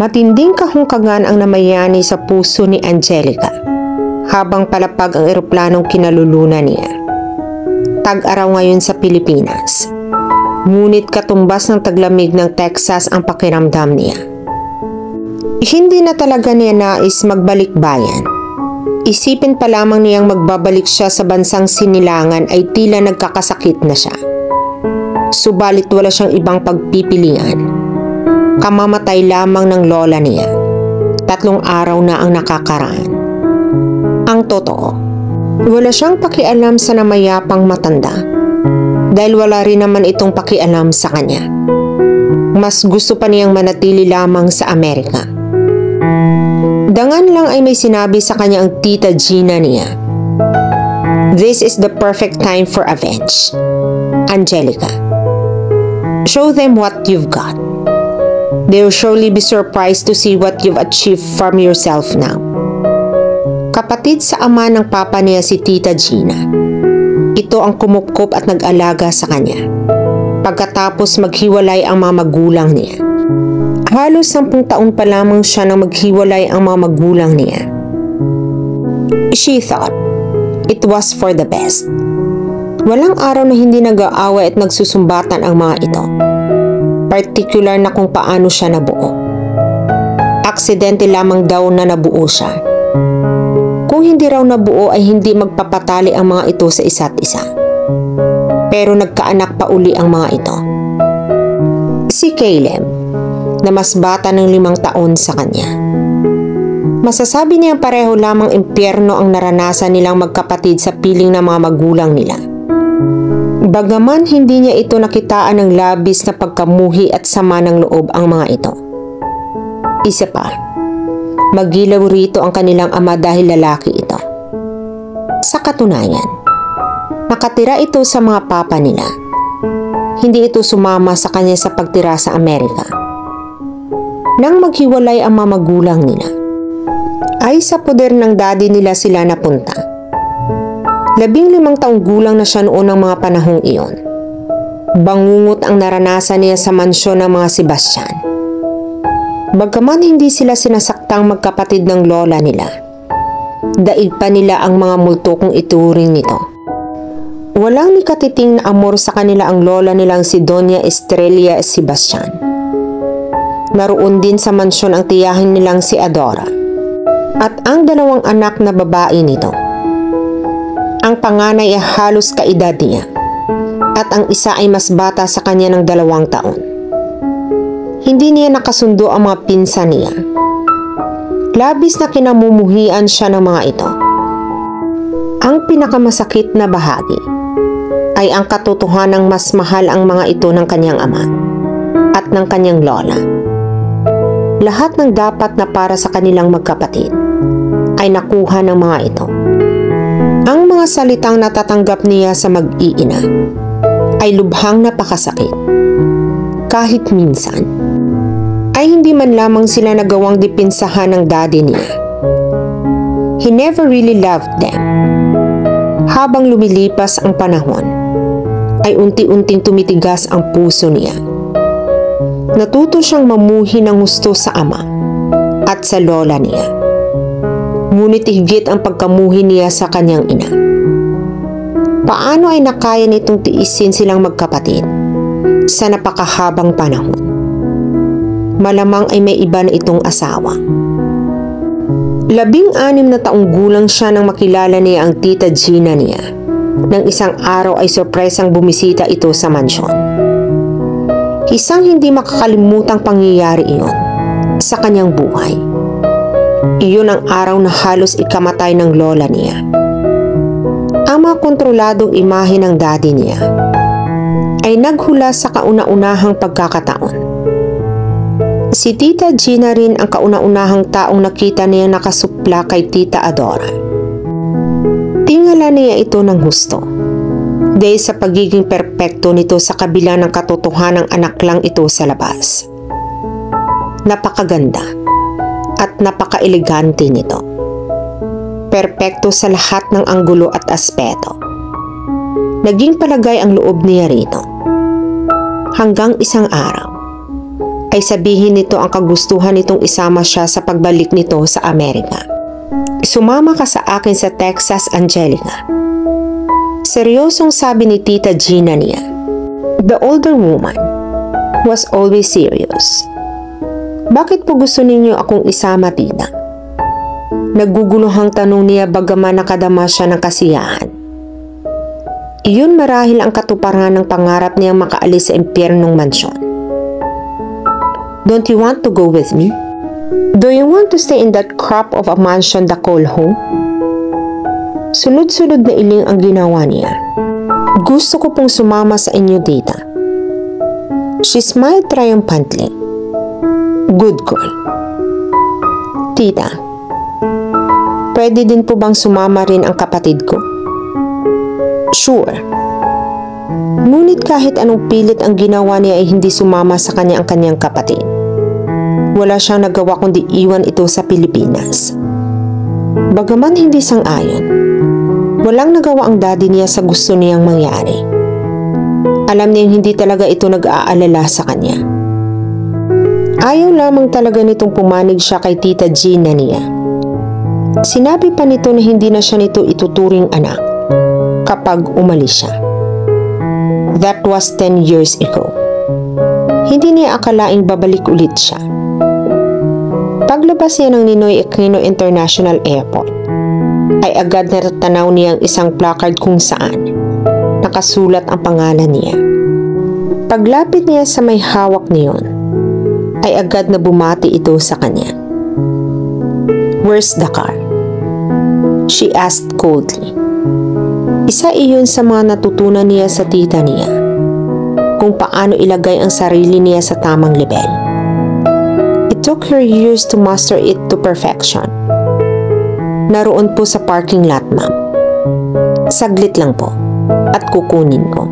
Matinding kahungkagan ang namayani sa puso ni Angelica habang palapag ang eroplanong kinaluluna niya. Tag-araw ngayon sa Pilipinas. Ngunit katumbas ng taglamig ng Texas ang pakiramdam niya. Hindi na talaga niya nais magbalik bayan. Isipin pa lamang niyang magbabalik siya sa bansang sinilangan ay tila nagkakasakit na siya. Subalit wala siyang ibang pagpipilian Kamamatay lamang ng lola niya. Tatlong araw na ang nakakaraan. Ang totoo, wala siyang pakialam sa namayapang matanda dahil wala rin naman itong pakialam sa kanya. Mas gusto pa niyang manatili lamang sa Amerika. Dangan lang ay may sinabi sa kanya ang tita Gina niya. This is the perfect time for avenge. Angelica. Show them what you've got. They'll surely be surprised to see what you've achieved from yourself now. Kapatid sa ama ng papa niya si Tita Gina. Ito ang kumupkop at nag-alaga sa kanya. Pagkatapos maghiwalay ang mga magulang niya. Halos sampung taon pa lamang siya nang maghiwalay ang mga magulang niya. She thought it was for the best. Walang araw na hindi nag-aaway at nagsusumbatan ang mga ito particular na kung paano siya nabuo. Aksidente lamang daw na nabuo siya. Kung hindi raw nabuo ay hindi magpapatali ang mga ito sa isa't isa. Pero nagkaanak pa uli ang mga ito. Si Caleb, na mas bata ng limang taon sa kanya. Masasabi niya pareho lamang impyerno ang naranasan nilang magkapatid sa piling ng mga magulang nila Bagaman hindi niya ito nakitaan ng labis na pagkamuhi at sama ng loob ang mga ito. Isa pa, magilaw rito ang kanilang ama dahil lalaki ito. Sa katunayan, nakatira ito sa mga papa nila. Hindi ito sumama sa kanya sa pagtira sa Amerika. Nang maghiwalay ang mga magulang nila, ay sa poder ng daddy nila sila napunta Labing limang taong gulang na siya noon ng mga panahong iyon. Bangungot ang naranasan niya sa mansyon ng mga Sebastian. Bagaman hindi sila sinasaktang magkapatid ng lola nila, daig pa nila ang mga multo kung ituring nito. Walang nikatiting na amor sa kanila ang lola nilang si Doña Estrella Sebastian. Naroon din sa mansyon ang tiyahin nilang si Adora at ang dalawang anak na babae nito. Ang panganay ay halos kaedad niya at ang isa ay mas bata sa kanya ng dalawang taon. Hindi niya nakasundo ang mga pinsan niya. Labis na kinamumuhian siya ng mga ito. Ang pinakamasakit na bahagi ay ang katotohanang mas mahal ang mga ito ng kanyang ama at ng kanyang lola. Lahat ng dapat na para sa kanilang magkapatid ay nakuha ng mga ito. Ang mga salitang natatanggap niya sa mag-iina ay lubhang napakasakit. Kahit minsan, ay hindi man lamang sila nagawang dipinsahan ng daddy niya. He never really loved them. Habang lumilipas ang panahon, ay unti-unting tumitigas ang puso niya. Natuto siyang mamuhi ng gusto sa ama at sa lola niya ngunit higit ang pagkamuhi niya sa kanyang ina. Paano ay nakaya nitong tiisin silang magkapatid sa napakahabang panahon? Malamang ay may iba na itong asawa. Labing anim na taong gulang siya nang makilala niya ang tita Gina niya. Nang isang araw ay sorpresang bumisita ito sa mansyon. Isang hindi makakalimutang pangyayari iyon sa kanyang buhay. Iyon ang araw na halos ikamatay ng lola niya. Ang mga kontroladong imahe ng daddy niya ay naghula sa kauna-unahang pagkakataon. Si Tita Gina rin ang kauna-unahang taong nakita niya nakasupla kay Tita Adora. Tingala niya ito ng gusto dahil sa pagiging perpekto nito sa kabila ng katotohanang anak lang ito sa labas. Napakaganda at napaka-elegante nito. Perpekto sa lahat ng anggulo at aspeto. Naging palagay ang loob niya rito. Hanggang isang araw, ay sabihin nito ang kagustuhan nitong isama siya sa pagbalik nito sa Amerika. Sumama ka sa akin sa Texas, Angelica. Seryosong sabi ni Tita Gina niya. The older woman was always serious. Bakit po gusto ninyo akong isama, tita? Naguguluhang tanong niya bagaman nakadama siya ng kasiyahan. Iyon marahil ang katuparan ng pangarap niyang makaalis sa impyernong mansyon. Don't you want to go with me? Do you want to stay in that crop of a mansion the call home? Sunod-sunod na iling ang ginawa niya. Gusto ko pong sumama sa inyo, tita. She smiled triumphantly. Good girl. Tita, pwede din po bang sumama rin ang kapatid ko? Sure. Ngunit kahit anong pilit ang ginawa niya ay hindi sumama sa kanya ang kanyang kapatid. Wala siyang nagawa kundi iwan ito sa Pilipinas. Bagaman hindi sang-ayon, walang nagawa ang daddy niya sa gusto niyang mangyari. Alam niyang hindi talaga ito nag-aalala sa kanya. Ayaw lamang talaga nitong pumanig siya kay Tita Gina niya. Sinabi pa nito na hindi na siya nito ituturing anak kapag umalis siya. That was 10 years ago. Hindi niya akalaing babalik ulit siya. Paglabas niya ng Ninoy Aquino International Airport, ay agad na tanaw niya ang isang placard kung saan nakasulat ang pangalan niya. Paglapit niya sa may hawak niyon, ay agad na bumati ito sa kanya. Where's the car? She asked coldly. Isa iyon sa mga natutunan niya sa tita niya kung paano ilagay ang sarili niya sa tamang level. It took her years to master it to perfection. Naroon po sa parking lot, ma'am. Saglit lang po at kukunin ko.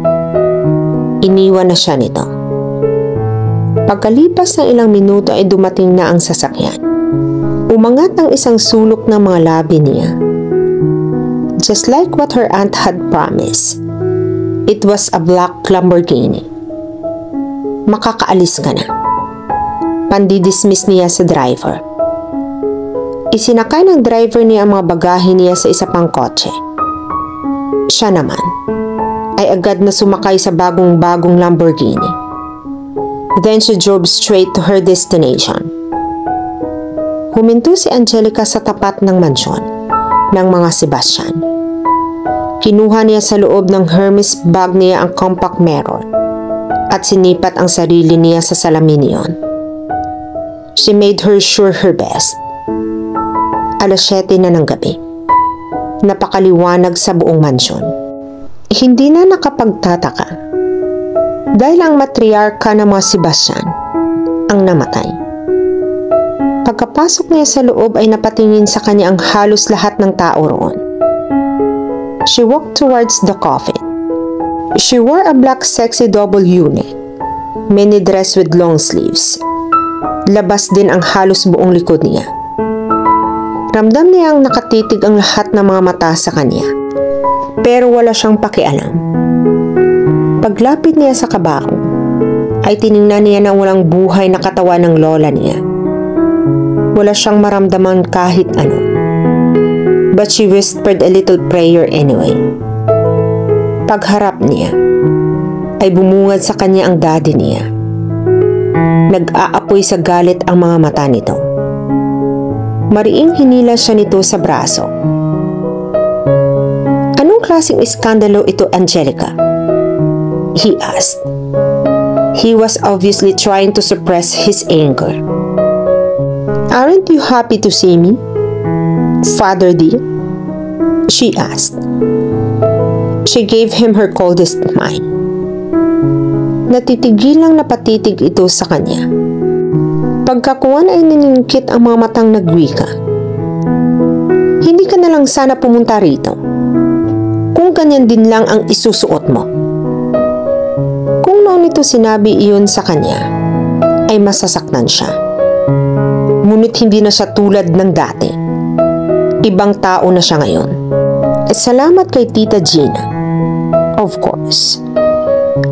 Iniwan na siya nito. Pagkalipas ng ilang minuto ay dumating na ang sasakyan. Umangat ang isang sulok ng mga labi niya. Just like what her aunt had promised, it was a black Lamborghini. Makakaalis ka na. Pandidismiss niya sa driver. Isinakay ng driver niya ang mga bagahe niya sa isa pang kotse. Siya naman ay agad na sumakay sa bagong-bagong Lamborghini Then she drove straight to her destination. Huminto si Angelica sa tapat ng mansyon ng mga Sebastian. Kinuha niya sa loob ng Hermes bag niya ang compact mirror at sinipat ang sarili niya sa salamin niyon. She made her sure her best. Alas 7 na ng gabi. Napakaliwanag sa buong mansyon. Hindi na nakapagtataka dahil ang matriarka ng mga Sebastian ang namatay. Pagkapasok niya sa loob ay napatingin sa kanya ang halos lahat ng tao roon. She walked towards the coffin. She wore a black sexy double unit, mini dress with long sleeves. Labas din ang halos buong likod niya. Ramdam niya ang nakatitig ang lahat ng mga mata sa kanya. Pero wala siyang pakialam. Paglapit niya sa kabaong, ay tiningnan niya na walang buhay na katawan ng lola niya. Wala siyang maramdaman kahit ano. But she whispered a little prayer anyway. Pagharap niya, ay bumungad sa kanya ang daddy niya. Nag-aapoy sa galit ang mga mata nito. Mariing hinila siya nito sa braso. Anong klaseng iskandalo ito, Angelica? He asked. He was obviously trying to suppress his anger. Aren't you happy to see me? Father dear? She asked. She gave him her coldest smile. Natitigil lang napatitig ito sa kanya. Pagkakuan ay niningkit ang mga matang nagwika. Hindi ka na lang sana pumunta rito. Kung ganyan din lang ang isusuot mo noon ito sinabi iyon sa kanya, ay masasaktan siya. Ngunit hindi na siya tulad ng dati. Ibang tao na siya ngayon. At salamat kay Tita Gina. Of course.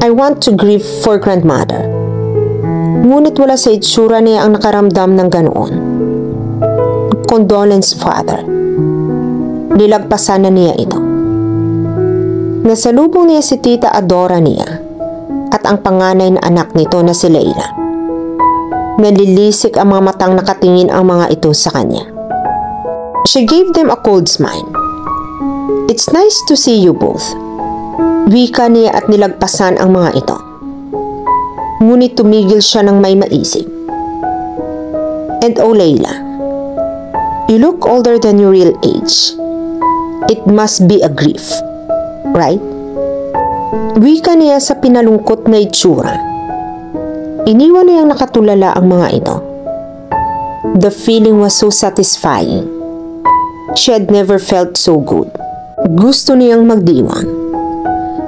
I want to grieve for grandmother. Ngunit wala sa itsura niya ang nakaramdam ng ganoon. Condolence, Father. Nilagpasan na niya ito. Nasalubong niya si Tita Adora niya ang panganay na anak nito na si Leila. Nalilisik ang mga matang nakatingin ang mga ito sa kanya. She gave them a cold smile. It's nice to see you both. Wika niya at nilagpasan ang mga ito. Ngunit tumigil siya ng may maisip. And oh Layla, you look older than your real age. It must be a grief, right? Wika niya sa pinalungkot na itsura. Iniwan niyang nakatulala ang mga ito. The feeling was so satisfying. She had never felt so good. Gusto niyang magdiwang.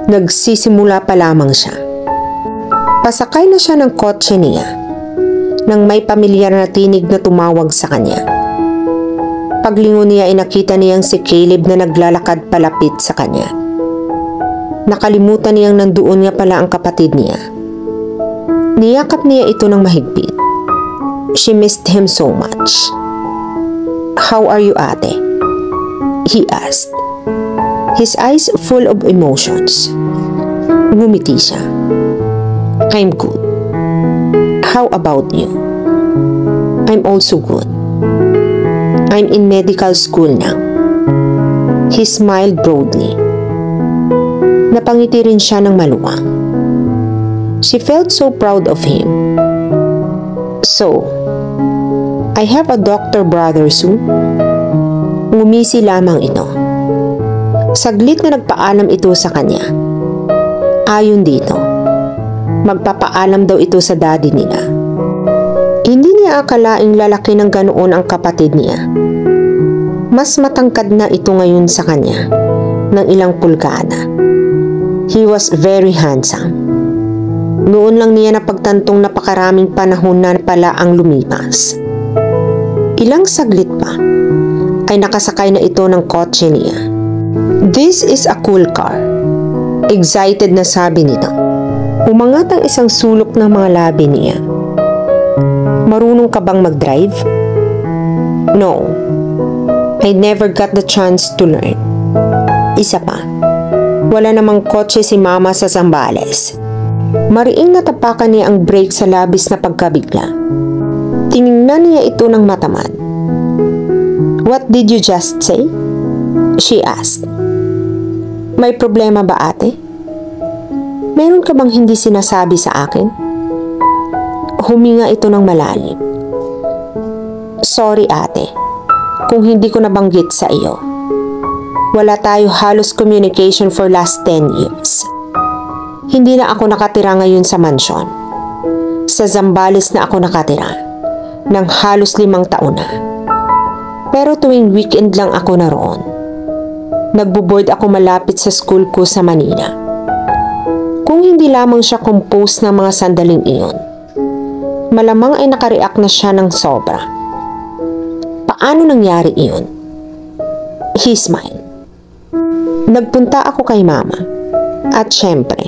Nagsisimula pa lamang siya. Pasakay na siya ng kotse niya nang may pamilyar na tinig na tumawag sa kanya. Paglingon niya ay nakita niyang si Caleb na naglalakad palapit sa kanya. Nakalimutan niyang nandoon nga pala ang kapatid niya. Niyakap niya ito ng mahigpit. She missed him so much. How are you ate? He asked. His eyes full of emotions. Ngumiti siya. I'm good. How about you? I'm also good. I'm in medical school now. He smiled broadly. Napangiti rin siya ng maluwang. She felt so proud of him. So, I have a doctor brother soon. Ngumisi lamang ito. Saglit na nagpaalam ito sa kanya. Ayon dito, magpapaalam daw ito sa daddy nila. Hindi niya akalaing lalaki ng ganoon ang kapatid niya. Mas matangkad na ito ngayon sa kanya ng ilang pulgada. He was very handsome. Noon lang niya napagtantong napakaraming panahon na pala ang lumipas. Ilang saglit pa ay nakasakay na ito ng kotse niya. This is a cool car. Excited na sabi nito. Umangat ang isang sulok ng mga labi niya. Marunong ka bang mag-drive? No. I never got the chance to learn. Isa pa. Wala namang kotse si mama sa Zambales. Mariing natapakan niya ang brake sa labis na pagkabigla. Tiningnan niya ito ng matamad. What did you just say? She asked. May problema ba ate? Meron ka bang hindi sinasabi sa akin? Huminga ito ng malalim. Sorry ate, kung hindi ko nabanggit sa iyo. Wala tayo halos communication for last 10 years. Hindi na ako nakatira ngayon sa mansyon. Sa Zambales na ako nakatira, ng halos limang taon na. Pero tuwing weekend lang ako naroon. Nagbo-board ako malapit sa school ko sa Manila. Kung hindi lamang siya compose ng mga sandaling iyon, malamang ay nakareact na siya ng sobra. Paano nangyari iyon? He smiled. Nagpunta ako kay mama at syempre,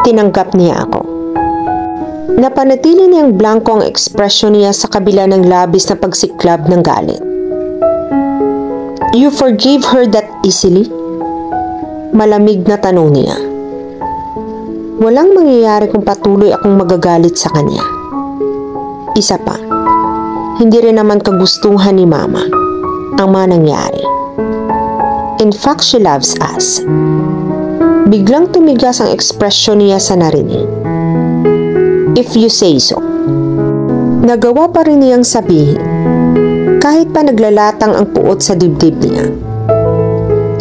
tinanggap niya ako. Napanatili niyang blanco ang ekspresyon niya sa kabila ng labis na pagsiklab ng galit. You forgave her that easily? Malamig na tanong niya. Walang mangyayari kung patuloy akong magagalit sa kanya. Isa pa, hindi rin naman kagustuhan ni Mama ang mga nangyari. In fact, she loves us. Biglang tumigas ang ekspresyon niya sa narinig. If you say so. Nagawa pa rin niyang sabihin kahit pa naglalatang ang puot sa dibdib niya.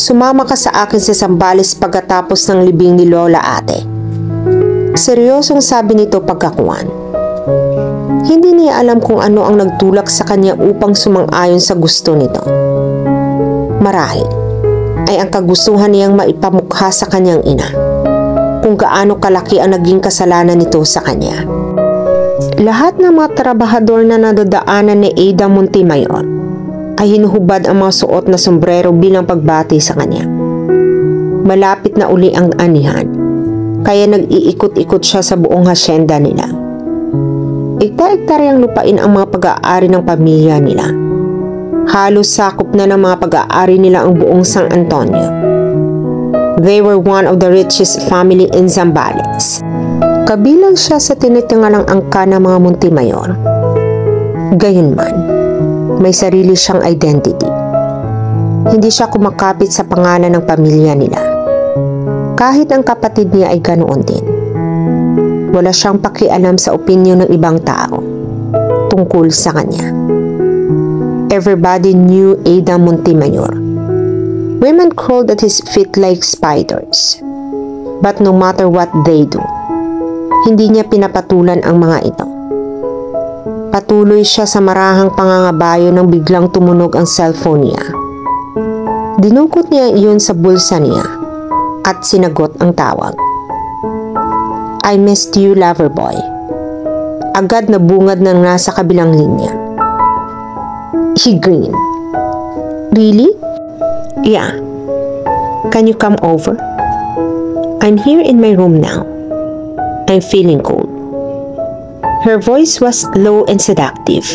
Sumama ka sa akin sa Sambales pagkatapos ng libing ni Lola ate. Seryosong sabi nito pagkakuan. Hindi niya alam kung ano ang nagtulak sa kanya upang sumang-ayon sa gusto nito. Marahil ay ang kagustuhan niyang maipamukha sa kanyang ina kung gaano kalaki ang naging kasalanan nito sa kanya. Lahat ng mga trabahador na nadadaanan ni Ada Montemayor ay hinuhubad ang mga suot na sombrero bilang pagbati sa kanya. Malapit na uli ang anihan, kaya nag-iikot-ikot siya sa buong hasyenda nila. Ikta-iktaryang lupain ang mga pag-aari ng pamilya nila. Halos sakop na ng mga pag-aari nila ang buong San Antonio. They were one of the richest family in Zambales. Kabilang siya sa tinitingalang angka ng mga Montimayor. Gayunman, may sarili siyang identity. Hindi siya kumakapit sa pangalan ng pamilya nila. Kahit ang kapatid niya ay ganoon din. Wala siyang pakialam sa opinyon ng ibang tao tungkol sa kanya. Everybody knew Ada Montimayor. Women crawled at his feet like spiders. But no matter what they do, hindi niya pinapatulan ang mga ito. Patuloy siya sa marahang pangangabayo nang biglang tumunog ang cellphone niya. Dinukot niya iyon sa bulsa niya at sinagot ang tawag. I missed you, lover boy. Agad na bungad ng nasa kabilang linya. He grinned. Really? Yeah. Can you come over? I'm here in my room now. I'm feeling cold. Her voice was low and seductive.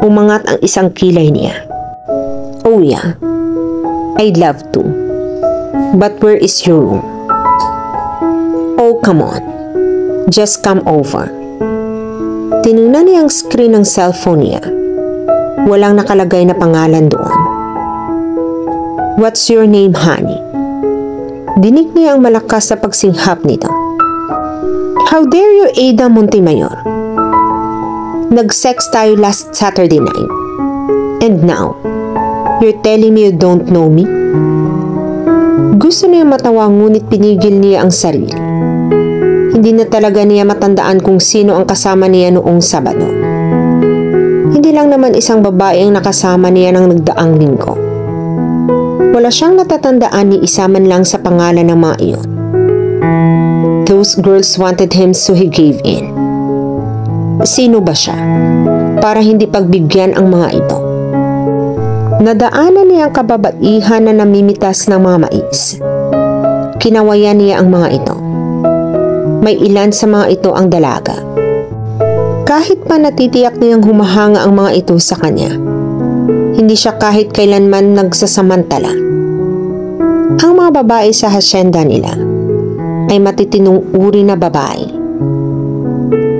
Umangat ang isang kilay niya. Oh yeah, I'd love to. But where is your room? Oh, come on. Just come over. Tinignan niya ang screen ng cellphone niya. Walang nakalagay na pangalan doon. What's your name, honey? Dinig niya ang malakas sa pagsinghap nito. How dare you, Ada Montemayor? Nag-sex tayo last Saturday night. And now, you're telling me you don't know me? Gusto niya matawa ngunit pinigil niya ang sarili. Hindi na talaga niya matandaan kung sino ang kasama niya noong Sabado. Hindi lang naman isang babae ang nakasama niya ng nagdaang linggo. Wala siyang natatandaan ni isa man lang sa pangalan ng mga iyon. Those girls wanted him so he gave in. Sino ba siya? Para hindi pagbigyan ang mga ito. Nadaanan niya ang kababaihan na namimitas ng mga mais. Kinawayan niya ang mga ito may ilan sa mga ito ang dalaga. Kahit pa natitiyak niyang humahanga ang mga ito sa kanya, hindi siya kahit kailanman nagsasamantala. Ang mga babae sa hasyenda nila ay matitinong uri na babae.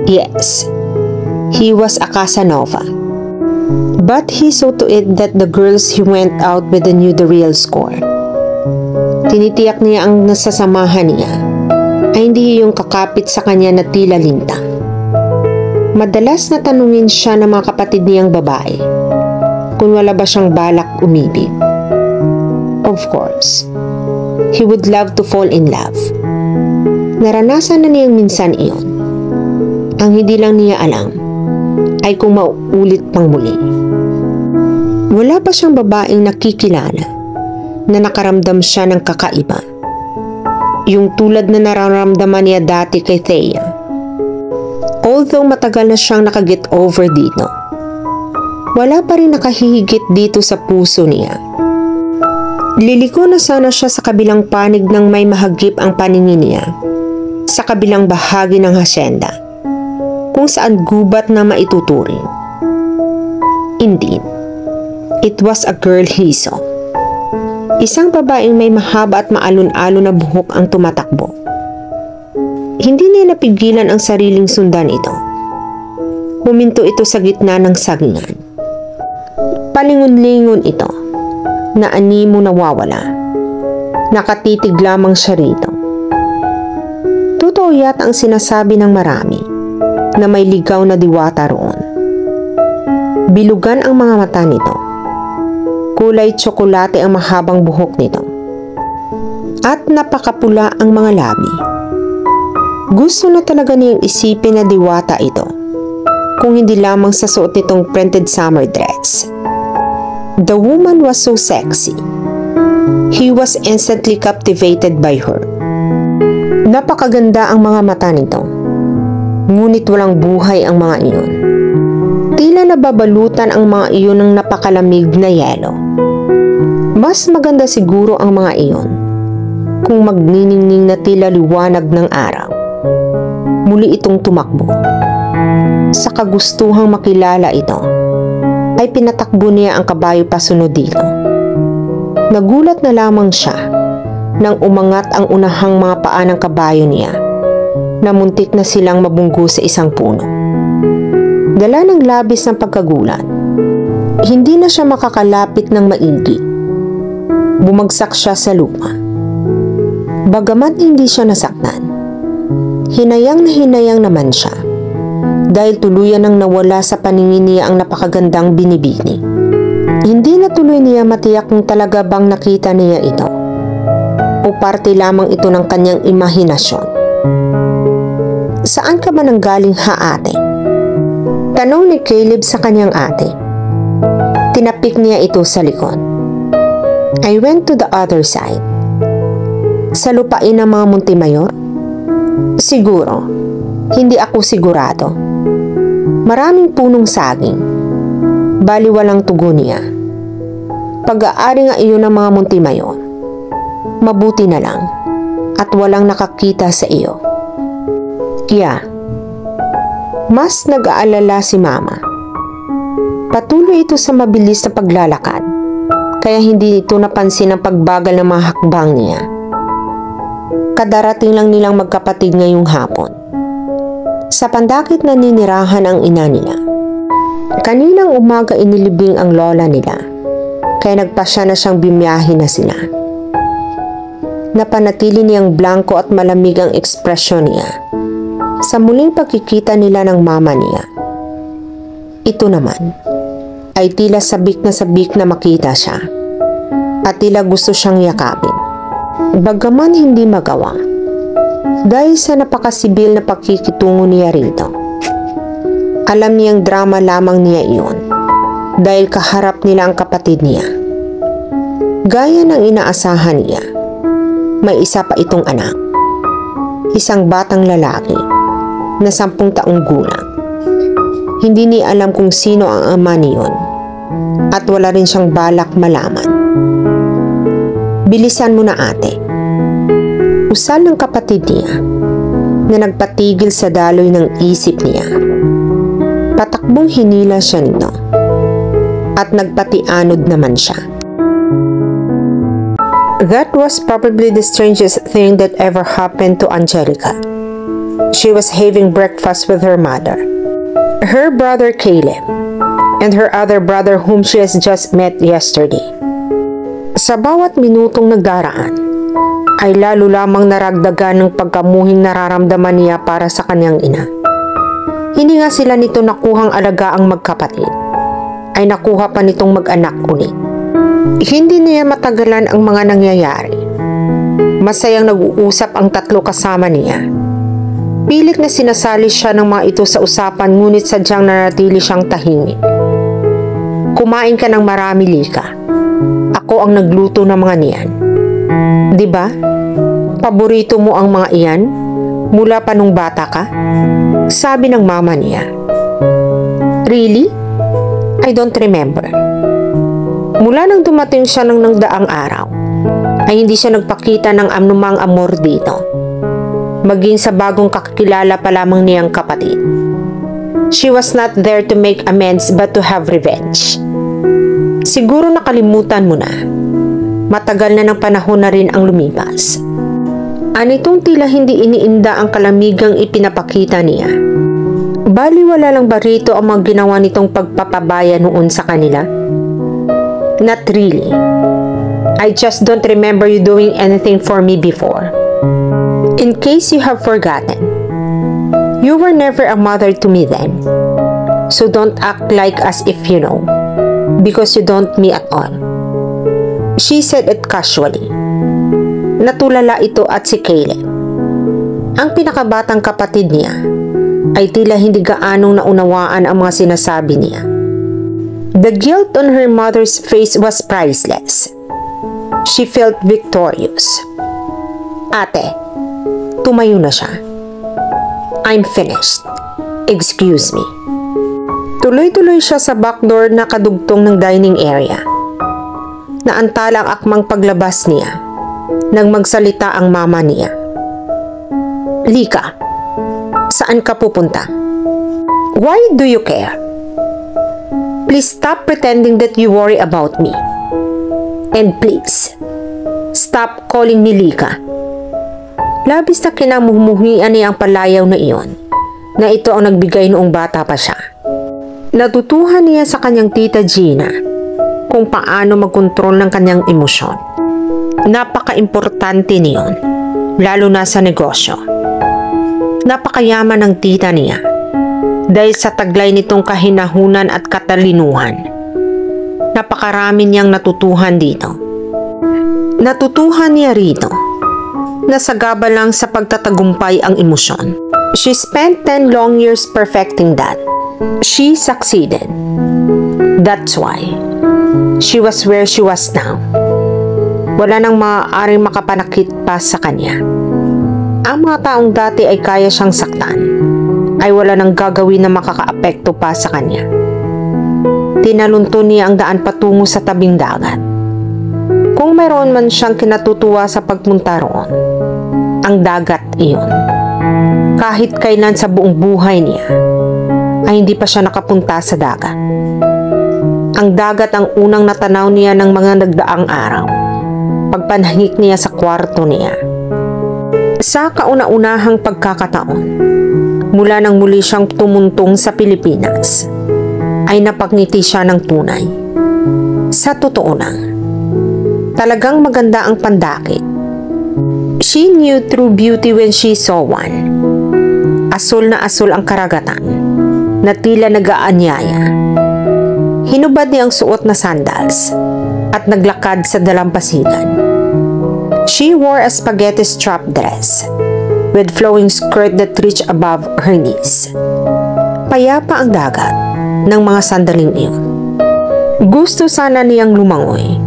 Yes, he was a Casanova. But he saw to it that the girls he went out with knew the real score. Tinitiyak niya ang nasasamahan niya ay hindi yung kakapit sa kanya na tila linta. Madalas na tanungin siya ng mga kapatid niyang babae kung wala ba siyang balak umibig. Of course, he would love to fall in love. Naranasan na niyang minsan iyon. Ang hindi lang niya alam ay kung mauulit pang muli. Wala pa siyang babaeng nakikilala na nakaramdam siya ng kakaiba yung tulad na nararamdaman niya dati kay Thea. Although matagal na siyang nakaget over dito, wala pa rin nakahihigit dito sa puso niya. Liliko na sana siya sa kabilang panig ng may mahagip ang paningin niya sa kabilang bahagi ng hasyenda kung saan gubat na maituturing. Indeed, it was a girl he saw. Isang babaeng may mahaba at maalon-alon na buhok ang tumatakbo. Hindi niya napigilan ang sariling sundan ito. Huminto ito sa gitna ng sagingan. Palingon-lingon ito, na animo nawawala. Nakatitig lamang siya rito. Totoo yata ang sinasabi ng marami na may ligaw na diwata roon. Bilugan ang mga mata nito Kulay tsokolate ang mahabang buhok nito. At napakapula ang mga labi. Gusto na talaga niyang isipin na diwata ito. Kung hindi lamang sa suot nitong printed summer dress. The woman was so sexy. He was instantly captivated by her. Napakaganda ang mga mata nito. Ngunit walang buhay ang mga iyon. Tila nababalutan ang mga iyon ng napakalamig na yelo. Mas maganda siguro ang mga iyon kung magniningning na tila liwanag ng araw. Muli itong tumakbo. Sa kagustuhang makilala ito, ay pinatakbo niya ang kabayo pasunod dito. Nagulat na lamang siya nang umangat ang unahang mga paa ng kabayo niya na muntik na silang mabunggo sa isang puno. Dala ng labis ng pagkagulat, hindi na siya makakalapit ng maigi. Bumagsak siya sa lupa. Bagamat hindi siya nasaktan, hinayang na hinayang naman siya dahil tuluyan nang nawala sa paningin niya ang napakagandang binibini. Hindi na tuloy niya matiyak kung talaga bang nakita niya ito o parte lamang ito ng kanyang imahinasyon. Saan ka ba nanggaling ha ate? Tanong ni Caleb sa kanyang ate. Tinapik niya ito sa likod. I went to the other side. Sa lupain ng mga Montemayor? Siguro. Hindi ako sigurado. Maraming punong saging. Bali walang tugon niya. Pag-aari nga iyon ng mga Montemayor. Mabuti na lang at walang nakakita sa iyo. Yeah. Mas nag-aalala si mama. Patuloy ito sa mabilis na paglalakad, kaya hindi ito napansin ang pagbagal ng mga hakbang niya. Kadarating lang nilang magkapatid ngayong hapon. Sa pandakit na ninirahan ang ina nila. Kaninang umaga inilibing ang lola nila, kaya nagpasya na siyang bimiyahin na sila. Napanatili niyang blanco at malamig ang ekspresyon niya sa muling pagkikita nila ng mama niya. Ito naman ay tila sabik na sabik na makita siya at tila gusto siyang yakapin. Bagaman hindi magawa dahil sa napakasibil na pakikitungo niya rito. Alam niyang drama lamang niya iyon dahil kaharap nila ang kapatid niya. Gaya ng inaasahan niya, may isa pa itong anak. Isang batang lalaki na sampung taong gulang. Hindi ni alam kung sino ang ama niyon at wala rin siyang balak malaman. Bilisan mo na ate. Usal ng kapatid niya na nagpatigil sa daloy ng isip niya. Patakbong hinila siya nito at nagpatianod naman siya. That was probably the strangest thing that ever happened to Angelica. She was having breakfast with her mother, her brother Caleb, and her other brother whom she has just met yesterday. Sa bawat minutong nagdaraan, ay lalo lamang naragdagan ng pagkamuhing nararamdaman niya para sa kanyang ina. Hindi nga sila nito nakuhang alagaang magkapatid, ay nakuha pa nitong mag-anak ulit. Hindi niya matagalan ang mga nangyayari. Masayang nag-uusap ang tatlo kasama niya Pilit na sinasali siya ng mga ito sa usapan ngunit sadyang nanatili siyang tahimik. Kumain ka ng marami, Lika. Ako ang nagluto ng mga niyan. Di ba? Paborito mo ang mga iyan? Mula pa nung bata ka? Sabi ng mama niya. Really? I don't remember. Mula nang dumating siya ng nangdaang araw, ay hindi siya nagpakita ng anumang amor dito maging sa bagong kakilala pa lamang niyang kapatid. She was not there to make amends but to have revenge. Siguro nakalimutan mo na. Matagal na ng panahon na rin ang lumipas. Anitong tila hindi iniinda ang kalamigang ipinapakita niya. Baliwala lang ba rito ang mga ginawa nitong pagpapabaya noon sa kanila? Not really. I just don't remember you doing anything for me before. In case you have forgotten, you were never a mother to me then. So don't act like as if you know, because you don't me at all. She said it casually. Natulala ito at si Caleb. Ang pinakabatang kapatid niya ay tila hindi gaanong naunawaan ang mga sinasabi niya. The guilt on her mother's face was priceless. She felt victorious. Ate, Tumayo na siya. I'm finished. Excuse me. Tuloy-tuloy siya sa backdoor na kadugtong ng dining area. Naantala ang akmang paglabas niya nang magsalita ang mama niya. Lika, saan ka pupunta? Why do you care? Please stop pretending that you worry about me. And please, stop calling me Lika. Labis na kinamumuhian niya ang palayaw na iyon na ito ang nagbigay noong bata pa siya. Natutuhan niya sa kanyang tita Gina kung paano magkontrol ng kanyang emosyon. Napaka-importante niyon, lalo na sa negosyo. Napakayaman ng tita niya dahil sa taglay nitong kahinahunan at katalinuhan. Napakarami niyang natutuhan dito. Natutuhan niya rito na sagaba lang sa pagtatagumpay ang emosyon. She spent 10 long years perfecting that. She succeeded. That's why she was where she was now. Wala nang maaaring makapanakit pa sa kanya. Ang mga taong dati ay kaya siyang saktan, ay wala nang gagawin na makakaapekto pa sa kanya. Tinalunto niya ang daan patungo sa tabing dagat. Kung mayroon man siyang kinatutuwa sa pagpunta roon, ang dagat iyon. Kahit kailan sa buong buhay niya, ay hindi pa siya nakapunta sa dagat. Ang dagat ang unang natanaw niya ng mga nagdaang araw. Pagpanahik niya sa kwarto niya. Sa kauna-unahang pagkakataon, mula nang muli siyang tumuntong sa Pilipinas, ay napagngiti siya ng tunay. Sa totoo lang, talagang maganda ang pandakit. She knew true beauty when she saw one. Asul na asul ang karagatan na tila nag-aanyaya. Hinubad niya ang suot na sandals at naglakad sa dalampasigan. She wore a spaghetti strap dress with flowing skirt that reached above her knees. Payapa ang dagat ng mga sandaling iyon. Gusto sana niyang lumangoy.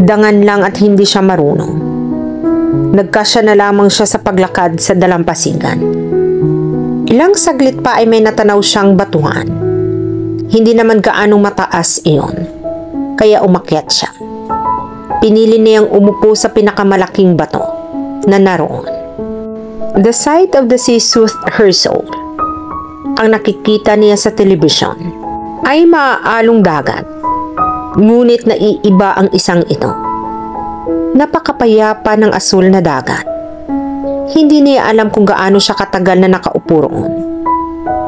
Dangan lang at hindi siya marunong. Nagkasya na lamang siya sa paglakad sa dalampasigan. Ilang saglit pa ay may natanaw siyang batuhan. Hindi naman gaanong mataas iyon, kaya umakyat siya. Pinili niyang umupo sa pinakamalaking bato na naroon. The sight of the sea soothed her soul. Ang nakikita niya sa telebisyon ay maaalong dagat, ngunit naiiba ang isang ito. Napakapayapa ng asul na dagat. Hindi niya alam kung gaano siya katagal na nakaupo roon.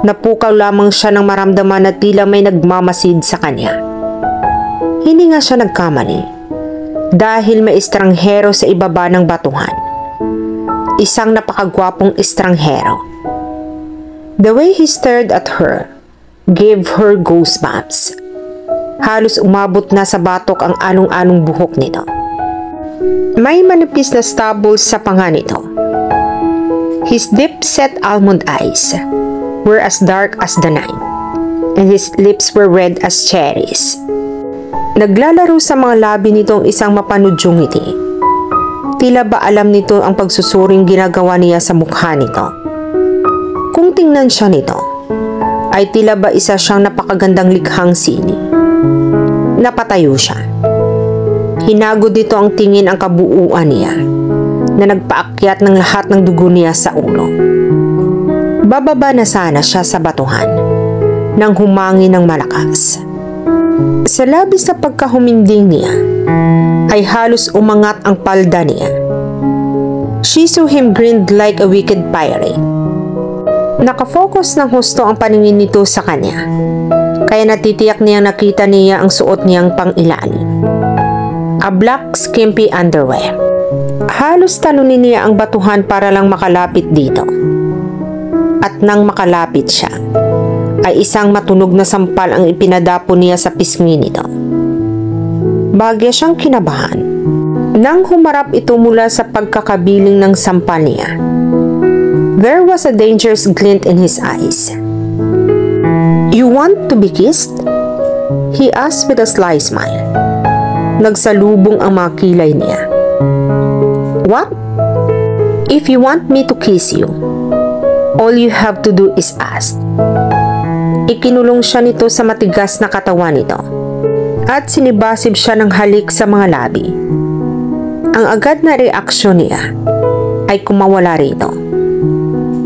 Napukaw lamang siya ng maramdaman na tila may nagmamasid sa kanya. Hindi nga siya nagkamali dahil may estranghero sa ibaba ng batuhan. Isang napakagwapong estranghero. The way he stared at her gave her goosebumps. Halos umabot na sa batok ang anong-anong buhok nito. May manipis na stubble sa panga nito. His deep-set almond eyes were as dark as the night, and his lips were red as cherries. Naglalaro sa mga labi nito ang isang mapanudyong ngiti. Tila ba alam nito ang pagsusuring ginagawa niya sa mukha nito? Kung tingnan siya nito, ay tila ba isa siyang napakagandang likhang sini. Napatayo siya. Hinagod dito ang tingin ang kabuuan niya na nagpaakyat ng lahat ng dugo niya sa ulo. Bababa na sana siya sa batuhan nang humangin ng malakas. Sa labis na pagkahuminding niya, ay halos umangat ang palda niya. She saw him grinned like a wicked pirate. Nakafocus ng husto ang paningin nito sa kanya, kaya natitiyak niyang nakita niya ang suot niyang pangilalim. A black skimpy underwear. Halos talunin niya ang batuhan para lang makalapit dito. At nang makalapit siya, ay isang matunog na sampal ang ipinadapo niya sa pisngi nito. Bagya siyang kinabahan. Nang humarap ito mula sa pagkakabiling ng sampal niya, there was a dangerous glint in his eyes. You want to be kissed? He asked with a sly smile. Nagsalubong ang mga kilay niya. What? If you want me to kiss you, all you have to do is ask. Ikinulong siya nito sa matigas na katawan nito at sinibasib siya ng halik sa mga labi. Ang agad na reaksyon niya ay kumawala rito.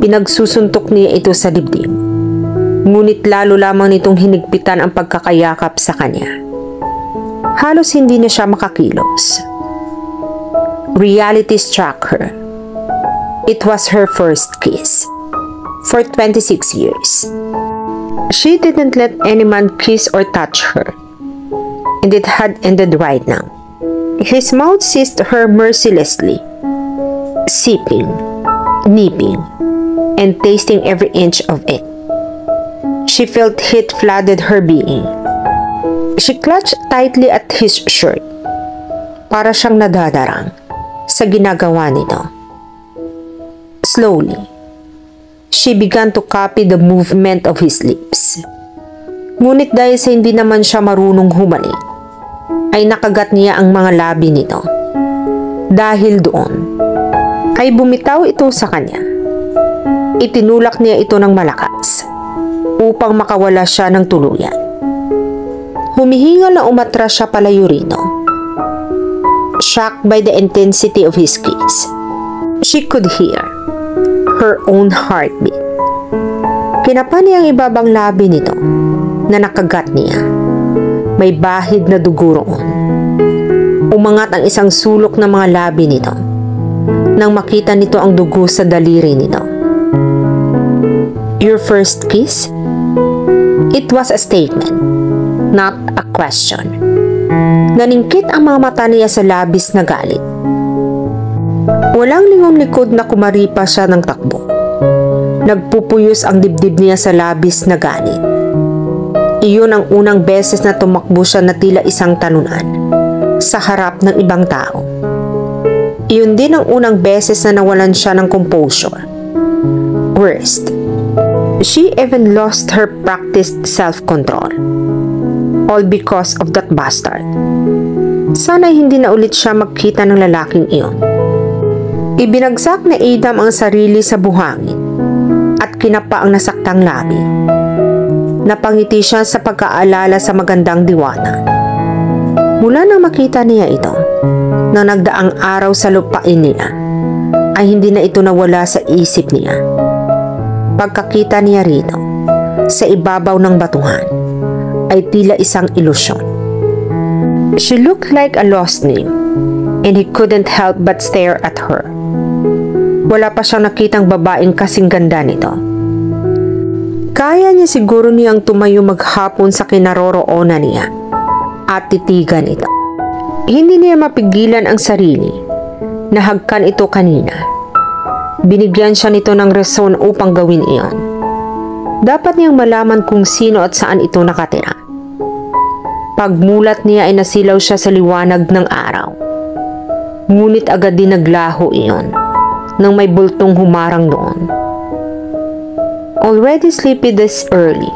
Pinagsusuntok niya ito sa dibdib. Ngunit lalo lamang nitong hinigpitan ang pagkakayakap sa kanya. Halos hindi na siya makakilos. Reality struck her. It was her first kiss. For 26 years. She didn't let any man kiss or touch her. And it had ended right now. His mouth seized her mercilessly, sipping, nipping, and tasting every inch of it. She felt heat flooded her being. She clutched tightly at his shirt. Para siyang nadadarang sa ginagawa nito. Slowly, she began to copy the movement of his lips. Ngunit dahil sa hindi naman siya marunong humalik, ay nakagat niya ang mga labi nito. Dahil doon, ay bumitaw ito sa kanya. Itinulak niya ito ng malakas upang makawala siya ng tuluyan. Humihingal na umatras siya palayo rino. Shocked by the intensity of his kiss, she could hear her own heartbeat. Kinapa niya ang ibabang labi nito na nakagat niya. May bahid na dugo roon. Umangat ang isang sulok ng mga labi nito nang makita nito ang dugo sa daliri nito. Your first kiss? It was a statement, not a question. Naningkit ang mga mata niya sa labis na galit. Walang lingon likod na kumaripa siya ng takbo. Nagpupuyos ang dibdib niya sa labis na galit. Iyon ang unang beses na tumakbo siya na tila isang talunan sa harap ng ibang tao. Iyon din ang unang beses na nawalan siya ng composure. Worst, she even lost her practiced self-control. All because of that bastard. Sana hindi na ulit siya magkita ng lalaking iyon. Ibinagsak na Adam ang sarili sa buhangin at kinapa ang nasaktang labi. Napangiti siya sa pagkaalala sa magandang diwana. Mula nang makita niya ito, nang nagdaang araw sa lupain niya, ay hindi na ito nawala sa isip niya. Pagkakita niya rito, sa ibabaw ng batuhan, ay tila isang ilusyon. She looked like a lost name, and he couldn't help but stare at her. Wala pa siyang nakitang babaeng kasing ganda nito. Kaya niya siguro niyang tumayo maghapon sa kinaroroonan niya at titigan ito. Hindi niya mapigilan ang sarili na hagkan ito kanina. Binigyan siya nito ng reson upang gawin iyon. Dapat niyang malaman kung sino at saan ito nakatira. Pagmulat niya ay nasilaw siya sa liwanag ng araw. Ngunit agad din naglaho iyon nang may bultong humarang doon. Already sleepy this early.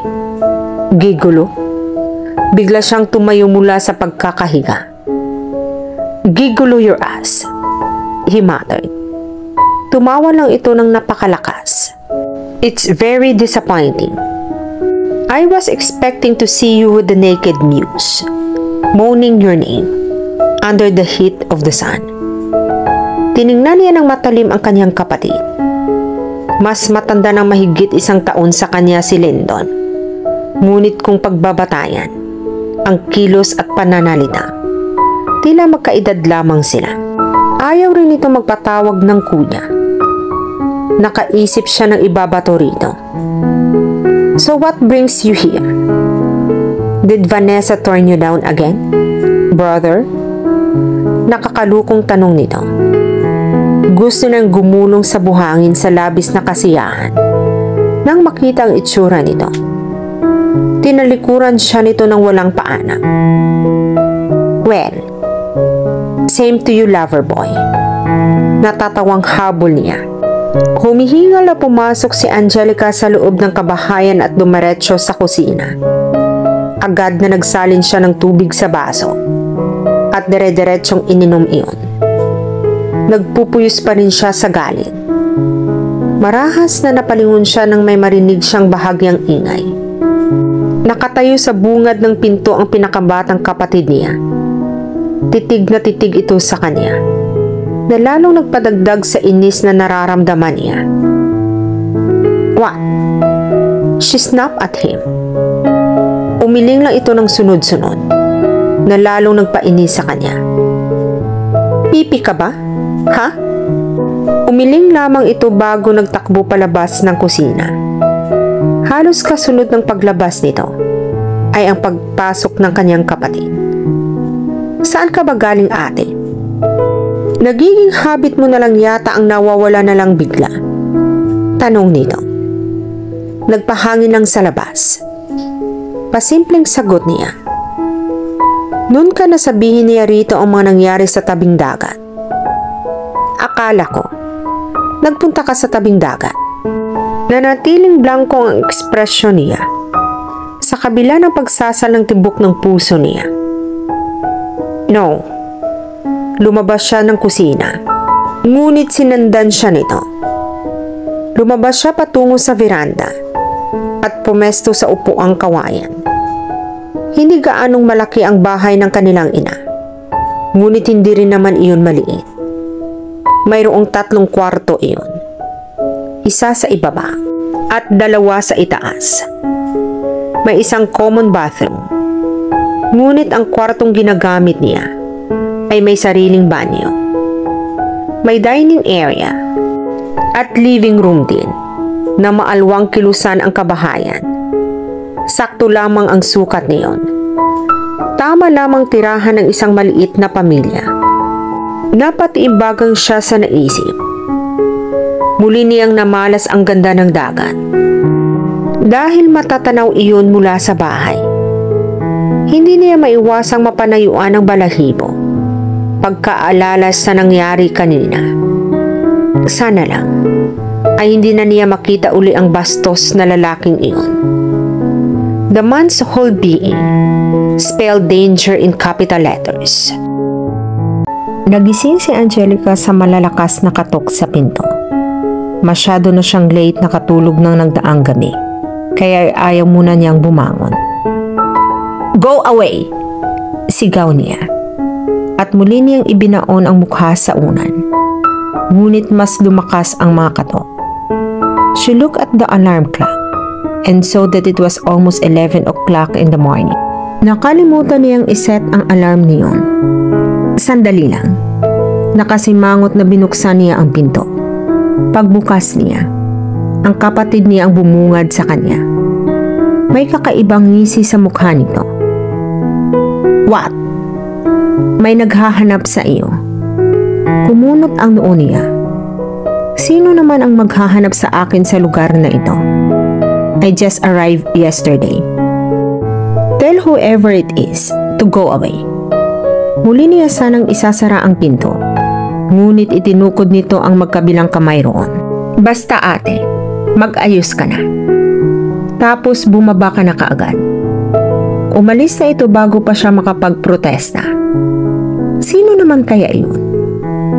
Gigulo. Bigla siyang tumayo mula sa pagkakahiga. Gigulo your ass. He muttered. Tumawa lang ito ng napakalakas. It's very disappointing. I was expecting to see you with the naked muse, moaning your name, under the heat of the sun. Tiningnan niya ng matalim ang kanyang kapatid. Mas matanda ng mahigit isang taon sa kanya si Lyndon. Ngunit kung pagbabatayan, ang kilos at pananalita, tila magkaedad lamang sila. Ayaw rin ito magpatawag ng kuya. Nakaisip siya ng ibabato rito. So what brings you here? Did Vanessa turn you down again? Brother? Nakakalukong tanong nito. Gusto nang gumulong sa buhangin sa labis na kasiyahan nang makita ang itsura nito. Tinalikuran siya nito ng walang paana. Well, same to you lover boy. Natatawang habol niya. Humihingal na pumasok si Angelica sa loob ng kabahayan at dumaretso sa kusina. Agad na nagsalin siya ng tubig sa baso at dire-diretsong ininom iyon. Nagpupuyos pa rin siya sa galit. Marahas na napalingon siya nang may marinig siyang bahagyang ingay. Nakatayo sa bungad ng pinto ang pinakabatang kapatid niya. Titig na titig ito sa kanya na lalong nagpadagdag sa inis na nararamdaman niya. What? She snapped at him. Umiling lang ito ng sunod-sunod na lalong nagpainis sa kanya. Pipi ka ba? Ha? Umiling lamang ito bago nagtakbo palabas ng kusina. Halos kasunod ng paglabas nito ay ang pagpasok ng kanyang kapatid. Saan ka ba galing ate? Nagiging habit mo na lang yata ang nawawala na lang bigla. Tanong nito. Nagpahangin lang sa labas. Pasimpleng sagot niya. Noon ka nasabihin niya rito ang mga nangyari sa tabing dagat. Akala ko, nagpunta ka sa tabing dagat. Nanatiling blanco ang ekspresyon niya sa kabila ng pagsasal ng tibok ng puso niya. No, lumabas siya ng kusina. Ngunit sinandan siya nito. Lumabas siya patungo sa veranda at pumesto sa upuang kawayan. Hindi gaanong malaki ang bahay ng kanilang ina. Ngunit hindi rin naman iyon maliit. Mayroong tatlong kwarto iyon. Isa sa ibaba at dalawa sa itaas. May isang common bathroom. Ngunit ang kwartong ginagamit niya ay may sariling banyo. May dining area at living room din na maalwang kilusan ang kabahayan. Sakto lamang ang sukat niyon. Tama lamang tirahan ng isang maliit na pamilya. Napatiimbagang siya sa naisip. Muli niyang namalas ang ganda ng dagat. Dahil matatanaw iyon mula sa bahay. Hindi niya maiwasang mapanayuan ang balahibo pagkaalala sa nangyari kanina. Sana lang ay hindi na niya makita uli ang bastos na lalaking iyon. The man's whole being spelled danger in capital letters. Nagising si Angelica sa malalakas na katok sa pinto. Masyado na siyang late nakatulog ng nagdaang gabi, kaya ayaw muna niyang bumangon. Go away! Sigaw niya. At muli niyang ibinaon ang mukha sa unan. Ngunit mas lumakas ang mga katok. She looked at the alarm clock and saw that it was almost 11 o'clock in the morning. Nakalimutan niyang iset ang alarm niyon. Sandali lang. Nakasimangot na binuksan niya ang pinto. Pagbukas niya, ang kapatid niya ang bumungad sa kanya. May kakaibang ngisi sa mukha nito. What? May naghahanap sa iyo. Kumunot ang noo niya. Sino naman ang maghahanap sa akin sa lugar na ito? I just arrived yesterday. Tell whoever it is to go away. Muli niya sanang isasara ang pinto. Ngunit itinukod nito ang magkabilang kamay roon. Basta ate, mag-ayos ka na. Tapos bumaba ka na kaagad. Umalis na ito bago pa siya makapagprotesta. Sino naman kaya iyon?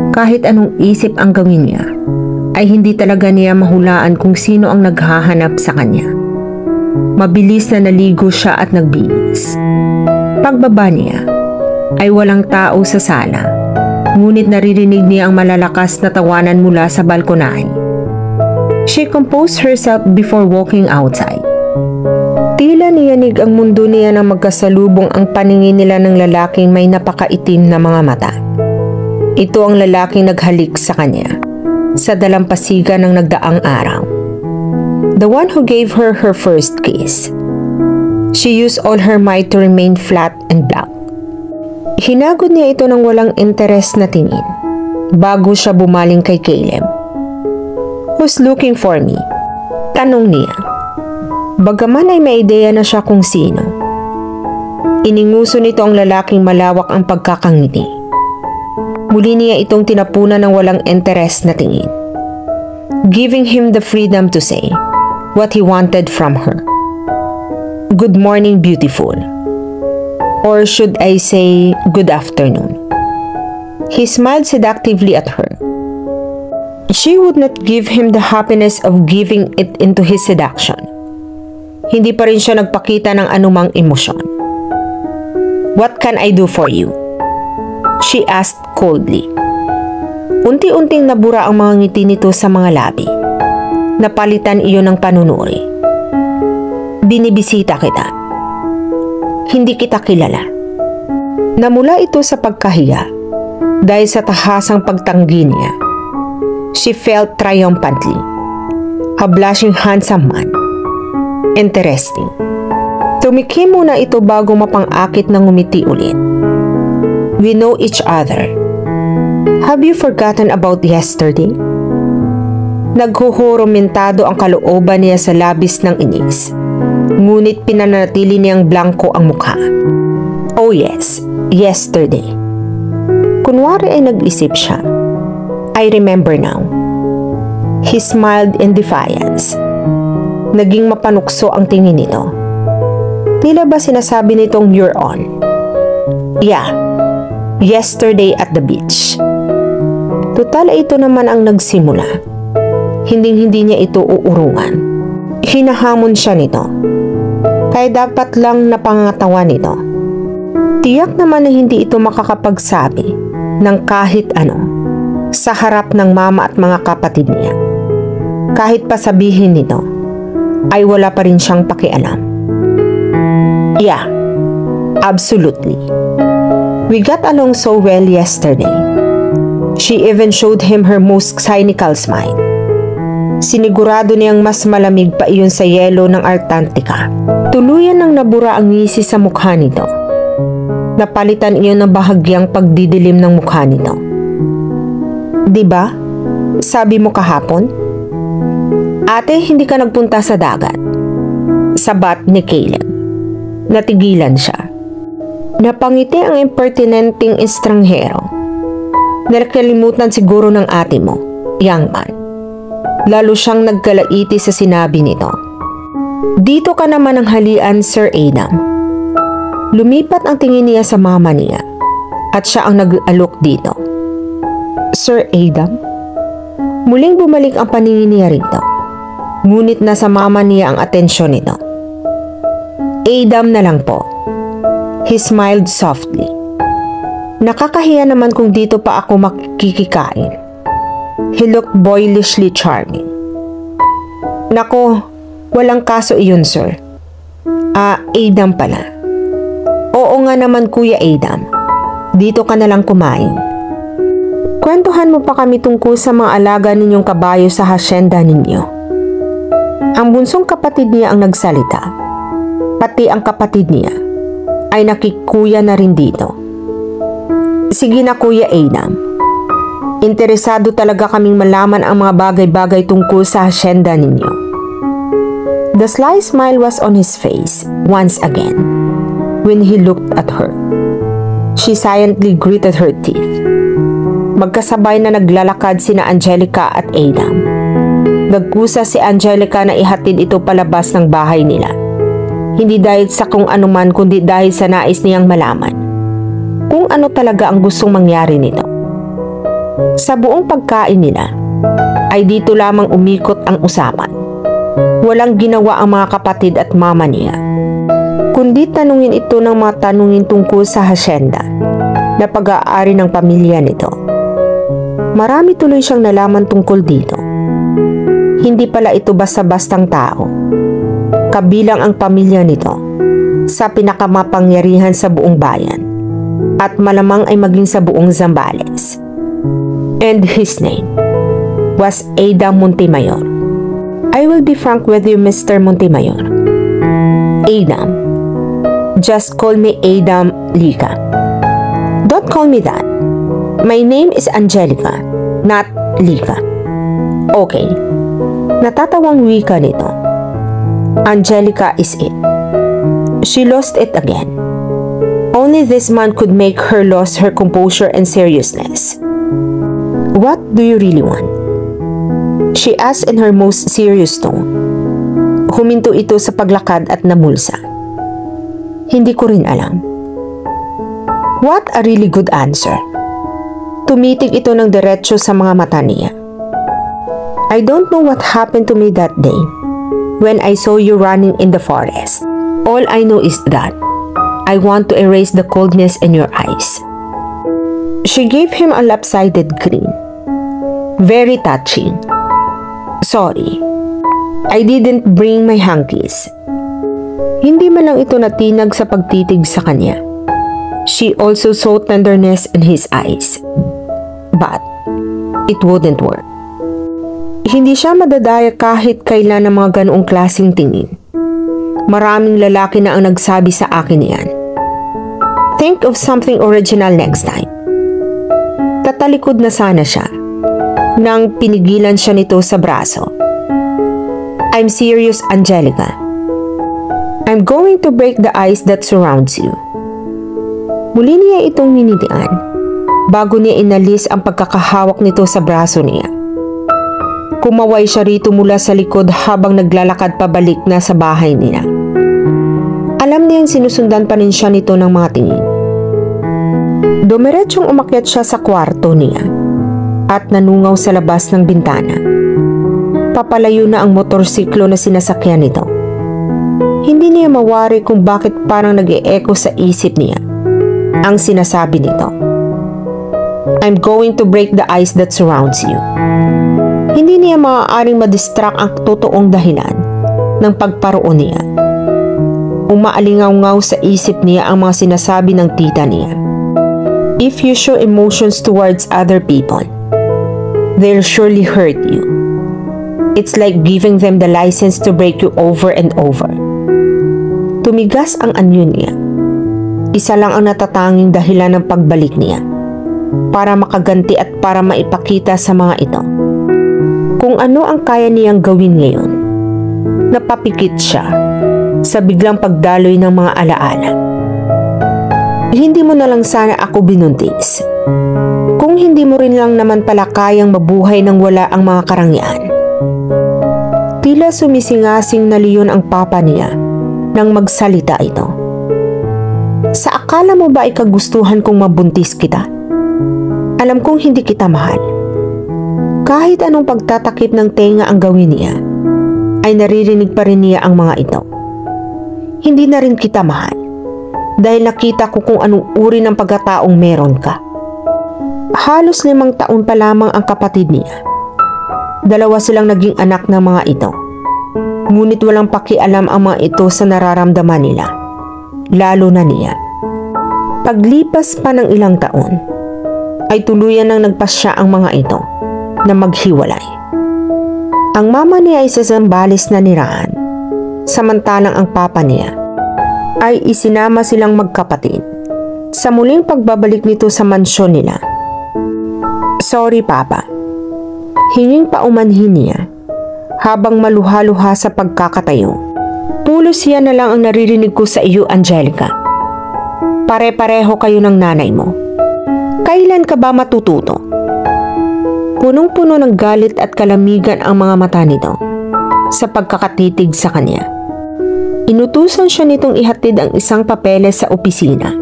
Kahit anong isip ang gawin niya, ay hindi talaga niya mahulaan kung sino ang naghahanap sa kanya. Mabilis na naligo siya at nagbihis. Pagbaba niya, ay walang tao sa sala. Ngunit naririnig niya ang malalakas na tawanan mula sa balkonahe. She composed herself before walking outside. Tila niyanig ang mundo niya nang magkasalubong ang paningin nila ng lalaking may napakaitim na mga mata. Ito ang lalaking naghalik sa kanya sa dalampasigan ng nagdaang araw. The one who gave her her first kiss. She used all her might to remain flat and black. Hinagod niya ito ng walang interes na tingin bago siya bumaling kay Caleb. Who's looking for me? Tanong niya. Bagaman ay may ideya na siya kung sino. Ininguso nito ang lalaking malawak ang pagkakangiti. Muli niya itong tinapunan ng walang interes na tingin. Giving him the freedom to say what he wanted from her. Good morning, beautiful. Or should I say, good afternoon. He smiled seductively at her. She would not give him the happiness of giving it into his seduction. Hindi pa rin siya nagpakita ng anumang emosyon. What can I do for you? She asked coldly. Unti-unting nabura ang mga ngiti nito sa mga labi. Napalitan iyon ng panunuri. Binibisita kita. Hindi kita kilala. Namula ito sa pagkahiya dahil sa tahasang pagtanggi niya. She felt triumphantly. A blushing handsome man. Interesting. Tumikim muna ito bago mapang-akit ng umiti ulit. We know each other. Have you forgotten about yesterday? Naghuhurumentado ang kalooban niya sa labis ng inis. Ngunit pinanatili niyang blanco ang mukha. Oh yes, yesterday. Kunwari ay nag-isip siya. I remember now. He smiled in defiance. Naging mapanukso ang tingin nito. Tila ba sinasabi nitong you're on? Yeah, yesterday at the beach. Total ito naman ang nagsimula. Hinding-hindi niya ito uurungan. Hinahamon siya nito. Kaya dapat lang napangatawan nito. Tiyak naman na hindi ito makakapagsabi ng kahit ano sa harap ng mama at mga kapatid niya. Kahit pa sabihin nito, ay wala pa rin siyang pakialam. Yeah, absolutely. We got along so well yesterday. She even showed him her most cynical smile. Sinigurado niyang mas malamig pa iyon sa yelo ng Antarctica. Tuluyan nang nabura ang ngisi sa mukha nito. Napalitan iyon ng bahagyang pagdidilim ng mukha nito. Di ba? Sabi mo kahapon? Ate, hindi ka nagpunta sa dagat. Sabat ni Caleb. Natigilan siya. Napangiti ang impertinenting estranghero. Nakalimutan siguro ng ate mo, young man. Lalo siyang nagkalaiti sa sinabi nito. Dito ka naman ang halian, Sir Adam. Lumipat ang tingin niya sa mama niya at siya ang nag-alok dito. Sir Adam? Muling bumalik ang paningin niya rito. Ngunit nasa mama niya ang atensyon nito. Adam na lang po. He smiled softly. Nakakahiya naman kung dito pa ako makikikain. He looked boyishly charming. Nako, walang kaso iyon sir. Ah, Adam pala. Oo nga naman kuya Adam. Dito ka na lang kumain. Kwentuhan mo pa kami tungkol sa mga alaga ninyong kabayo sa hasyenda ninyo. Ang bunsong kapatid niya ang nagsalita. Pati ang kapatid niya ay nakikuya na rin dito. Sige na Kuya Adam. Interesado talaga kaming malaman ang mga bagay-bagay tungkol sa hasyenda ninyo. The sly smile was on his face once again when he looked at her. She silently gritted her teeth. Magkasabay na naglalakad sina Angelica at Adam. Nagkusa si Angelica na ihatid ito palabas ng bahay nila. Hindi dahil sa kung anuman kundi dahil sa nais niyang malaman kung ano talaga ang gustong mangyari nito. Sa buong pagkain nila ay dito lamang umikot ang usapan. Walang ginawa ang mga kapatid at mama niya. Kundi tanungin ito ng mga tanungin tungkol sa hasyenda na pag-aari ng pamilya nito. Marami tuloy siyang nalaman tungkol dito hindi pala ito basta-bastang tao. Kabilang ang pamilya nito sa pinakamapangyarihan sa buong bayan at malamang ay maging sa buong Zambales. And his name was Adam Montemayor. I will be frank with you, Mr. Montemayor. Adam. Just call me Adam Lika. Don't call me that. My name is Angelica, not Lika. Okay. Natatawang wika nito. Angelica is it. She lost it again. Only this man could make her lose her composure and seriousness. What do you really want? She asked in her most serious tone. Huminto ito sa paglakad at namulsa. Hindi ko rin alam. What a really good answer. Tumitig ito ng diretsyo sa mga mata niya. I don't know what happened to me that day when I saw you running in the forest. All I know is that I want to erase the coldness in your eyes. She gave him a lopsided grin. Very touching. Sorry, I didn't bring my hankies. Hindi man lang ito natinag sa pagtitig sa kanya. She also saw tenderness in his eyes. But, it wouldn't work. Hindi siya madadaya kahit kailan ng mga ganoong klasing tingin. Maraming lalaki na ang nagsabi sa akin niyan. Think of something original next time. Tatalikod na sana siya nang pinigilan siya nito sa braso. I'm serious, Angelica. I'm going to break the ice that surrounds you. Muli niya itong ninitian bago niya inalis ang pagkakahawak nito sa braso niya. Kumaway siya rito mula sa likod habang naglalakad pabalik na sa bahay niya. Alam niyang sinusundan pa rin siya nito ng mga tingin. Dumiretsyong umakyat siya sa kwarto niya at nanungaw sa labas ng bintana. Papalayo na ang motorsiklo na sinasakyan nito. Hindi niya mawari kung bakit parang nag echo sa isip niya ang sinasabi nito. I'm going to break the ice that surrounds you. Hindi niya maaaring madistract ang totoong dahilan ng pagparoon niya. Umaalingaw-ngaw sa isip niya ang mga sinasabi ng tita niya. If you show emotions towards other people, they'll surely hurt you. It's like giving them the license to break you over and over. Tumigas ang anyo niya. Isa lang ang natatanging dahilan ng pagbalik niya para makaganti at para maipakita sa mga ito kung ano ang kaya niyang gawin ngayon. Napapikit siya sa biglang pagdaloy ng mga alaala. Hindi mo na lang sana ako binuntis. Kung hindi mo rin lang naman pala kayang mabuhay nang wala ang mga karangyaan. Tila sumisingasing na leon ang papa niya nang magsalita ito. Sa akala mo ba ay kagustuhan kong mabuntis kita? Alam kong hindi kita mahal. Kahit anong pagtatakip ng tenga ang gawin niya, ay naririnig pa rin niya ang mga ito. Hindi na rin kita mahal dahil nakita ko kung anong uri ng pagkataong meron ka. Halos limang taon pa lamang ang kapatid niya. Dalawa silang naging anak ng mga ito. Ngunit walang pakialam ang mga ito sa nararamdaman nila, lalo na niya. Paglipas pa ng ilang taon, ay tuluyan nang nagpasya ang mga ito na maghiwalay. Ang mama niya ay sa Zambales na nirahan, samantalang ang papa niya ay isinama silang magkapatid sa muling pagbabalik nito sa mansyon nila. Sorry papa, hinging paumanhin niya habang maluha-luha sa pagkakatayo. Pulos yan na lang ang naririnig ko sa iyo, Angelica. Pare-pareho kayo ng nanay mo. Kailan ka ba matututo? Punong-puno ng galit at kalamigan ang mga mata nito sa pagkakatitig sa kanya. Inutusan siya nitong ihatid ang isang papeles sa opisina.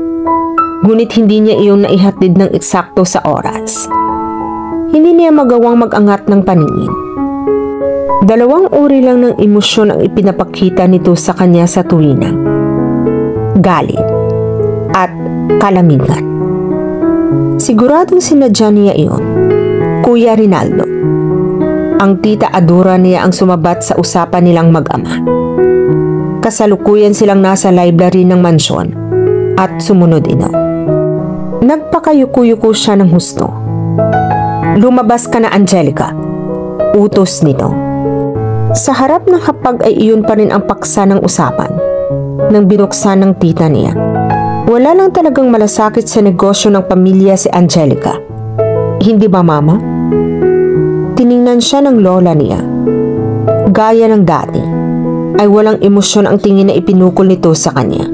Ngunit hindi niya iyon naihatid ng eksakto sa oras. Hindi niya magawang mag-angat ng paningin. Dalawang uri lang ng emosyon ang ipinapakita nito sa kanya sa tuwina. Galit at kalamigan. Siguradong sinadya niya iyon Kuya Rinaldo. Ang tita Adora niya ang sumabat sa usapan nilang mag-ama. Kasalukuyan silang nasa library ng mansyon at sumunod ino. Nagpakayuko-yuko siya ng husto. Lumabas ka na Angelica. Utos nito. Sa harap ng hapag ay iyon pa rin ang paksa ng usapan nang binuksan ng tita niya. Wala lang talagang malasakit sa negosyo ng pamilya si Angelica. Hindi ba mama? Tiningnan siya ng lola niya. Gaya ng dati, ay walang emosyon ang tingin na ipinukol nito sa kanya.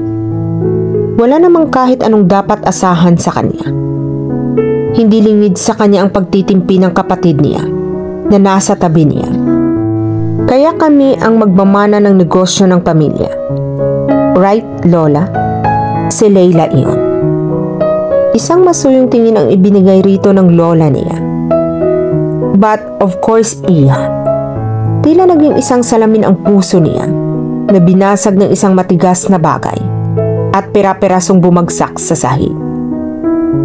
Wala namang kahit anong dapat asahan sa kanya. Hindi lingid sa kanya ang pagtitimpi ng kapatid niya na nasa tabi niya. Kaya kami ang magmamana ng negosyo ng pamilya. Right, Lola? Si Leila iyon. Isang masuyong tingin ang ibinigay rito ng lola niya. But of course, iya. Tila naging isang salamin ang puso niya na binasag ng isang matigas na bagay at pera-perasong bumagsak sa sahig.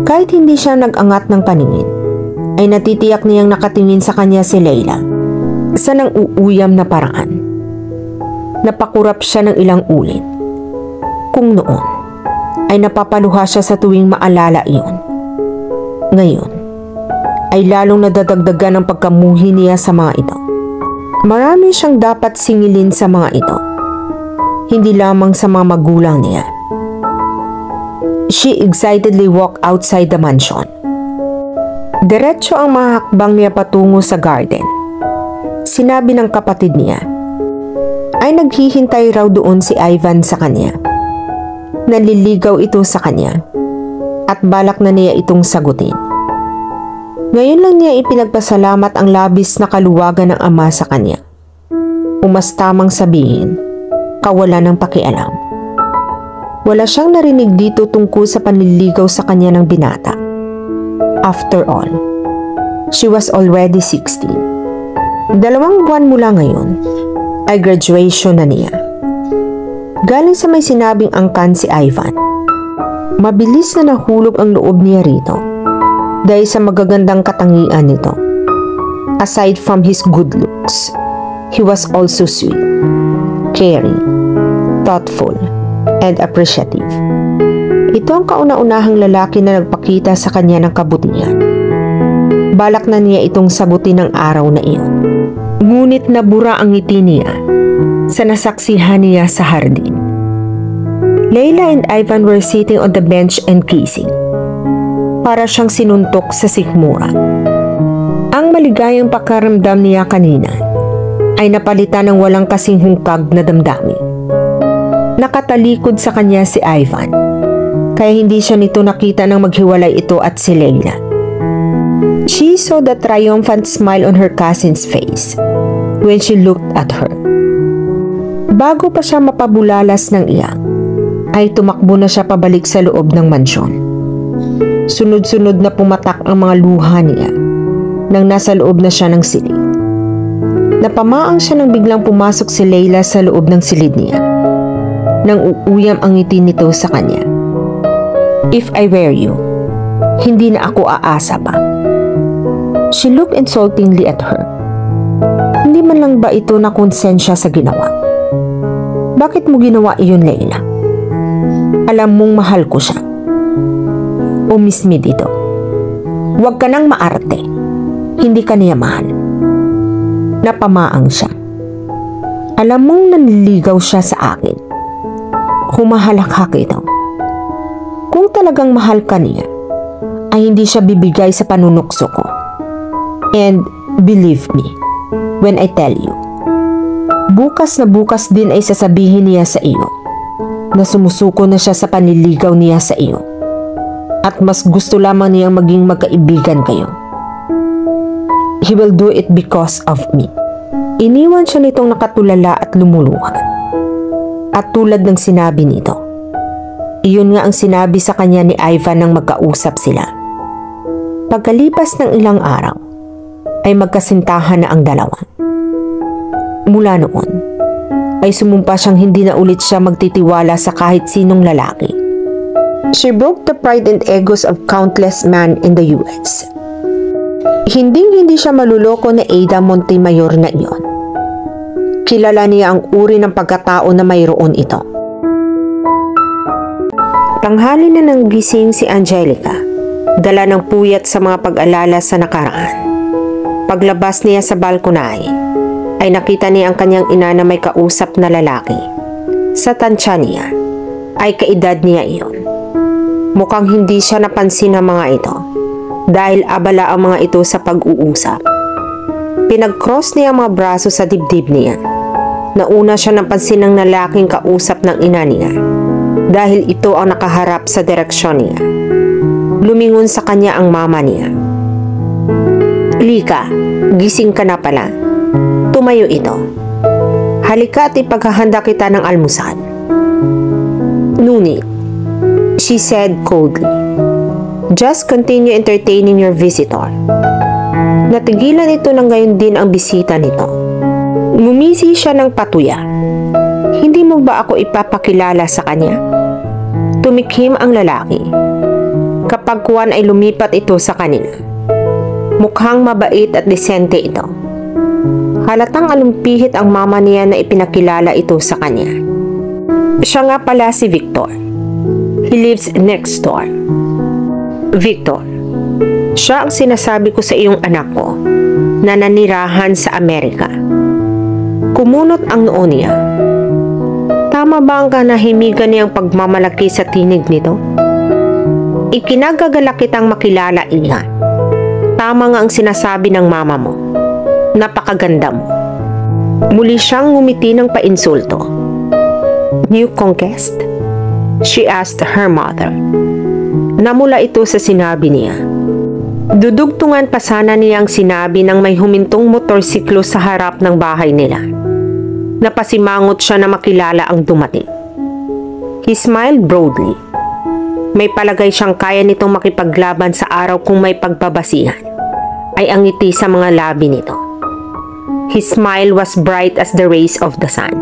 Kahit hindi siya nag-angat ng paningin, ay natitiyak niyang nakatingin sa kanya si Leila sa nang uuyam na paraan. Napakurap siya ng ilang ulit kung noon ay napapaluha siya sa tuwing maalala iyon. Ngayon ay lalong nadadagdagan ang pagkamuhi niya sa mga ito. Marami siyang dapat singilin sa mga ito. Hindi lamang sa mga magulang niya. She excitedly walked outside the mansion. Diretso ang mga hakbang niya patungo sa garden. Sinabi ng kapatid niya, ay naghihintay raw doon si Ivan sa kanya. Naliligaw ito sa kanya at balak na niya itong sagutin. Ngayon lang niya ipinagpasalamat ang labis na kaluwagan ng ama sa kanya. Umas tamang sabihin, kawalan ng pakialam. Wala siyang narinig dito tungkol sa panliligaw sa kanya ng binata. After all, she was already 16. Dalawang buwan mula ngayon ay graduation na niya. Galing sa may sinabing angkan si Ivan. Mabilis na nahulog ang loob niya rito dahil sa magagandang katangian nito. Aside from his good looks, he was also sweet, caring, thoughtful, and appreciative. Ito ang kauna-unahang lalaki na nagpakita sa kanya ng kabutihan. Balak na niya itong sagutin ng araw na iyon. Ngunit nabura ang ngiti niya sa nasaksihan niya sa hardin. Layla and Ivan were sitting on the bench and kissing. Para siyang sinuntok sa sikmura. Ang maligayang pakaramdam niya kanina ay napalitan ng walang kasing hungkag na damdamin. Nakatalikod sa kanya si Ivan, kaya hindi siya nito nakita nang maghiwalay ito at si Leila. She saw the triumphant smile on her cousin's face when she looked at her. Bago pa siya mapabulalas ng iyak, ay tumakbo na siya pabalik sa loob ng mansyon. Sunod-sunod na pumatak ang mga luha niya nang nasa loob na siya ng silid. Napamaang siya nang biglang pumasok si Leila sa loob ng silid niya nang uuyam ang ngiti nito sa kanya. If I were you, hindi na ako aasa pa. She looked insultingly at her. Hindi man lang ba ito na konsensya sa ginawa? Bakit mo ginawa iyon, Leila? Alam mong mahal ko siya. Umismi dito. Huwag ka nang maarte. Hindi ka niya mahal. Napamaang siya. Alam mong nanliligaw siya sa akin humahalakhak ito. Kung talagang mahal ka niya, ay hindi siya bibigay sa panunukso ko. And believe me, when I tell you, bukas na bukas din ay sasabihin niya sa iyo na sumusuko na siya sa panliligaw niya sa iyo at mas gusto lamang niyang maging magkaibigan kayo. He will do it because of me. Iniwan siya nitong nakatulala at lumuluha. At tulad ng sinabi nito, iyon nga ang sinabi sa kanya ni Ivan nang magkausap sila. Pagkalipas ng ilang araw, ay magkasintahan na ang dalawa. Mula noon, ay sumumpa siyang hindi na ulit siya magtitiwala sa kahit sinong lalaki. She broke the pride and egos of countless men in the US. Hindi hindi siya maluloko na Ada Montemayor na iyon kilala niya ang uri ng pagkatao na mayroon ito. Tanghali na nang gising si Angelica, dala ng puyat sa mga pag-alala sa nakaraan. Paglabas niya sa balkonay, ay nakita niya ang kanyang ina na may kausap na lalaki. Sa tansya niya, ay kaedad niya iyon. Mukhang hindi siya napansin ng mga ito dahil abala ang mga ito sa pag-uusap. Pinag-cross niya ang mga braso sa dibdib niya Nauna siya napansin ng lalaking kausap ng ina niya dahil ito ang nakaharap sa direksyon niya. Lumingon sa kanya ang mama niya. Lika, gising ka na pala. Tumayo ito. Halika at ipaghahanda kita ng almusal. Ngunit, she said coldly, just continue entertaining your visitor. Natigilan ito ng gayon din ang bisita nito. Ngumisi siya ng patuya. Hindi mo ba ako ipapakilala sa kanya? Tumikhim ang lalaki. Kapag kuwan ay lumipat ito sa kanila. Mukhang mabait at desente ito. Halatang alumpihit ang mama niya na ipinakilala ito sa kanya. Siya nga pala si Victor. He lives next door. Victor, siya ang sinasabi ko sa iyong anak ko na nanirahan sa Amerika. Kumunot ang noo niya. Tama ba ang kanahimigan niyang pagmamalaki sa tinig nito? Ikinagagala kitang makilala iya. Tama nga ang sinasabi ng mama mo. Napakaganda mo. Muli siyang ngumiti ng painsulto. New conquest? She asked her mother. Namula ito sa sinabi niya. Dudugtungan pa sana niya ang sinabi ng may humintong motorsiklo sa harap ng bahay nila. Napasimangot siya na makilala ang dumating. He smiled broadly. May palagay siyang kaya nitong makipaglaban sa araw kung may pagbabasihan. Ay ang ngiti sa mga labi nito. His smile was bright as the rays of the sun.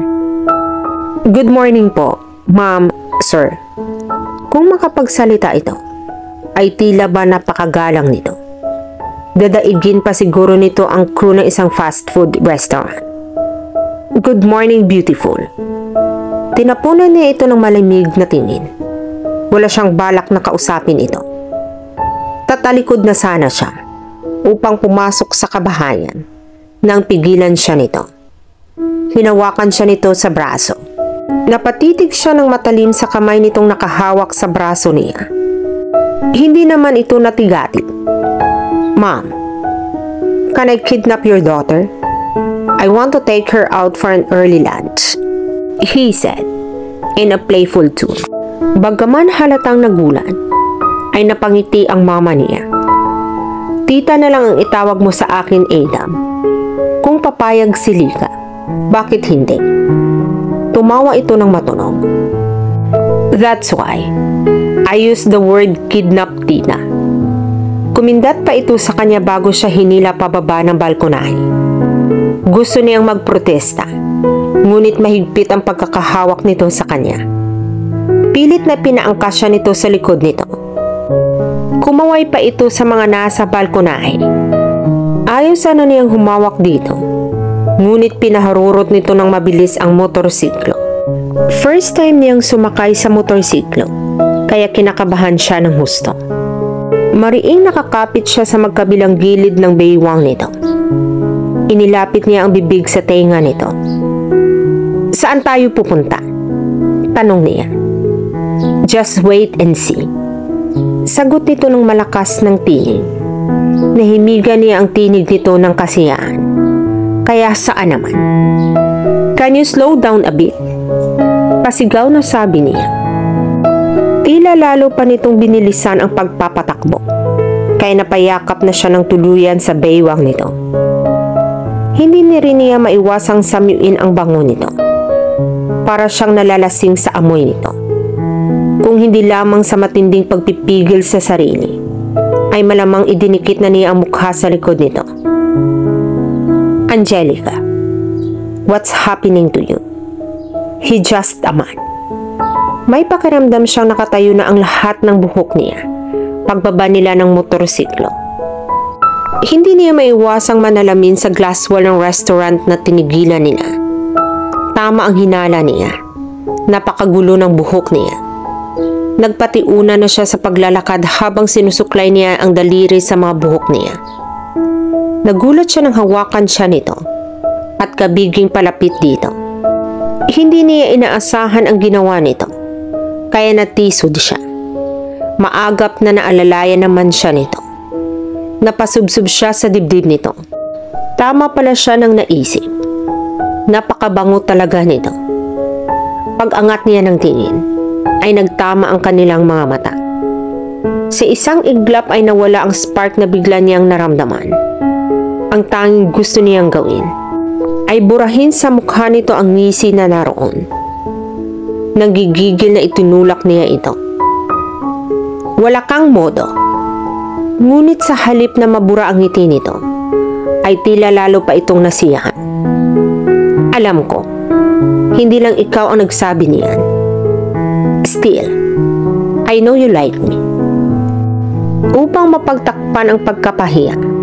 Good morning po, ma'am, sir. Kung makapagsalita ito, ay tila ba napakagalang nito. Dadaigin pa siguro nito ang crew ng isang fast food restaurant. Good morning, beautiful. Tinapunan niya ito ng malamig na tingin. Wala siyang balak na kausapin ito. Tatalikod na sana siya upang pumasok sa kabahayan nang pigilan siya nito. Hinawakan siya nito sa braso. Napatitig siya ng matalim sa kamay nitong nakahawak sa braso niya. Hindi naman ito natigati. Ma'am, can I kidnap your daughter? I want to take her out for an early lunch. He said, in a playful tone. Bagaman halatang nagulan, ay napangiti ang mama niya. Tita na lang ang itawag mo sa akin, Adam kung papayag si Lika, bakit hindi? Tumawa ito ng matunog. That's why, I use the word kidnap Tina. Kumindat pa ito sa kanya bago siya hinila pababa ng balkonahe. Gusto niyang magprotesta, ngunit mahigpit ang pagkakahawak nito sa kanya. Pilit na pinaangkas siya nito sa likod nito. Kumaway pa ito sa mga nasa balkonahe Ayaw sana niyang humawak dito, ngunit pinaharurot nito ng mabilis ang motorsiklo. First time niyang sumakay sa motorsiklo, kaya kinakabahan siya ng husto. Mariing nakakapit siya sa magkabilang gilid ng baywang nito. Inilapit niya ang bibig sa tenga nito. Saan tayo pupunta? Tanong niya. Just wait and see. Sagot nito ng malakas ng tingin. Nahimigan niya ang tinig nito ng kasiyahan. Kaya saan naman? Can you slow down a bit? Pasigaw na sabi niya. Tila lalo pa nitong binilisan ang pagpapatakbo. Kaya napayakap na siya ng tuluyan sa baywang nito. Hindi ni rin niya maiwasang samyuin ang bango nito. Para siyang nalalasing sa amoy nito. Kung hindi lamang sa matinding pagpipigil sa sarili ay malamang idinikit na niya ang mukha sa likod nito. Angelica, what's happening to you? He just a man. May pakiramdam siyang nakatayo na ang lahat ng buhok niya pagbaba nila ng motorsiklo. Hindi niya maiwasang manalamin sa glass wall ng restaurant na tinigilan nila. Tama ang hinala niya. Napakagulo ng buhok niya Nagpatiuna na siya sa paglalakad habang sinusuklay niya ang daliri sa mga buhok niya. Nagulat siya nang hawakan siya nito at kabiging palapit dito. Hindi niya inaasahan ang ginawa nito, kaya natisod siya. Maagap na naalalayan naman siya nito. Napasubsob siya sa dibdib nito. Tama pala siya ng naisip. Napakabango talaga nito. Pag-angat niya ng tingin, ay nagtama ang kanilang mga mata. Sa isang iglap ay nawala ang spark na bigla niyang naramdaman. Ang tanging gusto niyang gawin ay burahin sa mukha nito ang ngisi na naroon. Nagigigil na itinulak niya ito. Wala kang modo. Ngunit sa halip na mabura ang ngiti nito, ay tila lalo pa itong nasiyahan. Alam ko, hindi lang ikaw ang nagsabi niyan Still, I know you like me. Upang mapagtakpan ang pagkapahiya,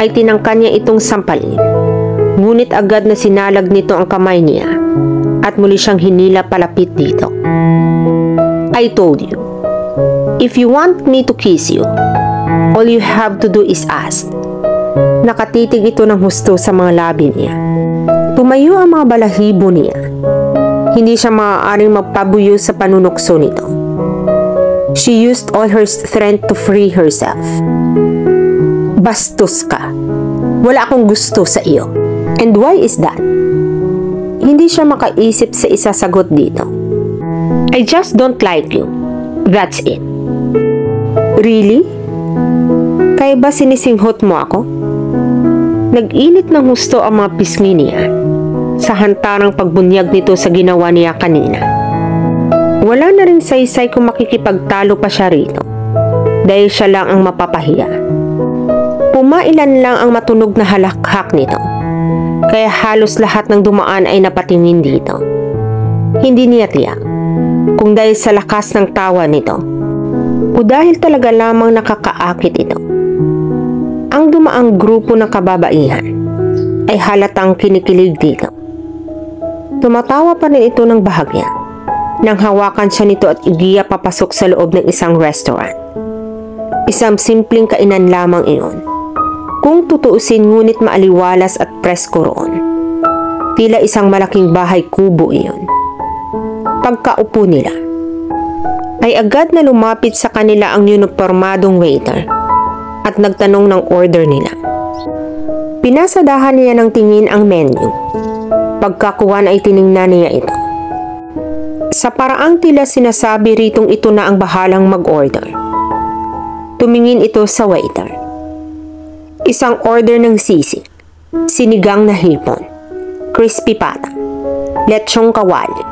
ay tinangka niya itong sampalin. Ngunit agad na sinalag nito ang kamay niya at muli siyang hinila palapit dito. I told you, if you want me to kiss you, all you have to do is ask. Nakatitig ito ng husto sa mga labi niya. Tumayo ang mga balahibo niya. Hindi siya maaaring magpabuyo sa panunokso nito. She used all her strength to free herself. Bastos ka. Wala akong gusto sa iyo. And why is that? Hindi siya makaisip sa isa sagot dito. I just don't like you. That's it. Really? Kaya ba sinisinghot mo ako? Nag-init ng husto ang mga pisngi niya sa hantarang pagbunyag nito sa ginawa niya kanina. Wala na rin saysay kung makikipagtalo pa siya rito dahil siya lang ang mapapahiya. Pumailan lang ang matunog na halakhak nito kaya halos lahat ng dumaan ay napatingin dito. Hindi niya tiyak kung dahil sa lakas ng tawa nito o dahil talaga lamang nakakaakit ito. Ang dumaang grupo ng kababaihan ay halatang kinikilig dito. Tumatawa pa rin ito ng bahagya nang hawakan siya nito at igiya papasok sa loob ng isang restaurant. Isang simpleng kainan lamang iyon. Kung tutuusin ngunit maaliwalas at presko roon. Tila isang malaking bahay kubo iyon pagkaupo nila, ay agad na lumapit sa kanila ang uniformadong waiter at nagtanong ng order nila. Pinasadahan niya ng tingin ang menu. Pagkakuhan ay tiningnan niya ito. Sa paraang tila sinasabi ritong ito na ang bahalang mag-order. Tumingin ito sa waiter. Isang order ng sisig, sinigang na hipon, crispy pata, lechong kawali,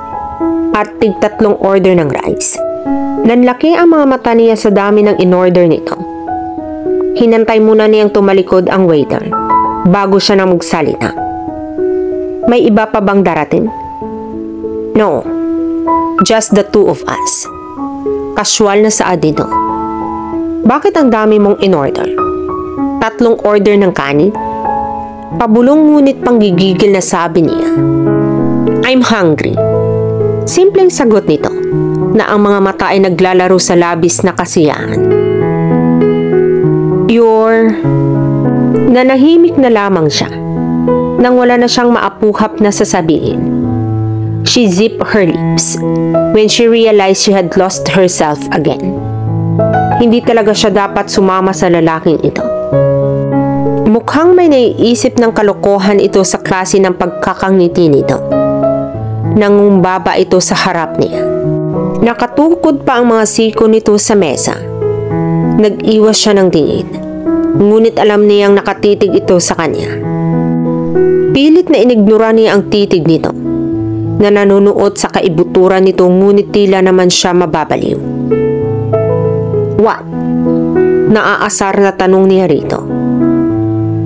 at tigtatlong order ng rice. Nanlaki ang mga mata niya sa dami ng in-order nito. Hinantay muna niyang tumalikod ang waiter bago siya na magsalita. May iba pa bang darating? No, just the two of us. Casual na saad dito. Bakit ang dami mong in-order? Tatlong order ng kanin? Pabulong ngunit panggigigil na sabi niya. I'm hungry. Simpleng sagot nito na ang mga mata ay naglalaro sa labis na kasiyahan. Your... Nanahimik na lamang siya nang wala na siyang maapuhap na sasabihin. She zipped her lips when she realized she had lost herself again. Hindi talaga siya dapat sumama sa lalaking ito. Mukhang may naiisip ng kalokohan ito sa klase ng pagkakangiti nito nangumbaba ito sa harap niya. Nakatukod pa ang mga siko nito sa mesa. Nag-iwas siya ng tingin. Ngunit alam niyang nakatitig ito sa kanya. Pilit na inignora niya ang titig nito na nanonood sa kaibuturan nito ngunit tila naman siya mababaliw. What? Naaasar na tanong niya rito.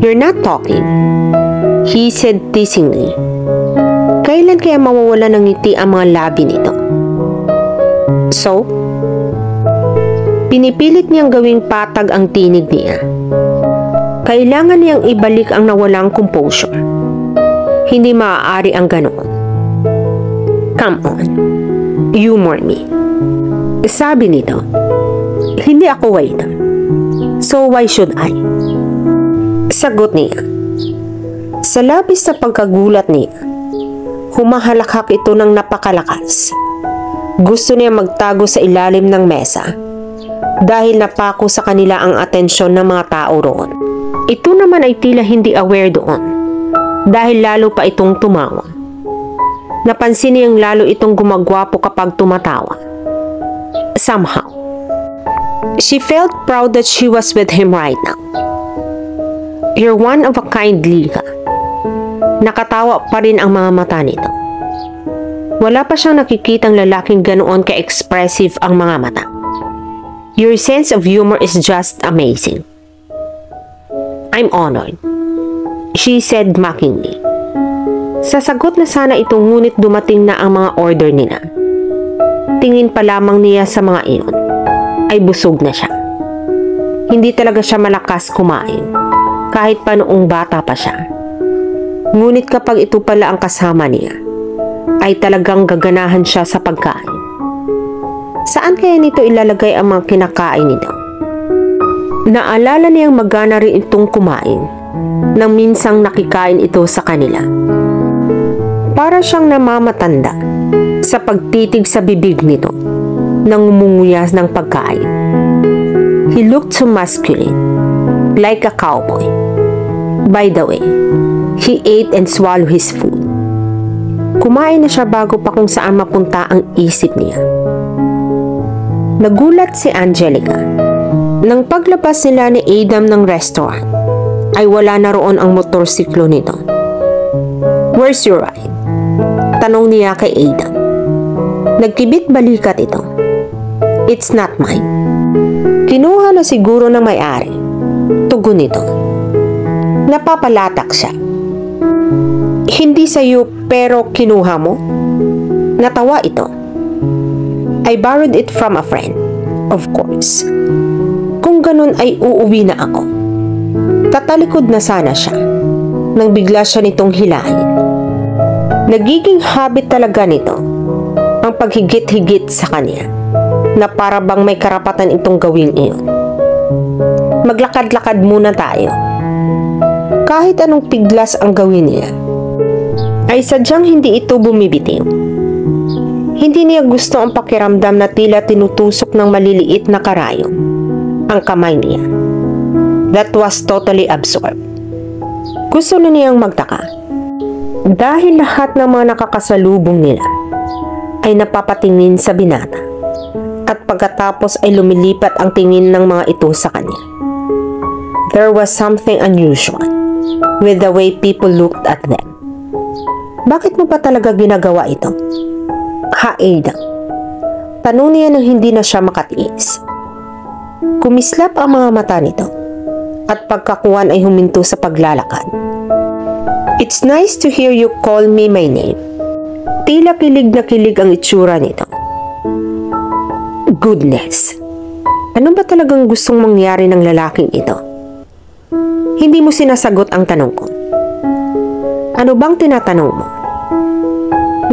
You're not talking. He said teasingly. Kailan kaya mawawala ng ngiti ang mga labi nito? So, pinipilit niyang gawing patag ang tinig niya. Kailangan niyang ibalik ang nawalang composure. Hindi maaari ang ganoon. Come on, humor me. Sabi nito, hindi ako waiter. So why should I? Sagot niya. Sa labis na pagkagulat niya, Humahalakhak ito ng napakalakas. Gusto niya magtago sa ilalim ng mesa dahil napako sa kanila ang atensyon ng mga tao roon. Ito naman ay tila hindi aware doon dahil lalo pa itong tumawa. Napansin niyang lalo itong gumagwapo kapag tumatawa. Somehow, she felt proud that she was with him right now. You're one of a kind, Lika. Nakatawa pa rin ang mga mata nito. Wala pa siyang nakikitang lalaking ganoon ka-expressive ang mga mata. Your sense of humor is just amazing. I'm honored. She said mockingly. Sasagot na sana ito ngunit dumating na ang mga order nila. Tingin pa lamang niya sa mga iyon. Ay busog na siya. Hindi talaga siya malakas kumain kahit pa noong bata pa siya. Ngunit kapag ito pala ang kasama niya, ay talagang gaganahan siya sa pagkain. Saan kaya nito ilalagay ang mga kinakain nito? Naalala niyang magana rin itong kumain nang minsang nakikain ito sa kanila. Para siyang namamatanda sa pagtitig sa bibig nito nang umunguyas ng pagkain. He looked so masculine, like a cowboy. By the way, he ate and swallowed his food. Kumain na siya bago pa kung saan mapunta ang isip niya. Nagulat si Angelica. Nang paglabas nila ni Adam ng restaurant, ay wala na roon ang motorsiklo nito. Where's your ride? Tanong niya kay Adam. Nagkibit balikat ito. It's not mine. Kinuha na siguro ng may-ari. Tugon nito. Napapalatak siya. Hindi sa'yo pero kinuha mo? Natawa ito. I borrowed it from a friend. Of course. Kung ganun ay uuwi na ako. Tatalikod na sana siya nang bigla siya nitong hilahin. Nagiging habit talaga nito ang paghigit-higit sa kanya na para bang may karapatan itong gawing iyon. Maglakad-lakad muna tayo. Kahit anong piglas ang gawin niya, ay sadyang hindi ito bumibitiw. Hindi niya gusto ang pakiramdam na tila tinutusok ng maliliit na karayom ang kamay niya. That was totally absorbed. Gusto na niyang magtaka. Dahil lahat ng mga nakakasalubong nila ay napapatingin sa binata at pagkatapos ay lumilipat ang tingin ng mga ito sa kanya. There was something unusual with the way people looked at them. Bakit mo pa talaga ginagawa ito? Ha, Ada. Tanong niya nang hindi na siya makatiis. Kumislap ang mga mata nito at pagkakuan ay huminto sa paglalakad. It's nice to hear you call me my name. Tila kilig na kilig ang itsura nito. Goodness! Ano ba talagang gustong mangyari ng lalaking ito? Hindi mo sinasagot ang tanong ko. Ano bang tinatanong mo?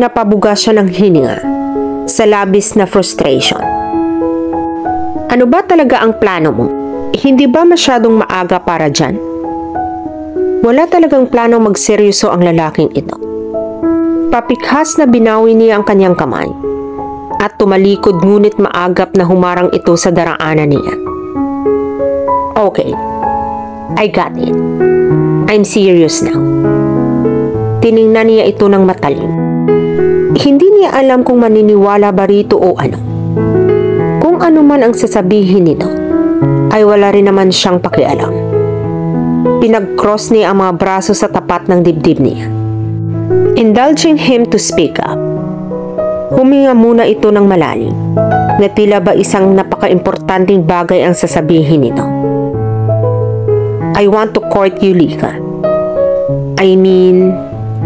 Napabuga siya ng hininga sa labis na frustration. Ano ba talaga ang plano mo? Hindi ba masyadong maaga para dyan? Wala talagang plano magseryoso ang lalaking ito. Papikhas na binawi niya ang kanyang kamay at tumalikod ngunit maagap na humarang ito sa daraanan niya. Okay, I got it. I'm serious now. Tiningnan niya ito ng matalim. Hindi niya alam kung maniniwala ba rito o ano. Kung ano man ang sasabihin nito, ay wala rin naman siyang pakialam. Pinag-cross niya ang mga braso sa tapat ng dibdib niya. Indulging him to speak up. Huminga muna ito ng malalim na tila ba isang napaka-importanting bagay ang sasabihin nito. I want to court you, Lika. I mean,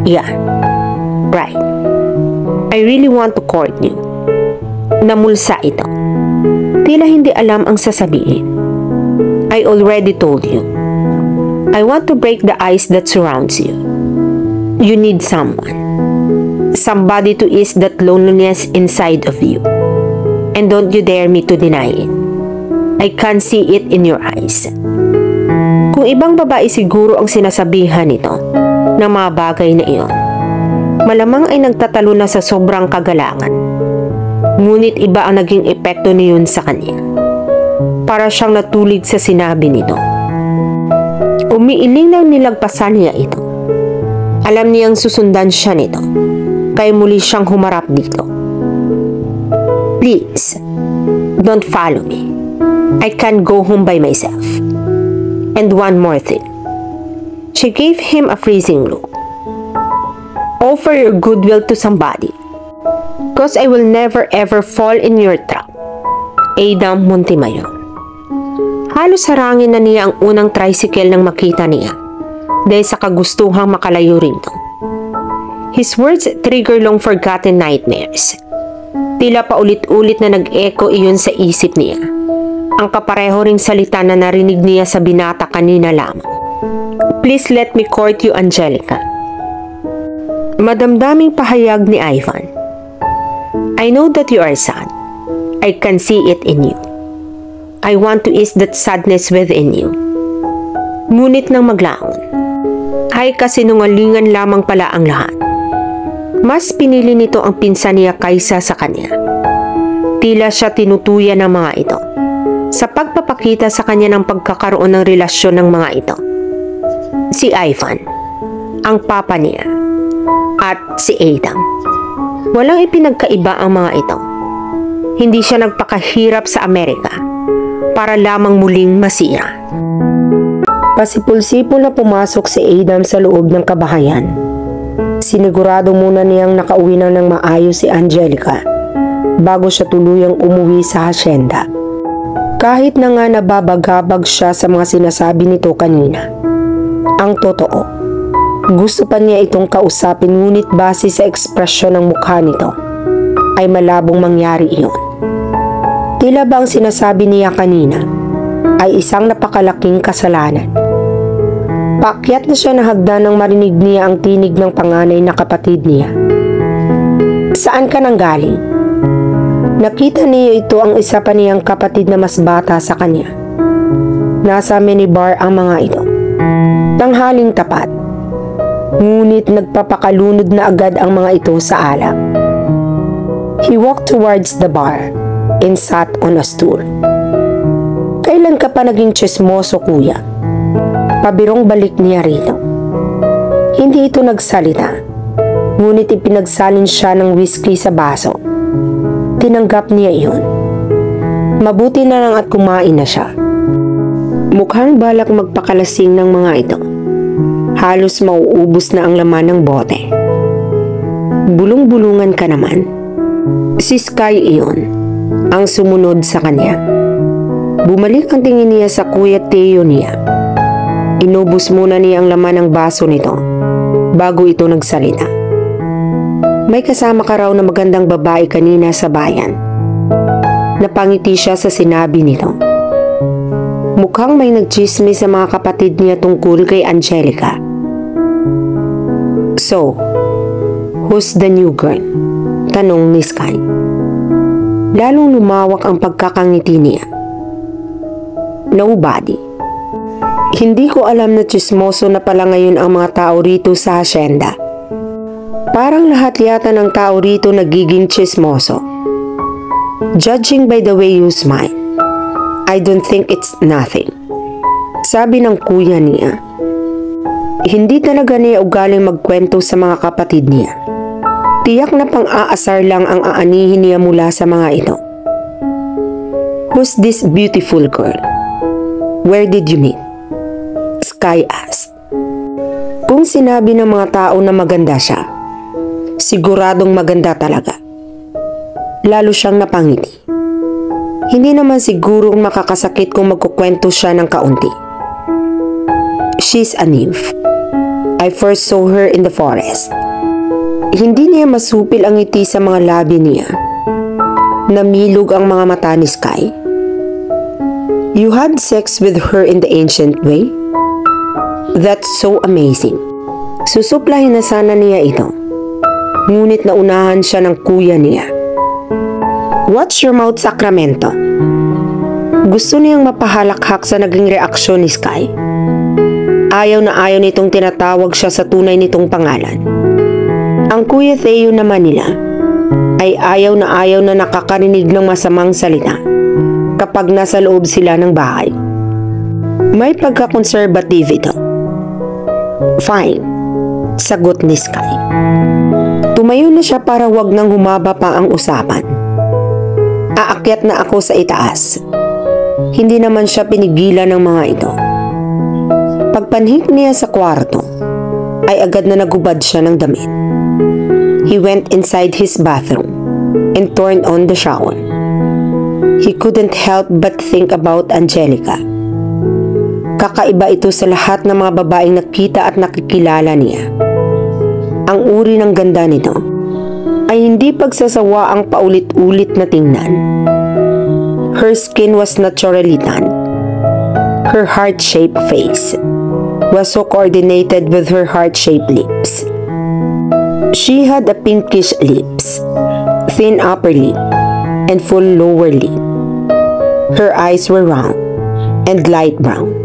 yeah, right. I really want to court you. Namulsa ito. Tila hindi alam ang sasabihin. I already told you. I want to break the ice that surrounds you. You need someone. Somebody to ease that loneliness inside of you. And don't you dare me to deny it. I can see it in your eyes. Kung ibang babae siguro ang sinasabihan nito ng mga bagay na iyon, malamang ay nagtatalo na sa sobrang kagalangan. Ngunit iba ang naging epekto niyon sa kanya. Para siyang natulig sa sinabi nito. Umiiling na nilagpasan niya ito. Alam niyang susundan siya nito. Kaya muli siyang humarap dito. Please, don't follow me. I can't go home by myself. And one more thing. She gave him a freezing look. Offer your goodwill to somebody. Cause I will never ever fall in your trap. Adam Montemayor. Halos harangin na niya ang unang tricycle nang makita niya dahil sa kagustuhang makalayo rito. His words trigger long forgotten nightmares. Tila pa ulit-ulit na nag-echo iyon sa isip niya. Ang kapareho ring salita na narinig niya sa binata kanina lamang. Please let me court you, Angelica. Madamdaming pahayag ni Ivan. I know that you are sad. I can see it in you. I want to ease that sadness within you. Ngunit nang maglaon, ay kasinungalingan lamang pala ang lahat. Mas pinili nito ang pinsan niya kaysa sa kanya. Tila siya tinutuyan ng mga ito sa pagpapakita sa kanya ng pagkakaroon ng relasyon ng mga ito. Si Ivan, ang papa niya, at si Adam. Walang ipinagkaiba ang mga ito. Hindi siya nagpakahirap sa Amerika para lamang muling masira. Pasipul-sipol na pumasok si Adam sa loob ng kabahayan. Sinigurado muna niyang nakauwi na ng maayos si Angelica bago siya tuluyang umuwi sa hasyenda. Kahit na nga nababagabag siya sa mga sinasabi nito kanina. Ang totoo, gusto pa niya itong kausapin ngunit base sa ekspresyon ng mukha nito ay malabong mangyari iyon. Tila ba ang sinasabi niya kanina ay isang napakalaking kasalanan. Paakyat na siya na hagdan nang marinig niya ang tinig ng panganay na kapatid niya. Saan ka nang galing? Nakita niya ito ang isa pa niyang kapatid na mas bata sa kanya. Nasa minibar ang mga ito. Tanghaling tapat. Ngunit nagpapakalunod na agad ang mga ito sa alak. He walked towards the bar and sat on a stool. Kailan ka pa naging chismoso kuya? Pabirong balik niya rito. Hindi ito nagsalita, ngunit ipinagsalin siya ng whiskey sa baso. Tinanggap niya iyon. Mabuti na lang at kumain na siya. Mukhang balak magpakalasing ng mga ito. Halos mauubos na ang laman ng bote. Bulong-bulungan ka naman. Si Sky iyon, ang sumunod sa kanya. Bumalik ang tingin niya sa kuya Teo niya. Inubos muna niya ang laman ng baso nito bago ito nagsalita. May kasama ka raw na magandang babae kanina sa bayan. Napangiti siya sa sinabi nito. Mukhang may nagchismis sa mga kapatid niya tungkol kay Angelica. So, who's the new girl? Tanong ni Sky. Lalong lumawak ang pagkakangiti niya. Nobody. Hindi ko alam na chismoso na pala ngayon ang mga tao rito sa hasyenda. Parang lahat yata ng tao rito nagiging chismoso. Judging by the way you smile, I don't think it's nothing. Sabi ng kuya niya. Hindi talaga niya ugaling magkwento sa mga kapatid niya. Tiyak na pang-aasar lang ang aanihin niya mula sa mga ito. Who's this beautiful girl? Where did you meet? Sky asked. Kung sinabi ng mga tao na maganda siya, siguradong maganda talaga. Lalo siyang napangiti. Hindi naman sigurong makakasakit kung magkukwento siya ng kaunti. She's a nymph. I first saw her in the forest. Hindi niya masupil ang ngiti sa mga labi niya. Namilog ang mga mata ni Sky. You had sex with her in the ancient way? That's so amazing. Susuplahin na sana niya ito. Ngunit naunahan siya ng kuya niya. Watch your mouth, Sacramento. Gusto niyang mapahalakhak sa naging reaksyon ni Sky. Ayaw na ayaw nitong tinatawag siya sa tunay nitong pangalan. Ang kuya Theo naman nila ay ayaw na ayaw na nakakarinig ng masamang salita kapag nasa loob sila ng bahay. May pagka-conservative ito. Fine, sagot ni Sky. Tumayo na siya para wag nang humaba pa ang usapan. Aakyat na ako sa itaas. Hindi naman siya pinigilan ng mga ito. Pagpanhik niya sa kwarto, ay agad na nagubad siya ng damit. He went inside his bathroom and turned on the shower. He couldn't help but think about Angelica. Kakaiba ito sa lahat ng mga babaeng nakita at nakikilala niya. Ang uri ng ganda nito ay hindi pagsasawa ang paulit-ulit na tingnan. Her skin was naturally tan. Her heart-shaped face was so coordinated with her heart-shaped lips. She had a pinkish lips, thin upper lip, and full lower lip. Her eyes were round and light brown.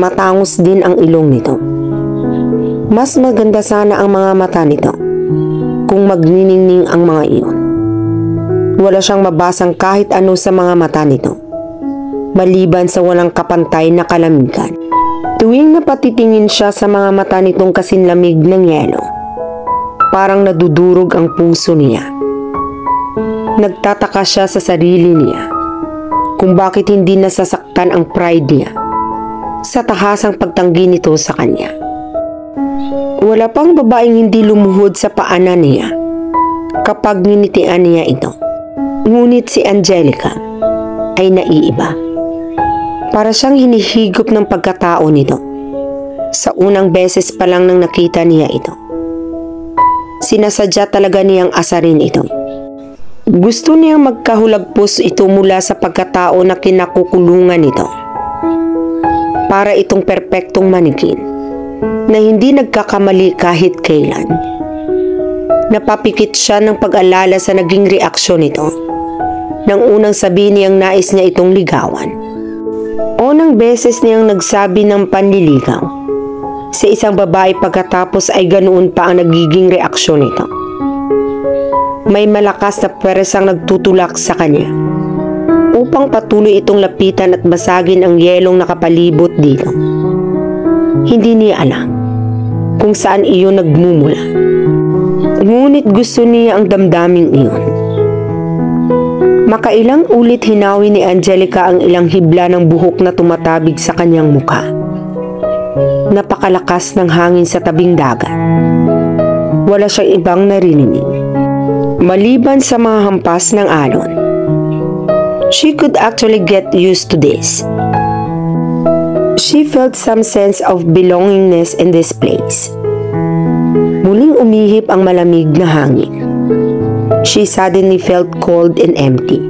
Matangos din ang ilong nito. Mas maganda sana ang mga mata nito kung magniningning ang mga iyon. Wala siyang mabasang kahit ano sa mga mata nito, maliban sa walang kapantay na kalamigan. Tuwing napatitingin siya sa mga mata nitong kasinlamig ng yelo, parang nadudurog ang puso niya. Nagtataka siya sa sarili niya kung bakit hindi nasasaktan ang pride niya sa tahasang pagtanggi nito sa kanya. Wala pang babaeng hindi lumuhod sa paanan niya kapag ninitian niya ito. Ngunit si Angelica ay naiiba. Para siyang hinihigop ng pagkatao nito. Sa unang beses pa lang nang nakita niya ito. Sinasadya talaga niyang asarin ito. Gusto niyang magkahulagpos ito mula sa pagkatao na kinakukulungan nito. Para itong perpektong manikin na hindi nagkakamali kahit kailan. Napapikit siya ng pag-alala sa naging reaksyon nito nang unang sabi niyang nais niya itong ligawan. O nang beses niyang nagsabi ng panliligaw sa isang babae pagkatapos ay ganoon pa ang nagiging reaksyon nito may malakas na pweresang nagtutulak sa kanya upang patuloy itong lapitan at basagin ang yelong nakapalibot dito. Hindi niya alam kung saan iyon nagmumula. Ngunit gusto niya ang damdaming iyon. Makailang ulit hinawi ni Angelica ang ilang hibla ng buhok na tumatabig sa kanyang mukha. Napakalakas ng hangin sa tabing dagat. Wala siyang ibang narinig maliban sa mga hampas ng alon. She could actually get used to this. She felt some sense of belongingness in this place. Muling umihip ang malamig na hangin. She suddenly felt cold and empty.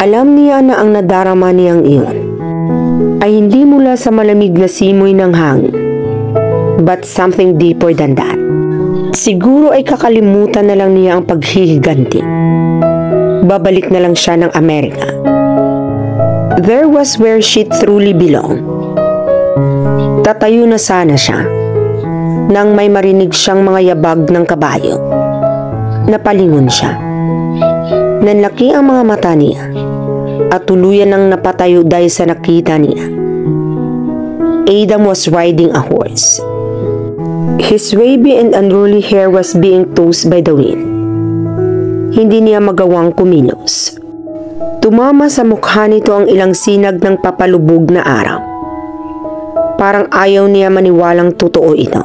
Alam niya na ang nadarama niyang iyon ay hindi mula sa malamig na simoy ng hangin, but something deeper than that. Siguro ay kakalimutan na lang niya ang paghihiganti. Babalik na lang siya ng Amerika. There was where she truly belonged. Tatayo na sana siya nang may marinig siyang mga yabag ng kabayo. Napalingon siya. Nanlaki ang mga mata niya at tuluyan nang napatayo dahil sa nakita niya. Adam was riding a horse. His wavy and unruly hair was being tossed by the wind. Hindi niya magawang kumilos. Tumama sa mukha nito ang ilang sinag ng papalubog na araw. Parang ayaw niya maniwalang totoo ito.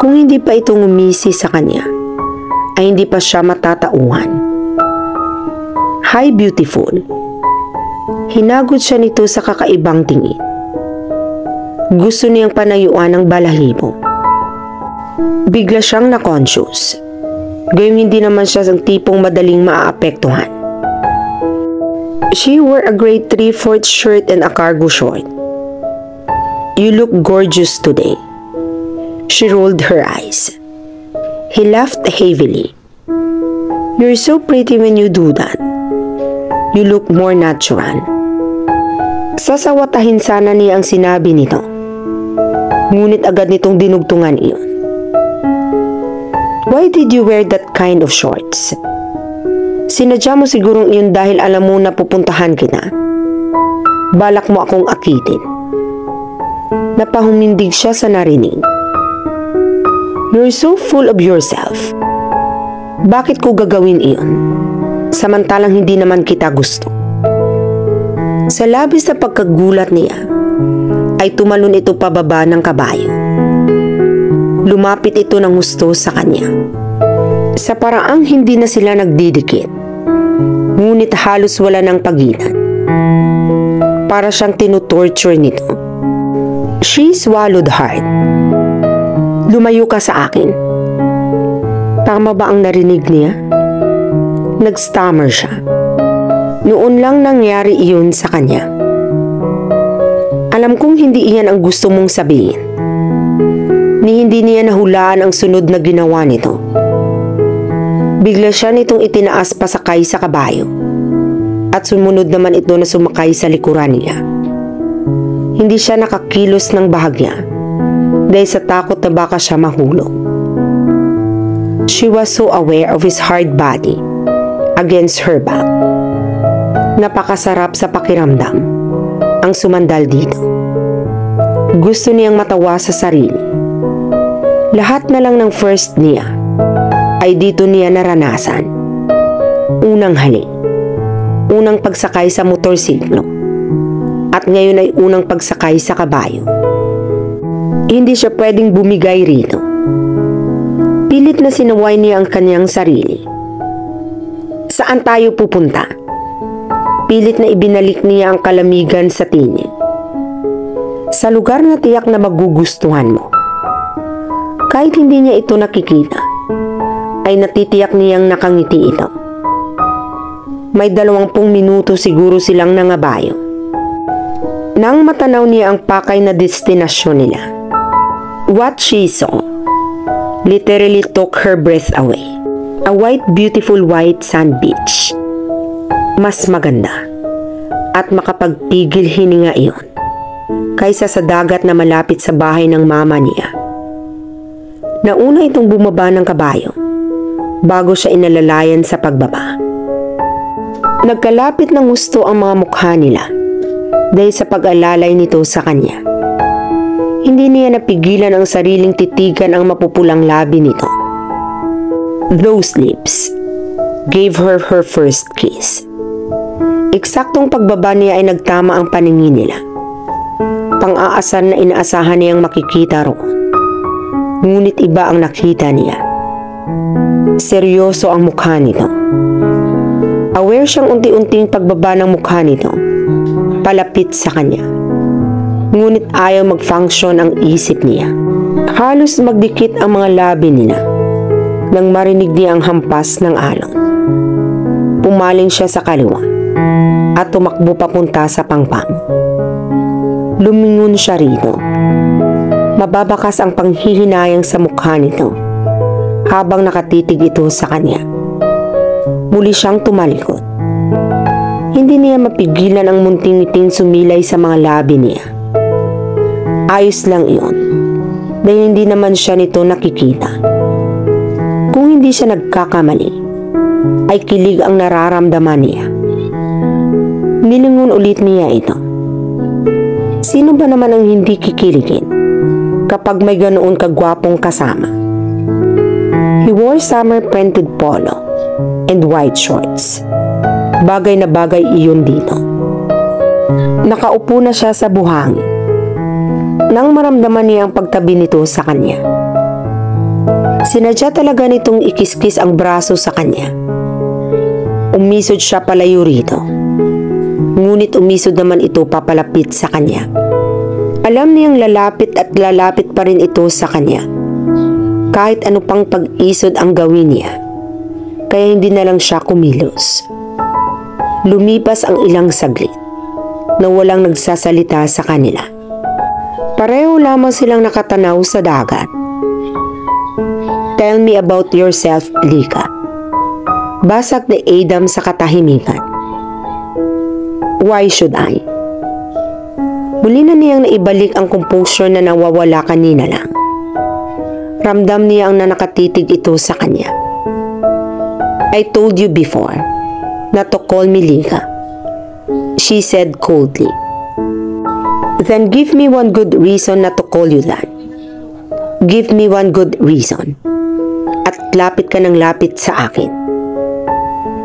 Kung hindi pa ito ngumisi sa kanya, ay hindi pa siya matatauhan. Hi beautiful. Hinagod siya nito sa kakaibang tingin. Gusto niyang panayuan ng balahibo Bigla siyang na-conscious. Gayong hindi naman siya ang tipong madaling maaapektuhan. She wore a gray three-fourth shirt and a cargo short. You look gorgeous today. She rolled her eyes. He laughed heavily. You're so pretty when you do that. You look more natural. Sasawatahin sana niya ang sinabi nito. Ngunit agad nitong dinugtungan iyon. Why did you wear that kind of shorts? Sinadya mo sigurong iyon dahil alam mo na pupuntahan kita. Balak mo akong akitin. Napahumindig siya sa narinig. You're so full of yourself. Bakit ko gagawin iyon? Samantalang hindi naman kita gusto. Sa labis na pagkagulat niya, ay tumalon ito pababa ng kabayo lumapit ito ng gusto sa kanya. Sa paraang hindi na sila nagdidikit, ngunit halos wala ng pagilan. Para siyang tinutorture nito. She swallowed hard. Lumayo ka sa akin. Tama ba ang narinig niya? Nag-stammer siya. Noon lang nangyari iyon sa kanya. Alam kong hindi iyan ang gusto mong sabihin ni hindi niya nahulaan ang sunod na ginawa nito. Bigla siya nitong itinaas pa sakay sa kabayo at sumunod naman ito na sumakay sa likuran niya. Hindi siya nakakilos ng bahagya dahil sa takot na baka siya mahulog. She was so aware of his hard body against her back. Napakasarap sa pakiramdam ang sumandal dito. Gusto niyang matawa sa sarili. Lahat na lang ng first niya ay dito niya naranasan. Unang halik, unang pagsakay sa motorsiklo, at ngayon ay unang pagsakay sa kabayo. Hindi siya pwedeng bumigay rito Pilit na sinaway niya ang kanyang sarili. Saan tayo pupunta? Pilit na ibinalik niya ang kalamigan sa tinig. Sa lugar na tiyak na magugustuhan mo. Kahit hindi niya ito nakikita, ay natitiyak niyang nakangiti ito. May dalawampung minuto siguro silang nangabayo. Nang matanaw niya ang pakay na destinasyon nila. What she saw literally took her breath away. A white beautiful white sand beach. Mas maganda at makapagpigil hininga iyon kaysa sa dagat na malapit sa bahay ng mama niya. Nauna itong bumaba ng kabayo bago siya inalalayan sa pagbaba. Nagkalapit ng gusto ang mga mukha nila dahil sa pag-alalay nito sa kanya. Hindi niya napigilan ang sariling titigan ang mapupulang labi nito. Those lips gave her her first kiss. Eksaktong pagbaba niya ay nagtama ang paningin nila. Pang-aasar na inaasahan niyang makikita roon. Ngunit iba ang nakita niya. Seryoso ang mukha nito. Aware siyang unti-unting pagbaba ng mukha nito. Palapit sa kanya ngunit ayaw mag-function ang isip niya. Halos magdikit ang mga labi nila nang marinig niya ang hampas ng alon. Pumaling siya sa kaliwa at tumakbo papunta sa pangpang. Lumingon siya rito. Mababakas ang panghihinayang sa mukha nito habang nakatitig ito sa kanya. Muli siyang tumalikod. Hindi niya mapigilan ang munting ngiting sumilay sa mga labi niya. Ayos lang iyon. Dahil hindi naman siya nito nakikita. Kung hindi siya nagkakamali, ay kilig ang nararamdaman niya. Nilingon ulit niya ito. Sino ba naman ang hindi kikiligin kapag may ganoon kagwapong kasama? He wore summer printed polo and white shorts. Bagay na bagay iyon dito. Nakaupo na siya sa buhangin nang maramdaman niya ang pagtabi nito sa kanya. Sinadya talaga nitong ikiskis ang braso sa kanya. Umisod siya palayo rito. Ngunit umisod naman ito papalapit sa kanya. Alam niyang lalapit at lalapit pa rin ito sa kanya. Kahit ano pang pag-isod ang gawin niya. Kaya hindi na lang siya kumilos. Lumipas ang ilang saglit na walang nagsasalita sa kanila. Pareho lamang silang nakatanaw sa dagat. Tell me about yourself, Lika. Basag ni Adam sa katahimikan. Why should I? Muli na niyang naibalik ang composure na nawawala kanina lang. Ramdam niya ang nanakatitig ito sa kanya. I told you before not to call me Lika. She said coldly. Then give me one good reason not to call you that. Give me one good reason. At lapit ka ng lapit sa akin.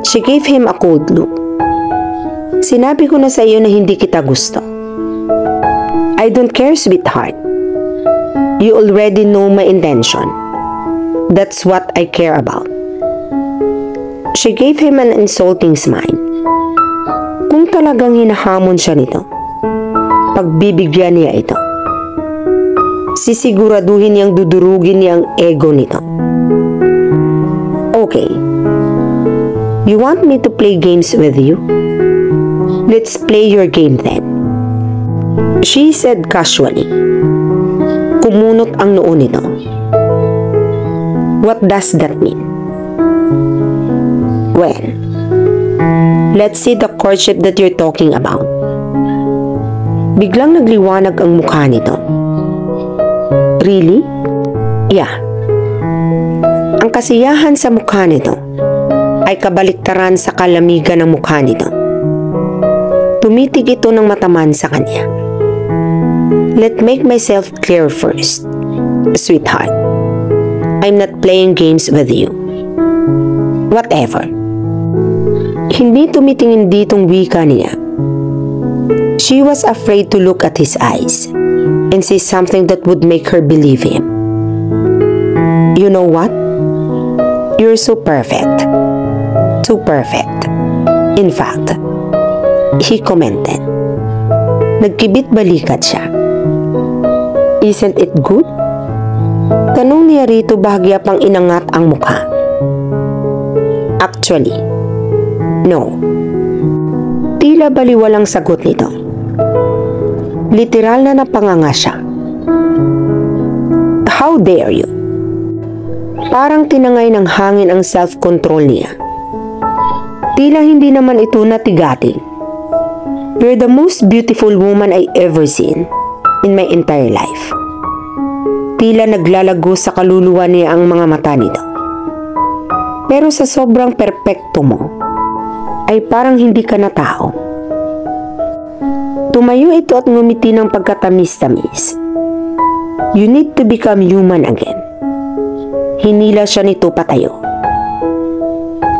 She gave him a cold look. Sinabi ko na sa iyo na hindi kita gusto. I don't care, sweetheart. You already know my intention. That's what I care about. She gave him an insulting smile. Kung talagang hinahamon siya nito, pagbibigyan niya ito. Sisiguraduhin niyang dudurugin niya ang ego nito. Okay. You want me to play games with you? Let's play your game then. She said casually. Kumunot ang noo nito. What does that mean? Well, let's see the courtship that you're talking about. Biglang nagliwanag ang mukha nito. Really? Yeah. Ang kasiyahan sa mukha nito ay kabaliktaran sa kalamigan ng mukha nito. Tumitig ito ng mataman sa kanya. Let make myself clear first, sweetheart. I'm not playing games with you. Whatever. Hindi tumitingin ditong wika niya. She was afraid to look at his eyes and say something that would make her believe him. You know what? You're so perfect. Too perfect. In fact, he commented. Nagkibit balikat siya. Isn't it good? Tanong niya rito bahagya pang inangat ang mukha. Actually, no. Tila baliwalang sagot nito. Literal na napanganga siya. How dare you? Parang tinangay ng hangin ang self-control niya. Tila hindi naman ito natigating. You're the most beautiful woman I ever seen in my entire life. Tila naglalago sa kaluluwa niya ang mga mata nito. Pero sa sobrang perpekto mo, ay parang hindi ka na tao. Tumayo ito at ngumiti ng pagkatamis-tamis. You need to become human again. Hinila siya nito patayo.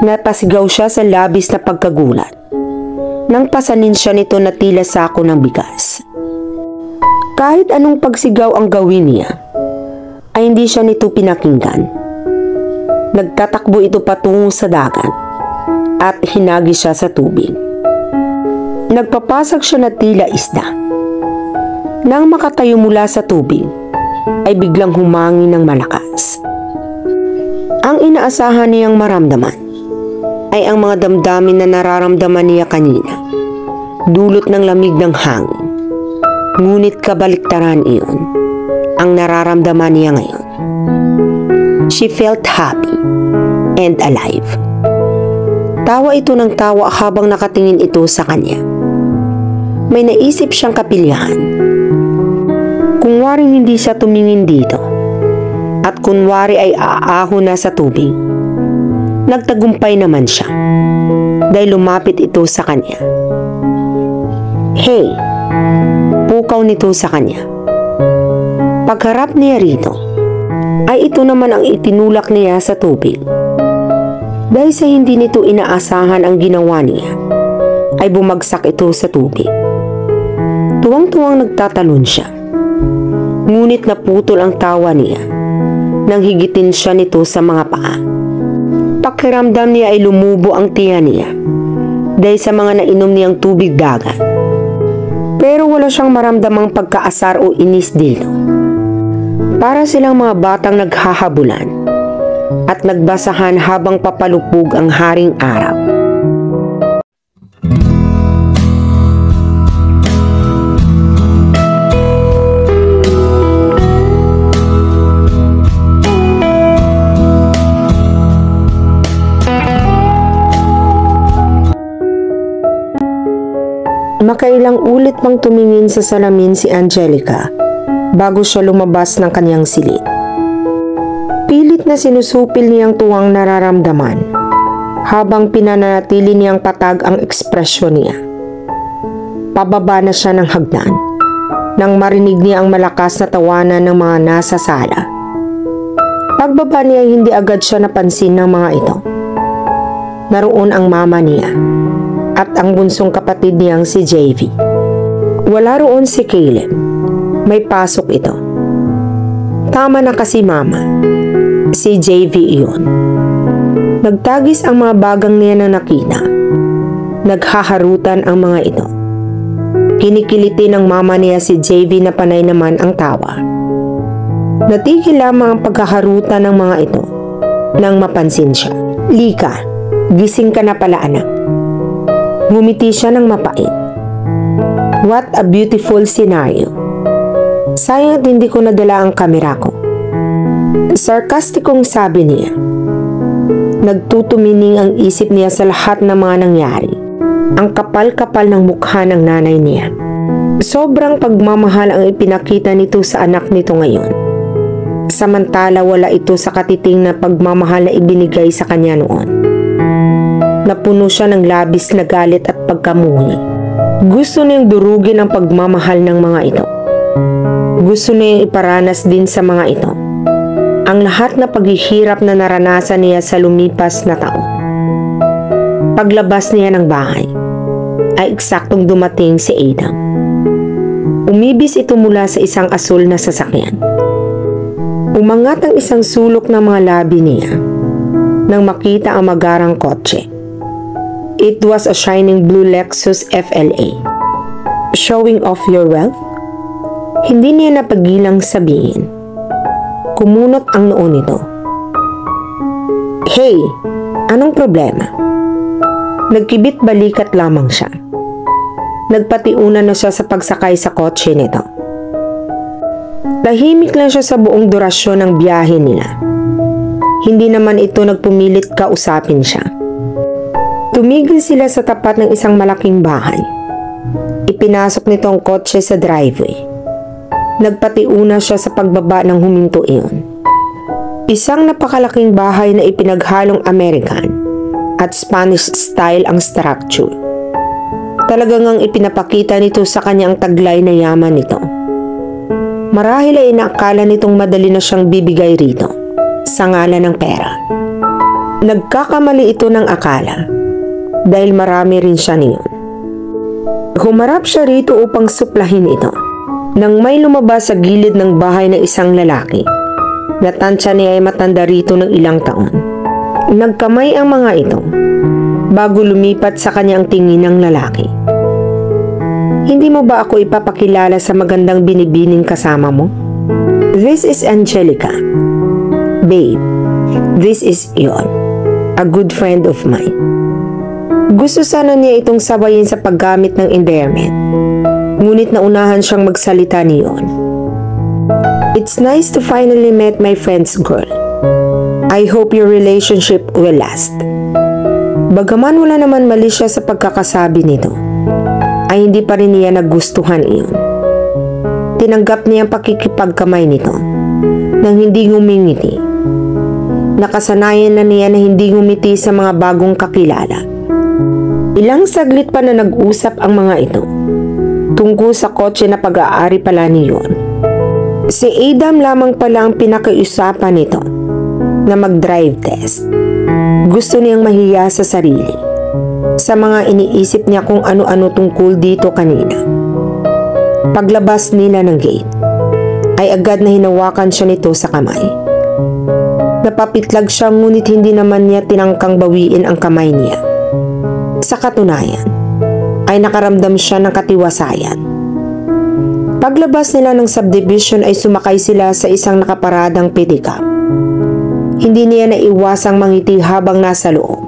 Napasigaw siya sa labis na pagkagulat. Nang pasanin siya nito na tila sako ng bigas. Kahit anong pagsigaw ang gawin niya, ay hindi siya nito pinakinggan. Nagtatakbo ito patungo sa dagat at hinagi siya sa tubig. Nagpapasag siya na tila isda. Nang makatayo mula sa tubig, ay biglang humangin ng malakas. Ang inaasahan niyang maramdaman ay ang mga damdamin na nararamdaman niya kanina. Dulot ng lamig ng hangin Ngunit kabaliktaran iyon ang nararamdaman niya ngayon. She felt happy and alive. Tawa ito ng tawa habang nakatingin ito sa kanya. May naisip siyang kapilyahan. Kung waring hindi siya tumingin dito at kunwari ay aaho na sa tubig, nagtagumpay naman siya dahil lumapit ito sa kanya. Hey, pukaw nito sa kanya. Pagharap niya rito, ay ito naman ang itinulak niya sa tubig. Dahil sa hindi nito inaasahan ang ginawa niya, ay bumagsak ito sa tubig. Tuwang-tuwang nagtatalon siya. Ngunit naputol ang tawa niya nang higitin siya nito sa mga paa. Pakiramdam niya ay lumubo ang tiyan niya dahil sa mga nainom niyang tubig dagat pero wala siyang maramdamang pagkaasar o inis dito. Para silang mga batang naghahabulan at nagbasahan habang papalupog ang haring araw. Makailang ulit pang tumingin sa salamin si Angelica bago siya lumabas ng kanyang silid. Pilit na sinusupil niyang tuwang nararamdaman habang pinanatili niyang patag ang ekspresyon niya. Pababa na siya ng hagdan nang marinig niya ang malakas na tawanan ng mga nasa sala. Pagbaba niya hindi agad siya napansin ng mga ito. Naroon ang mama niya at ang bunsong kapatid niyang si JV. Wala roon si Caleb. May pasok ito. Tama na kasi mama. Si JV iyon. Nagtagis ang mga bagang niya na nakita. Naghaharutan ang mga ito. Kinikiliti ng mama niya si JV na panay naman ang tawa. Natigil lamang ang paghaharutan ng mga ito nang mapansin siya. Lika, gising ka na pala anak. Ngumiti siya ng mapait. What a beautiful scenario. Sayang hindi ko nadala ang kamera ko. Sarkastikong sabi niya. Nagtutumining ang isip niya sa lahat ng mga nangyari. Ang kapal-kapal ng mukha ng nanay niya. Sobrang pagmamahal ang ipinakita nito sa anak nito ngayon. Samantala wala ito sa katiting na pagmamahal na ibinigay sa kanya noon. Napuno siya ng labis na galit at pagkamuhi. Gusto niyang durugin ang pagmamahal ng mga ito. Gusto niyang iparanas din sa mga ito ang lahat na paghihirap na naranasan niya sa lumipas na taon. Paglabas niya ng bahay, ay eksaktong dumating si Adam. Umibis ito mula sa isang asul na sasakyan. Umangat ang isang sulok ng mga labi niya nang makita ang magarang kotse. It was a shining blue Lexus FLA. Showing off your wealth? Hindi niya napagilang sabihin Kumunot ang noo nito. Hey, anong problema? Nagkibit balikat lamang siya. Nagpatiuna na siya sa pagsakay sa kotse nito. Tahimik lang siya sa buong durasyon ng biyahe nila. Hindi naman ito nagpumilit kausapin siya. Tumigil sila sa tapat ng isang malaking bahay. Ipinasok nito ang kotse sa driveway. Nagpatiuna siya sa pagbaba ng huminto iyon. Isang napakalaking bahay na ipinaghalong American at Spanish style ang structure. Talagang ang ipinapakita nito sa kanyang taglay na yaman nito. Marahil ay inaakala nitong madali na siyang bibigay rito sa ngalan ng pera. Nagkakamali ito ng akala dahil marami rin siya niyon. Humarap siya rito upang suplahin ito nang may lumabas sa gilid ng bahay ng isang lalaki, natansya niya ay matanda rito ng ilang taon. Nagkamay ang mga ito bago lumipat sa kanyang tingin ng lalaki. Hindi mo ba ako ipapakilala sa magandang binibining kasama mo? This is Angelica. Babe, this is Yon, a good friend of mine. Gusto sana niya itong sabayin sa paggamit ng endearment ngunit naunahan siyang magsalita niyon. It's nice to finally meet my friend's girl. I hope your relationship will last. Bagaman wala naman mali siya sa pagkakasabi nito, ay hindi pa rin niya nagustuhan iyon. Tinanggap niya ang pakikipagkamay nito nang hindi ngumingiti. Nakasanayan na niya na hindi ngumiti sa mga bagong kakilala. Ilang saglit pa na nag-usap ang mga ito tungkol sa kotse na pag-aari pala niyon. Si Adam lamang pala ang pinakaiusapan nito na mag-drive test. Gusto niyang mahiya sa sarili sa mga iniisip niya kung ano-ano tungkol dito kanina. Paglabas nila ng gate, ay agad na hinawakan siya nito sa kamay. Napapitlag siya ngunit hindi naman niya tinangkang bawiin ang kamay niya. Sa katunayan, ay nakaramdam siya ng katiwasayan. Paglabas nila ng subdivision ay sumakay sila sa isang nakaparadang pedicab. Hindi niya naiwasang mangiti habang nasa loob.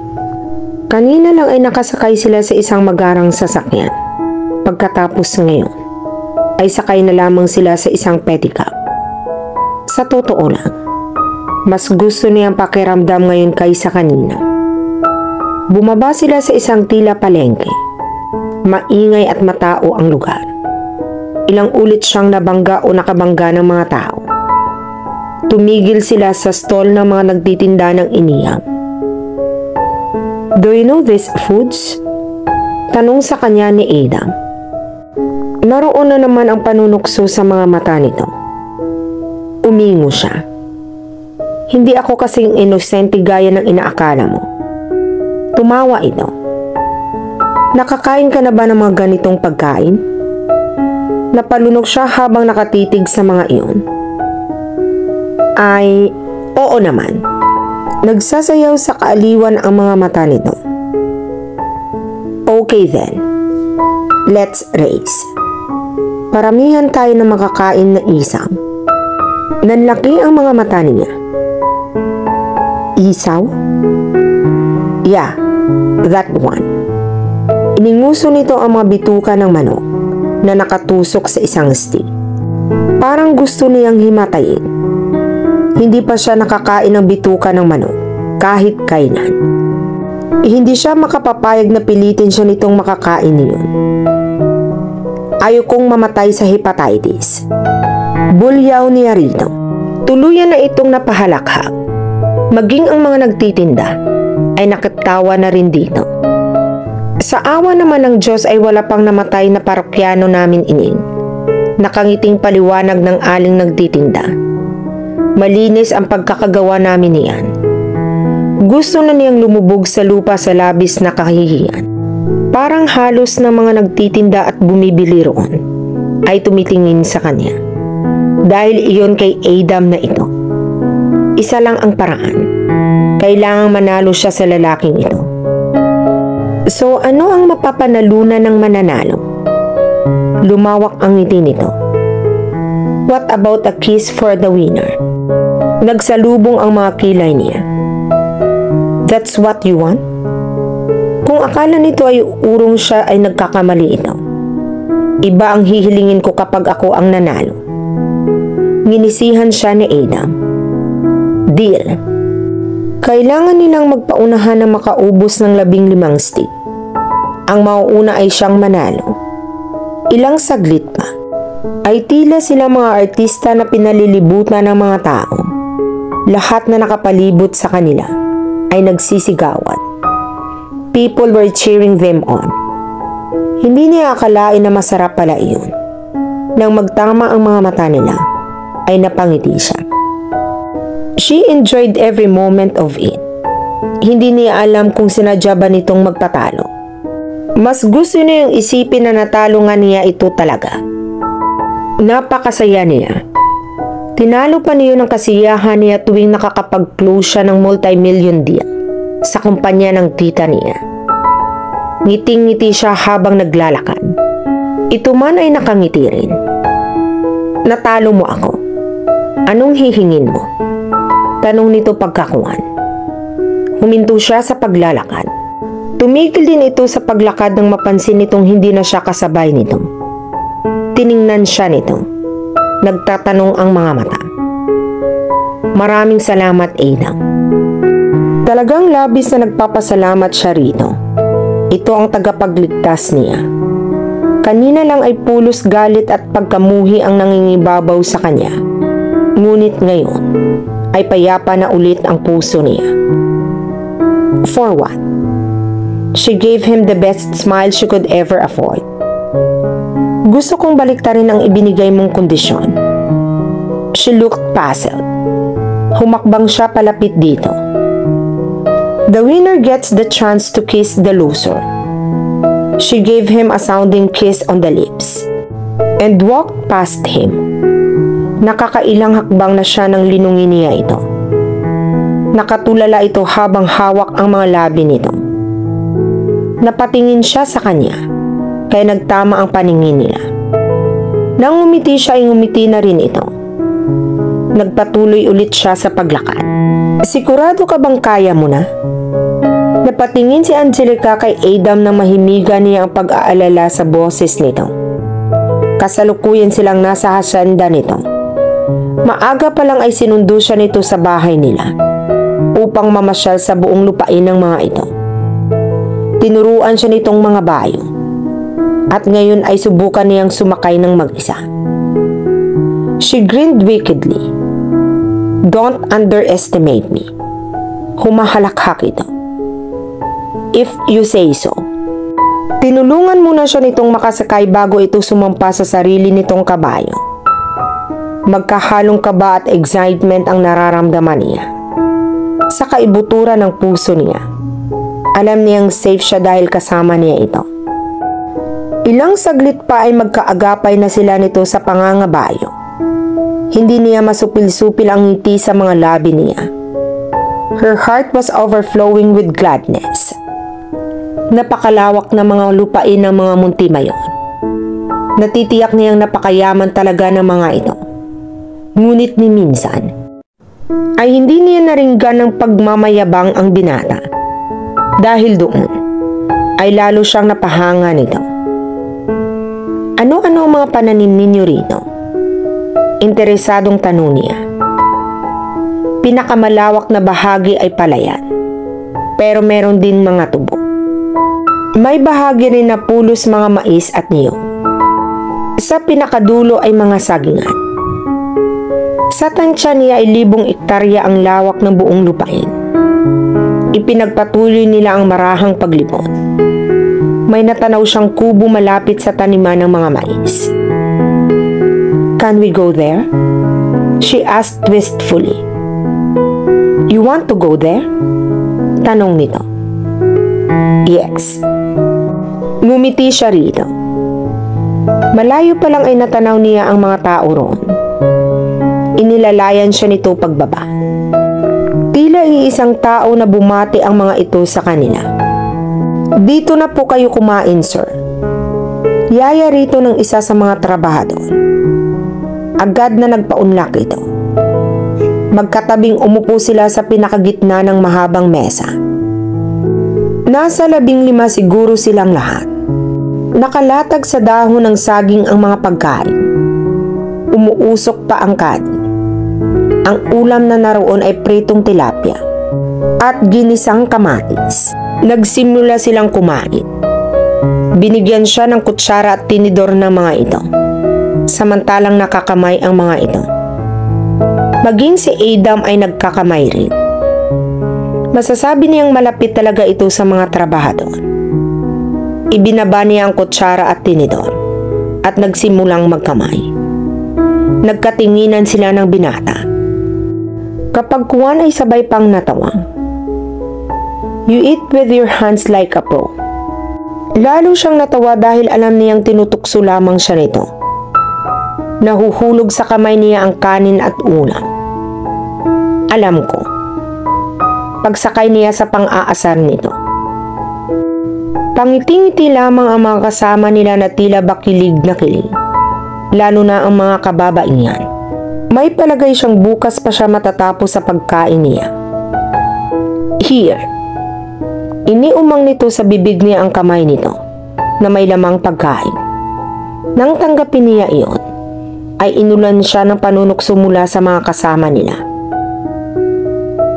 Kanina lang ay nakasakay sila sa isang magarang sasakyan. Pagkatapos ngayon, ay sakay na lamang sila sa isang pedicab. Sa totoo lang, mas gusto niyang pakiramdam ngayon kaysa kanina. Bumaba sila sa isang tila palengke maingay at matao ang lugar. Ilang ulit siyang nabangga o nakabangga ng mga tao. Tumigil sila sa stall ng mga nagtitinda ng iniyang. Do you know these foods? Tanong sa kanya ni Adam. Naroon na naman ang panunukso sa mga mata nito. Umingo siya. Hindi ako kasing inosente gaya ng inaakala mo. Tumawa ito. Nakakain ka na ba ng mga ganitong pagkain? Napalunok siya habang nakatitig sa mga iyon. Ay, oo naman. Nagsasayaw sa kaaliwan ang mga mata nito. Okay then, let's race. Paramihan tayo na makakain na isang. Nanlaki ang mga mata niya. Isaw? Yeah, that one. Ininguso nito ang mga bituka ng manok na nakatusok sa isang stick. Parang gusto niyang himatayin. Hindi pa siya nakakain ng bituka ng manok kahit kailan. Eh, hindi siya makapapayag na pilitin siya nitong makakain niyon. Ayaw kong mamatay sa hepatitis. Bulyaw niya rito. Tuluyan na itong napahalakhak. Maging ang mga nagtitinda ay nakatawa na rin dito. Sa awa naman ng Diyos ay wala pang namatay na parokyano namin ining. Nakangiting paliwanag ng aling nagtitinda. Malinis ang pagkakagawa namin niyan. Gusto na niyang lumubog sa lupa sa labis na kahihiyan. Parang halos na mga nagtitinda at bumibili roon ay tumitingin sa kanya. Dahil iyon kay Adam na ito. Isa lang ang paraan. Kailangang manalo siya sa lalaking ito. So ano ang mapapanalunan ng mananalo? Lumawak ang ngiti nito. What about a kiss for the winner? Nagsalubong ang mga kilay niya. That's what you want? Kung akala nito ay urong siya ay nagkakamali ito. Iba ang hihilingin ko kapag ako ang nanalo. Nginisihan siya ni Adam. Deal. Kailangan nilang magpaunahan na makaubos ng labing limang stick. Ang mauuna ay siyang manalo. Ilang saglit pa, ay tila sila mga artista na pinalilibutan ng mga tao. Lahat na nakapalibot sa kanila ay nagsisigawan people were cheering them on. Hindi niya akalain na masarap pala iyon. Nang magtama ang mga mata nila, ay napangiti siya. She enjoyed every moment of it. Hindi niya alam kung sinadya ba nitong magpatalo. Mas gusto niya yung isipin na natalo nga niya ito talaga. Napakasaya niya. Tinalo pa niyo ng kasiyahan niya tuwing nakakapag-close siya ng multi-million deal sa kumpanya ng tita niya. Ngiting-ngiti siya habang naglalakad. Ito man ay nakangiti rin. Natalo mo ako. Anong hihingin mo? Tanong nito pagkakuan. Huminto siya sa paglalakad. Tumigil din ito sa paglakad nang mapansin nitong hindi na siya kasabay nito. Tiningnan siya nito. Nagtatanong ang mga mata. Maraming salamat, Ada. Talagang labis na nagpapasalamat siya rito. Ito ang tagapagligtas niya. Kanina lang ay pulos galit at pagkamuhi ang nangingibabaw sa kanya. Ngunit ngayon ay payapa na ulit ang puso niya. For what? She gave him the best smile she could ever afford. Gusto kong baliktarin ang ibinigay mong kondisyon. She looked puzzled. Humakbang siya palapit dito. The winner gets the chance to kiss the loser. She gave him a sounding kiss on the lips and walked past him. Nakakailang hakbang na siya nang linungin niya ito. Nakatulala ito habang hawak ang mga labi nito. Napatingin siya sa kanya, kaya nagtama ang paningin nila. Nang umiti siya ay umiti na rin ito. Nagpatuloy ulit siya sa paglakad. Sigurado ka bang kaya mo na? Napatingin si Angelica kay Adam na mahimiga niya ang pag-aalala sa boses nito. Kasalukuyan silang nasa hasanda nito. Maaga pa lang ay sinundo siya nito sa bahay nila upang mamasyal sa buong lupain ng mga ito. Tinuruan siya nitong mga bayo at ngayon ay subukan niyang sumakay ng mag-isa. She grinned wickedly. Don't underestimate me. Humahalakhak ito if you say so. Tinulungan muna siya nitong makasakay bago ito sumampa sa sarili nitong kabayo. Magkahalong kaba at excitement ang nararamdaman niya. Sa kaibuturan ng puso niya, alam niyang safe siya dahil kasama niya ito. Ilang saglit pa ay magkaagapay na sila nito sa pangangabayo. Hindi niya masupil-supil ang ngiti sa mga labi niya. Her heart was overflowing with gladness napakalawak na mga lupain ng mga Muntimayon. Natitiyak niyang napakayaman talaga ng mga ito. Ngunit ni minsan, ay hindi niya naringgan ng pagmamayabang ang binata. Dahil doon, ay lalo siyang napahanga nito. Ano-ano ang mga pananim ninyo rito? interesadong tanong niya. Pinakamalawak na bahagi ay palayan, pero meron din mga tubo. May bahagi rin na pulos mga mais at niyog. Sa pinakadulo ay mga sagingan. Sa tansya niya ay libong ektarya ang lawak ng buong lupain. Ipinagpatuloy nila ang marahang paglibot. May natanaw siyang kubo malapit sa taniman ng mga mais. Can we go there? She asked wistfully. You want to go there? Tanong nito. Yes. Ngumiti siya rito. Malayo pa lang ay natanaw niya ang mga tao roon. Inilalayan siya nito pagbaba. Tila iisang tao na bumati ang mga ito sa kanila. Dito na po kayo kumain, sir. Yaya rito ng isa sa mga trabahador. Agad na nagpaunlak ito. Magkatabing umupo sila sa pinakagitna ng mahabang mesa. Nasa labing lima siguro silang lahat. Nakalatag sa dahon ng saging ang mga pagkain. Umuusok pa ang kanin. Ang ulam na naroon ay pritong tilapia at ginisang kamatis. Nagsimula silang kumain. Binigyan siya ng kutsara at tinidor ng mga ito. Samantalang nakakamay ang mga ito. Maging si Adam ay nagkakamay rin. Masasabi niyang malapit talaga ito sa mga trabahador. Ibinaba niya ang kutsara at tinidor at nagsimulang magkamay. Nagkatinginan sila ng binata. Kapag kuwan ay sabay pang natawa. You eat with your hands like a pro. Lalo siyang natawa dahil alam niyang tinutukso lamang siya nito. Nahuhulog sa kamay niya ang kanin at ulam. Alam ko. Pagsakay niya sa pang-aasar nito. Pangiting-ngiti lamang ang mga kasama nila na tila ba kilig na kilig. Lalo na ang mga kababaihan. May palagay siyang bukas pa siya matatapos sa pagkain niya. Here. Iniumang nito sa bibig niya ang kamay nito na may lamang pagkain. Nang tanggapin niya iyon, ay inulan siya ng panunokso mula sa mga kasama nila.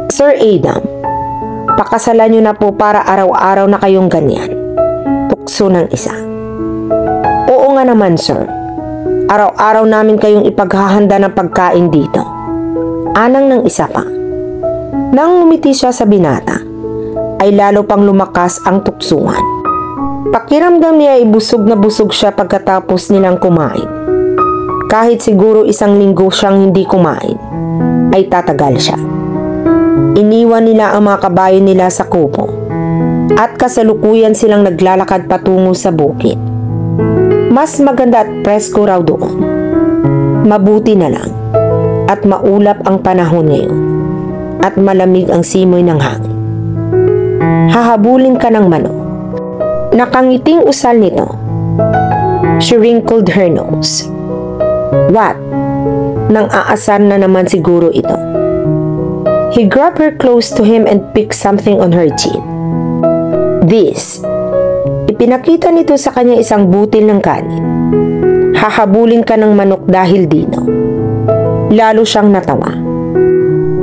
Sir Adam, pakasalan niyo na po para araw-araw na kayong ganyan. Tukso ng isa. Oo nga naman, sir. Araw-araw namin kayong ipaghahanda ng pagkain dito. Anang ng isa pa. Nang umiti siya sa binata, ay lalo pang lumakas ang tuksuan. Pakiramdam niya ay busog na busog siya pagkatapos nilang kumain. Kahit siguro isang linggo siyang hindi kumain, ay tatagal siya. Iniwan nila ang mga kabayo nila sa kubo at kasalukuyan silang naglalakad patungo sa bukid. Mas maganda at presko raw doon. Mabuti na lang at maulap ang panahon ngayon at malamig ang simoy ng hangin. Hahabulin ka ng manok. Nakangiting usal nito. She wrinkled her nose. What? Nang aasar na naman siguro ito. He grabbed her close to him and picked something on her chin. This. Ipinakita nito sa kanya isang butil ng kanin. Hahabulin ka ng manok dahil dino. Lalo siyang natawa.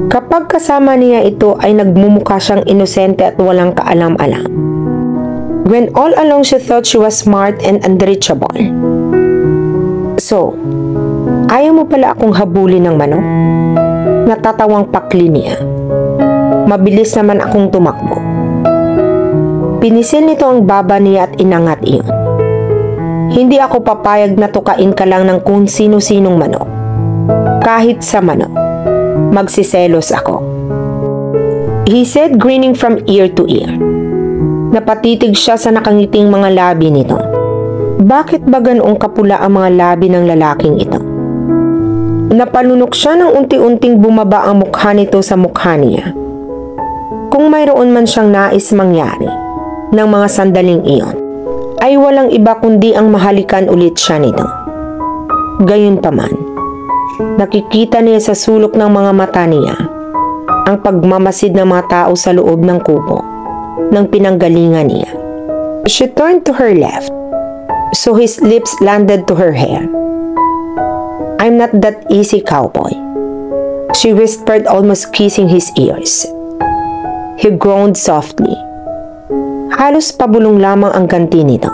Kapag kasama niya ito ay nagmumukha siyang inosente at walang kaalam-alam. When all along she thought she was smart and unreachable. So, ayaw mo pala akong habulin ng manok? Natatawang pakli niya. Mabilis naman akong tumakbo. Pinisil nito ang baba niya at inangat iyon. Hindi ako papayag na tukain ka lang ng kung sino-sinong manok. Kahit sa manok, magsiselos ako. He said grinning from ear to ear. Napatitig siya sa nakangiting mga labi nito. Bakit ba ganoong kapula ang mga labi ng lalaking ito? Napalunok siya nang unti-unting bumaba ang mukha nito sa mukha niya. Kung mayroon man siyang nais mangyari ng mga sandaling iyon, ay walang iba kundi ang mahalikan ulit siya nito. Gayunpaman, nakikita niya sa sulok ng mga mata niya ang pagmamasid ng mga tao sa loob ng kubo ng pinanggalingan niya. She turned to her left, so his lips landed to her hair. I'm not that easy cowboy. She whispered, almost kissing his ears. He groaned softly. Halos pabulong lamang ang ganti nito.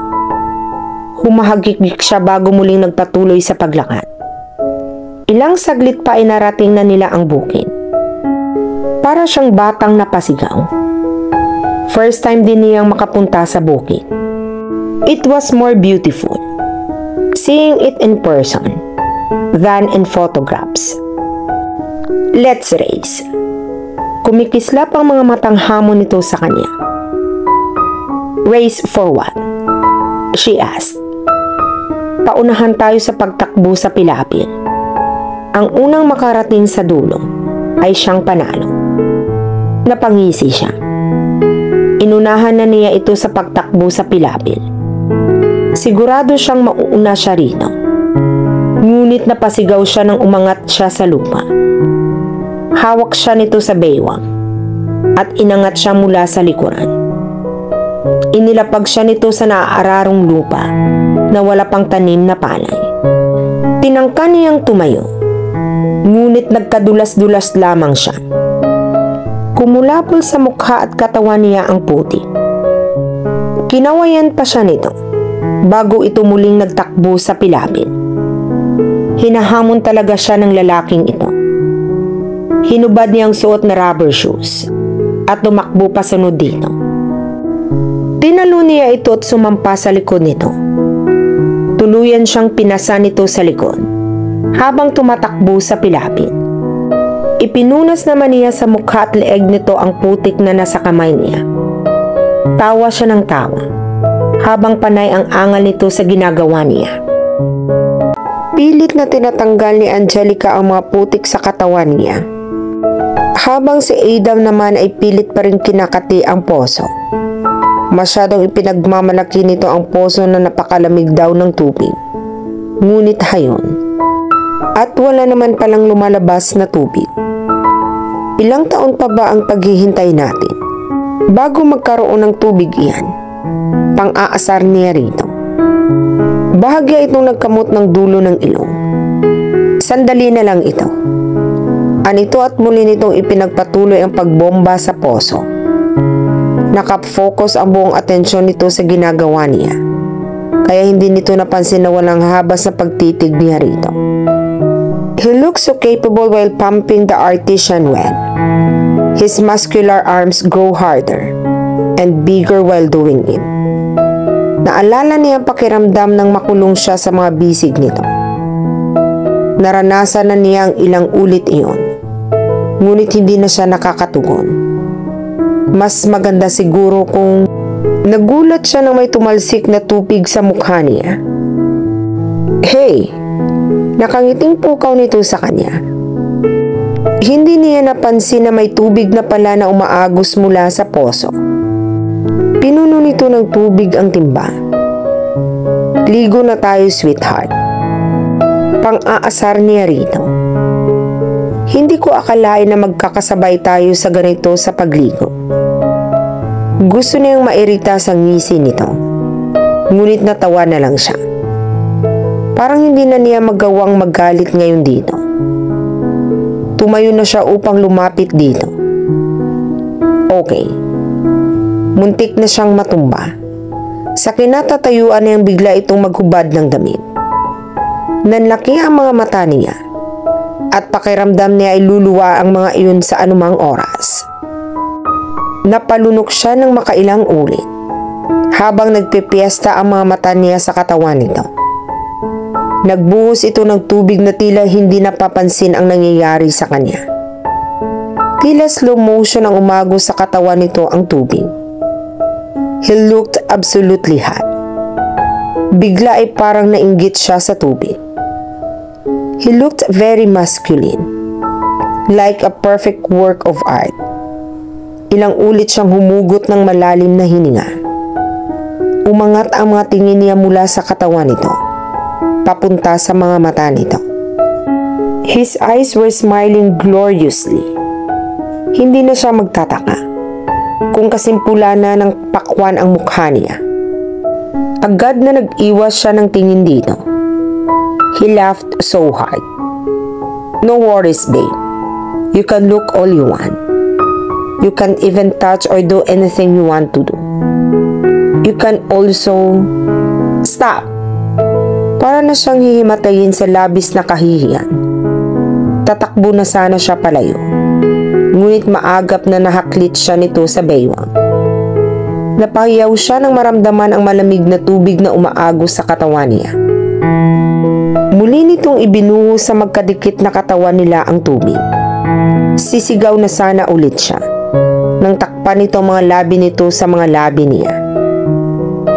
Humahagikik siya bago muling nagpatuloy sa paglakad. Ilang saglit pa ay narating na nila ang bukid. Para siyang batang napasigaw. First time din niyang makapunta sa bukid. It was more beautiful. Seeing it in person than in photographs. Let's race. Kumikislap ang mga matang hamon nito sa kanya. Race for what? She asked. Paunahan tayo sa pagtakbo sa pilapil. Ang unang makarating sa dulo ay siyang panalo. Napangisi siya. Inunahan na niya ito sa pagtakbo sa pilapil. Sigurado siyang mauuna siya rito. Ngunit napasigaw siya nang umangat siya sa lupa. Hawak siya nito sa baywang at inangat siya mula sa likuran. Inilapag siya nito sa naaararong lupa na wala pang tanim na palay. Tinangka niyang tumayo, ngunit nagkadulas-dulas lamang siya. Kumulapol sa mukha at katawan niya ang puti. Kinawayan pa siya nito bago ito muling nagtakbo sa pilapil. Hinahamon talaga siya ng lalaking ito. Hinubad niyang suot na rubber shoes at tumakbo pa sunod dito. Tinalo niya ito at sumampa sa likod nito. Tuluyan siyang pinasa nito sa likod habang tumatakbo sa pilapit. Ipinunas naman niya sa mukha at leeg nito ang putik na nasa kamay niya. Tawa siya ng tawa habang panay ang angal nito sa ginagawa niya. Pilit na tinatanggal ni Angelica ang mga putik sa katawan niya. Habang si Adam naman ay pilit pa rin kinakati ang poso. Masyadong ipinagmamalaki nito ang poso na napakalamig daw ng tubig. Ngunit hayon. At wala naman palang lumalabas na tubig. Ilang taon pa ba ang paghihintay natin? Bago magkaroon ng tubig iyan, pang-aasar niya rito. Bahagya itong nagkamot ng dulo ng ilong. Sandali na lang ito. Anito at muli nitong ipinagpatuloy ang pagbomba sa poso. Nakap-focus ang buong atensyon nito sa ginagawa niya. Kaya hindi nito napansin na walang habas na pagtitig niya rito. He looks so capable while pumping the artesian well. His muscular arms grow harder and bigger while doing it. Naalala niya ang pakiramdam ng makulong siya sa mga bisig nito. Naranasan na niya ang ilang ulit iyon. Ngunit hindi na siya nakakatugon. Mas maganda siguro kung nagulat siya nang may tumalsik na tubig sa mukha niya. Hey! Nakangiting pukaw nito sa kanya. Hindi niya napansin na may tubig na pala na umaagos mula sa poso. Pinuno nito ng tubig ang timba. Ligo na tayo, sweetheart. Pang-aasar niya rito. Hindi ko akalain na magkakasabay tayo sa ganito sa pagligo. Gusto niyang mairita sa ngisi nito. Ngunit natawa na lang siya. Parang hindi na niya magawang magalit ngayon dito. Tumayo na siya upang lumapit dito. Okay Muntik na siyang matumba. Sa kinatatayuan niyang bigla itong maghubad ng damit. Nanlaki ang mga mata niya at pakiramdam niya ay luluwa ang mga iyon sa anumang oras. Napalunok siya ng makailang ulit habang nagpipiesta ang mga mata niya sa katawan nito. Nagbuhos ito ng tubig na tila hindi napapansin ang nangyayari sa kanya. Tila slow motion ang umagos sa katawan nito ang tubig. He looked absolutely hot. Bigla ay parang nainggit siya sa tubig. He looked very masculine, like a perfect work of art. Ilang ulit siyang humugot ng malalim na hininga. Umangat ang mga tingin niya mula sa katawan nito, papunta sa mga mata nito. His eyes were smiling gloriously. Hindi na siya magtataka kung kasimpula na ng pakwan ang mukha niya. Agad na nag-iwas siya ng tingin dito. He laughed so hard. No worries, babe. You can look all you want. You can even touch or do anything you want to do. You can also stop. Para na siyang hihimatayin sa labis na kahihiyan. Tatakbo na sana siya palayo. Ngunit maagap na nahaklit siya nito sa baywang. Napahiyaw siya nang maramdaman ang malamig na tubig na umaagos sa katawan niya. Muli nitong ibinuho sa magkadikit na katawan nila ang tubig. Sisigaw na sana ulit siya nang takpan nito ang mga labi nito sa mga labi niya.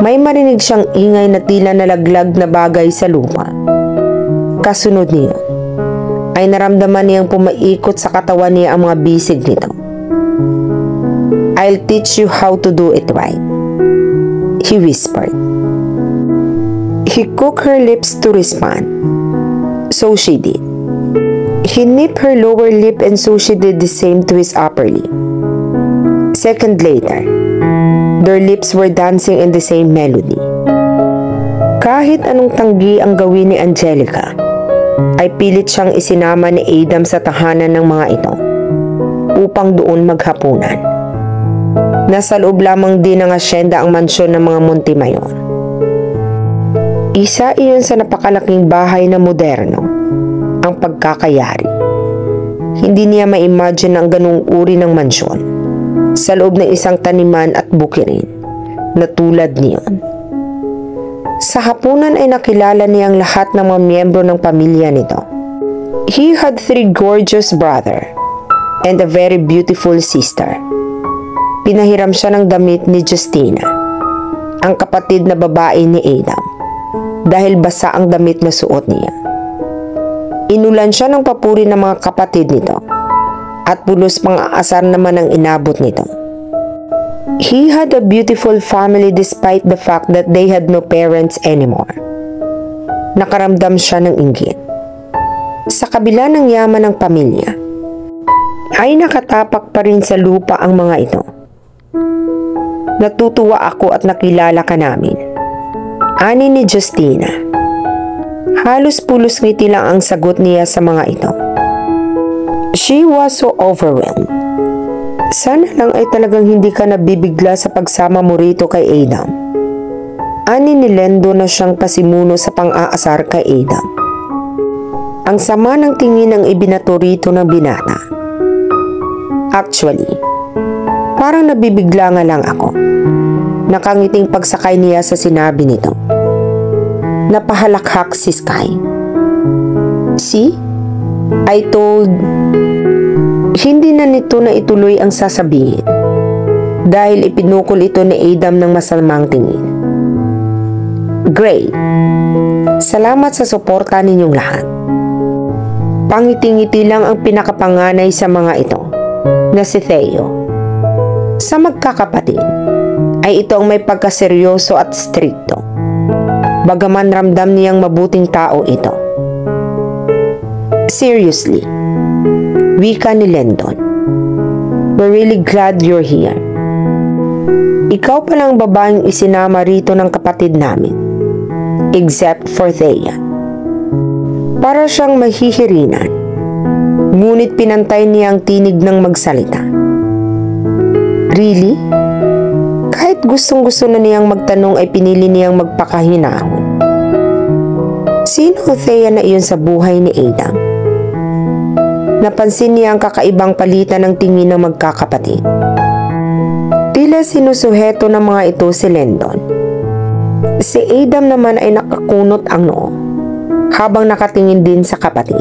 May marinig siyang ingay na tila nalaglag na bagay sa lupa. Kasunod niyo, ay naramdaman niyang pumaikot sa katawan niya ang mga bisig nito. I'll teach you how to do it right. He whispered. He cooked her lips to respond. So she did. He nipped her lower lip and so she did the same to his upper lip. Second later, their lips were dancing in the same melody. Kahit anong tanggi ang gawin ni Angelica, ay pilit siyang isinama ni Adam sa tahanan ng mga ito upang doon maghapunan. Nasa loob lamang din ng asyenda ang mansyon ng mga Montemayor. Isa iyon sa napakalaking bahay na moderno, ang pagkakayari. Hindi niya ma-imagine ang ganung uri ng mansyon sa loob ng isang taniman at bukirin na tulad niyon. Sa hapunan ay nakilala niya ang lahat ng mga miyembro ng pamilya nito. He had three gorgeous brother and a very beautiful sister. Pinahiram siya ng damit ni Justina, ang kapatid na babae ni Adam, dahil basa ang damit na suot niya. Inulan siya ng papuri ng mga kapatid nito at pulos pang aasar naman ang inabot nito. He had a beautiful family despite the fact that they had no parents anymore. Nakaramdam siya ng inggit. Sa kabila ng yaman ng pamilya, ay nakatapak pa rin sa lupa ang mga ito. Natutuwa ako at nakilala ka namin. Ani ni Justina. Halos pulos ngiti lang ang sagot niya sa mga ito. She was so overwhelmed. Sana lang ay talagang hindi ka nabibigla sa pagsama mo rito kay Adam. Ani ni Lendo na siyang pasimuno sa pang-aasar kay Adam. Ang sama ng tingin ng ibinato rito ng binata. Actually, parang nabibigla nga lang ako. Nakangiting pagsakay niya sa sinabi nito. Napahalakhak si Sky. See? I told hindi na nito na ituloy ang sasabihin dahil ipinukol ito ni Adam ng masamang tingin. Great! Salamat sa suporta ninyong lahat. Pangiti-ngiti lang ang pinakapanganay sa mga ito na si Theo. Sa magkakapatid ay ito ang may pagkaseryoso at strikto. Bagaman ramdam niyang mabuting tao ito. Seriously, wika ni Lendon. We're really glad you're here. Ikaw pa lang babaeng isinama rito ng kapatid namin. Except for Thea. Para siyang mahihirinan. Ngunit pinantay niya ang tinig ng magsalita. Really? Gustong gusto na niyang magtanong ay pinili niyang magpakahinahon. Sino Thea na iyon sa buhay ni Adam? Napansin niya ang kakaibang palitan ng tingin ng magkakapatid. Tila sinusuheto ng mga ito si Lendon. Si Adam naman ay nakakunot ang noo habang nakatingin din sa kapatid.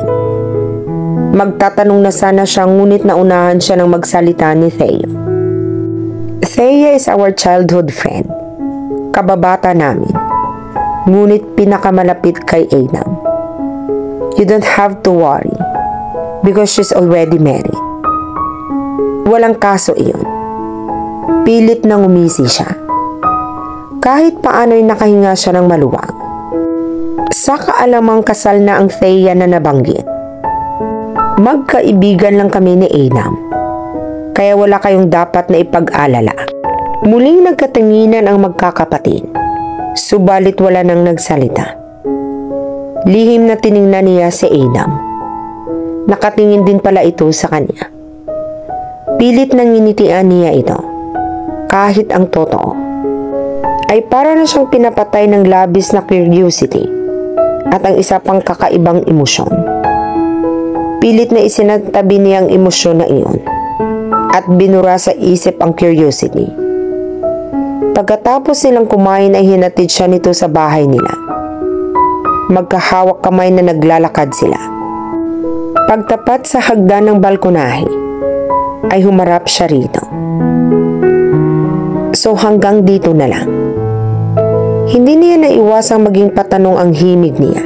Magtatanong na sana siya ngunit naunahan siya ng magsalita ni Theo. Thea is our childhood friend. Kababata namin. Ngunit pinakamalapit kay Adam. You don't have to worry because she's already married. Walang kaso iyon. Pilit na umisi siya. Kahit paano'y nakahinga siya ng maluwag. Sa kaalamang kasal na ang Thea na nabanggit. Magkaibigan lang kami ni Adam. Kaya wala kayong dapat na ipag-alala. Muling nagkatinginan ang magkakapatid. Subalit wala nang nagsalita. Lihim na tiningnan niya si Adam Nakatingin din pala ito sa kanya. Pilit nang initian niya ito. Kahit ang totoo. Ay para na siyang pinapatay ng labis na curiosity at ang isa pang kakaibang emosyon. Pilit na isinatabi niya ang emosyon na iyon at binura sa isip ang curiosity. Pagkatapos silang kumain ay hinatid siya nito sa bahay nila. Magkahawak kamay na naglalakad sila. Pagtapat sa hagdan ng balkonahe, ay humarap siya rito. So hanggang dito na lang. Hindi niya naiwasang maging patanong ang himig niya.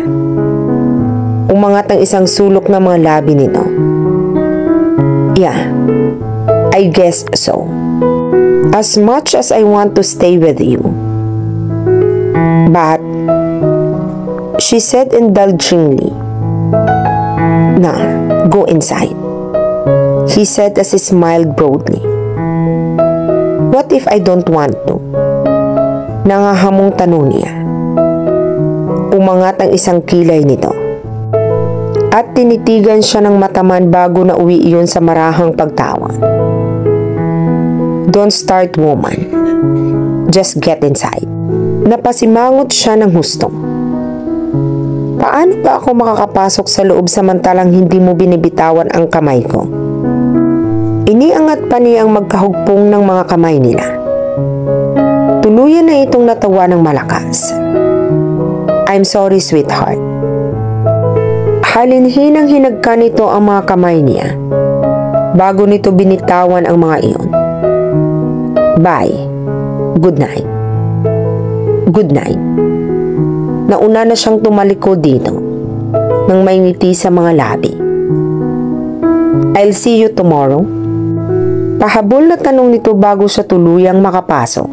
Umangat ang isang sulok ng mga labi nito. Yeah, I guess so. As much as I want to stay with you. But, she said indulgently, Nah, go inside. He said as he smiled broadly. What if I don't want to? Nangahamong tanong niya. Umangat ang isang kilay nito. At tinitigan siya ng mataman bago na uwi iyon sa marahang pagtawa. Don't start woman. Just get inside. Napasimangot siya ng husto. Paano ba ako makakapasok sa loob samantalang hindi mo binibitawan ang kamay ko? Iniangat pa niya ang magkahugpong ng mga kamay nila. Tuluyan na itong natawa ng malakas. I'm sorry, sweetheart. Halinhinang hinagka nito ang mga kamay niya bago nito binitawan ang mga iyon. Bye. Good night. Good night. Nauna na siyang tumalikod dito nang may ngiti sa mga labi. I'll see you tomorrow. Pahabol na tanong nito bago siya tuluyang makapasok.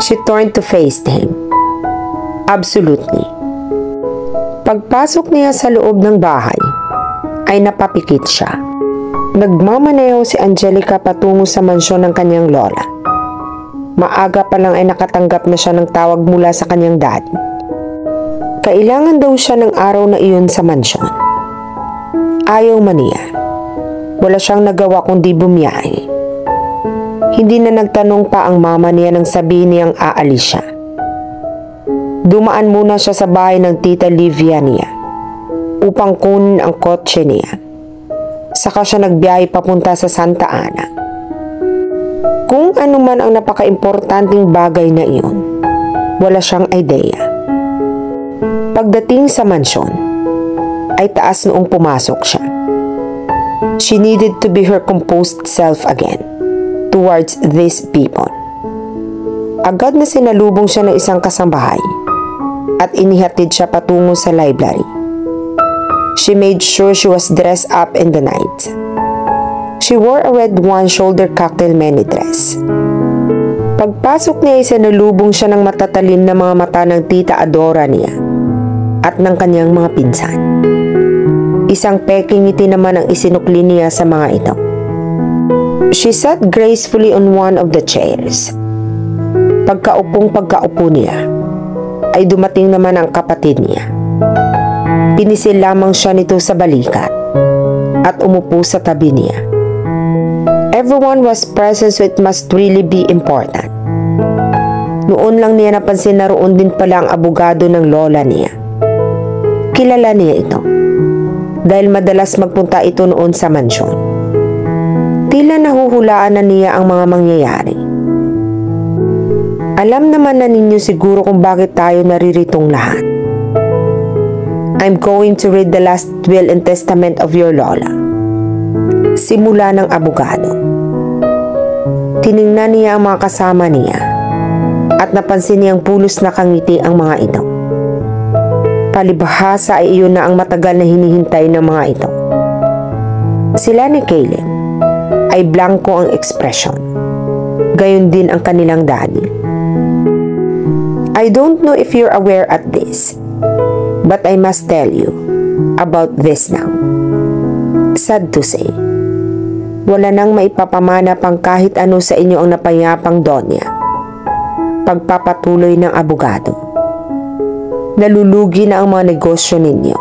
She turned to face him. Absolutely. Pagpasok niya sa loob ng bahay, ay napapikit siya. Nagmamaneho si Angelica patungo sa mansyon ng kanyang lola. Maaga pa lang ay nakatanggap na siya ng tawag mula sa kanyang daddy. Kailangan daw siya ng araw na iyon sa mansyon. Ayaw maniya wala siyang nagawa kundi bumiyahe. Hindi na nagtanong pa ang mama niya nang sabihin niyang aalis siya. Dumaan muna siya sa bahay ng tita Livia niya upang kunin ang kotse niya. Saka siya nagbiyahe papunta sa Santa Ana. Kung ano man ang napaka-importanting bagay na iyon, wala siyang idea. Pagdating sa mansyon, ay taas noong pumasok siya. She needed to be her composed self again towards these people. Agad na sinalubong siya ng isang kasambahay at inihatid siya patungo sa library. She made sure she was dressed up in the night. She wore a red one-shoulder cocktail mini dress. Pagpasok niya ay sinalubong siya ng matatalim na mga mata ng tita Adora niya at ng kanyang mga pinsan. Isang peking ngiti naman ang isinukli niya sa mga ito. She sat gracefully on one of the chairs. Pagkaupong pagkaupo niya, ay dumating naman ang kapatid niya. Pinisil lamang siya nito sa balikat at umupo sa tabi niya. Everyone was present so it must really be important. Noon lang niya napansin na roon din pala ang abogado ng lola niya. Kilala niya ito dahil madalas magpunta ito noon sa mansyon. Tila nahuhulaan na niya ang mga mangyayari. Alam naman na ninyo siguro kung bakit tayo nariritong lahat. I'm going to read the last will and testament of your lola. Simula ng abogado. Tiningnan niya ang mga kasama niya at napansin niyang pulos na kangiti ang mga ito. Palibhasa ay iyon na ang matagal na hinihintay ng mga ito. Sila ni Caleb ay blanco ang ekspresyon. Gayon din ang kanilang daddy. I don't know if you're aware at this, but I must tell you about this now. Sad to say, wala nang maipapamana pang kahit ano sa inyo ang napayapang donya. Pagpapatuloy ng abogado nalulugi na ang mga negosyo ninyo.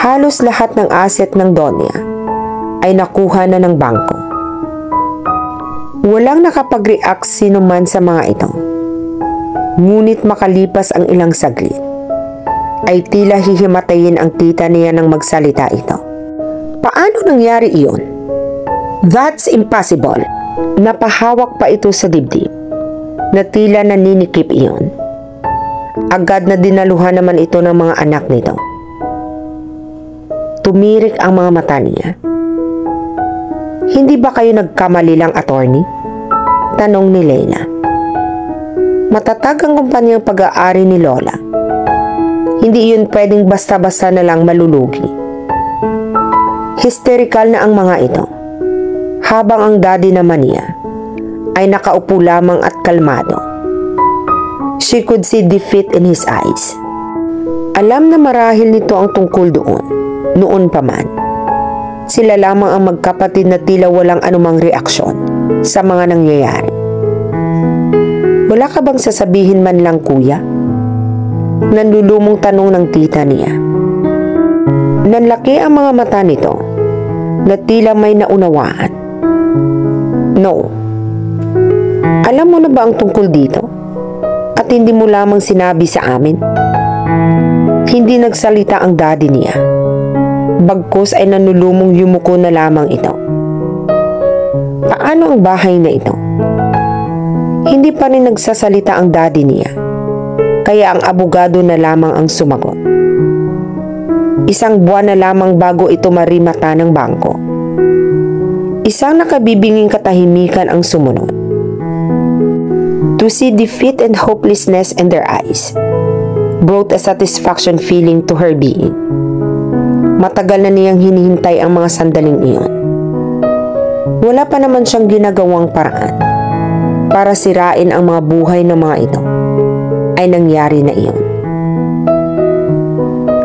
Halos lahat ng asset ng Donya ay nakuha na ng bangko. Walang nakapag-react sino man sa mga ito. Ngunit makalipas ang ilang saglit, ay tila hihimatayin ang tita niya nang magsalita ito. Paano nangyari iyon? That's impossible. Napahawak pa ito sa dibdib na tila naninikip iyon. Agad na dinaluhan naman ito ng mga anak nito. Tumirik ang mga mata niya. Hindi ba kayo nagkamali lang, attorney? Tanong ni Leila. Matatag ang kumpanyang pag-aari ni Lola. Hindi yun pwedeng basta-basta na lang malulugi. Hysterical na ang mga ito. Habang ang daddy naman niya ay nakaupo lamang at kalmado. She could see defeat in his eyes. Alam na marahil nito ang tungkol doon, noon pa man. Sila lamang ang magkapatid na tila walang anumang reaksyon sa mga nangyayari. Wala ka bang sasabihin man lang kuya? Nanlulumong tanong ng tita niya. Nanlaki ang mga mata nito na tila may naunawaan. No, alam mo na ba ang tungkol dito? At hindi mo lamang sinabi sa amin? Hindi nagsalita ang daddy niya. Bagkus ay nanulumong yumuko na lamang ito. Paano ang bahay na ito? Hindi pa rin nagsasalita ang daddy niya. Kaya ang abogado na lamang ang sumagot. Isang buwan na lamang bago ito marimata ng bangko. Isang nakabibinging katahimikan ang sumunod to see defeat and hopelessness in their eyes brought a satisfaction feeling to her being. Matagal na niyang hinihintay ang mga sandaling iyon. Wala pa naman siyang ginagawang paraan para sirain ang mga buhay ng mga ito. Ay nangyari na iyon.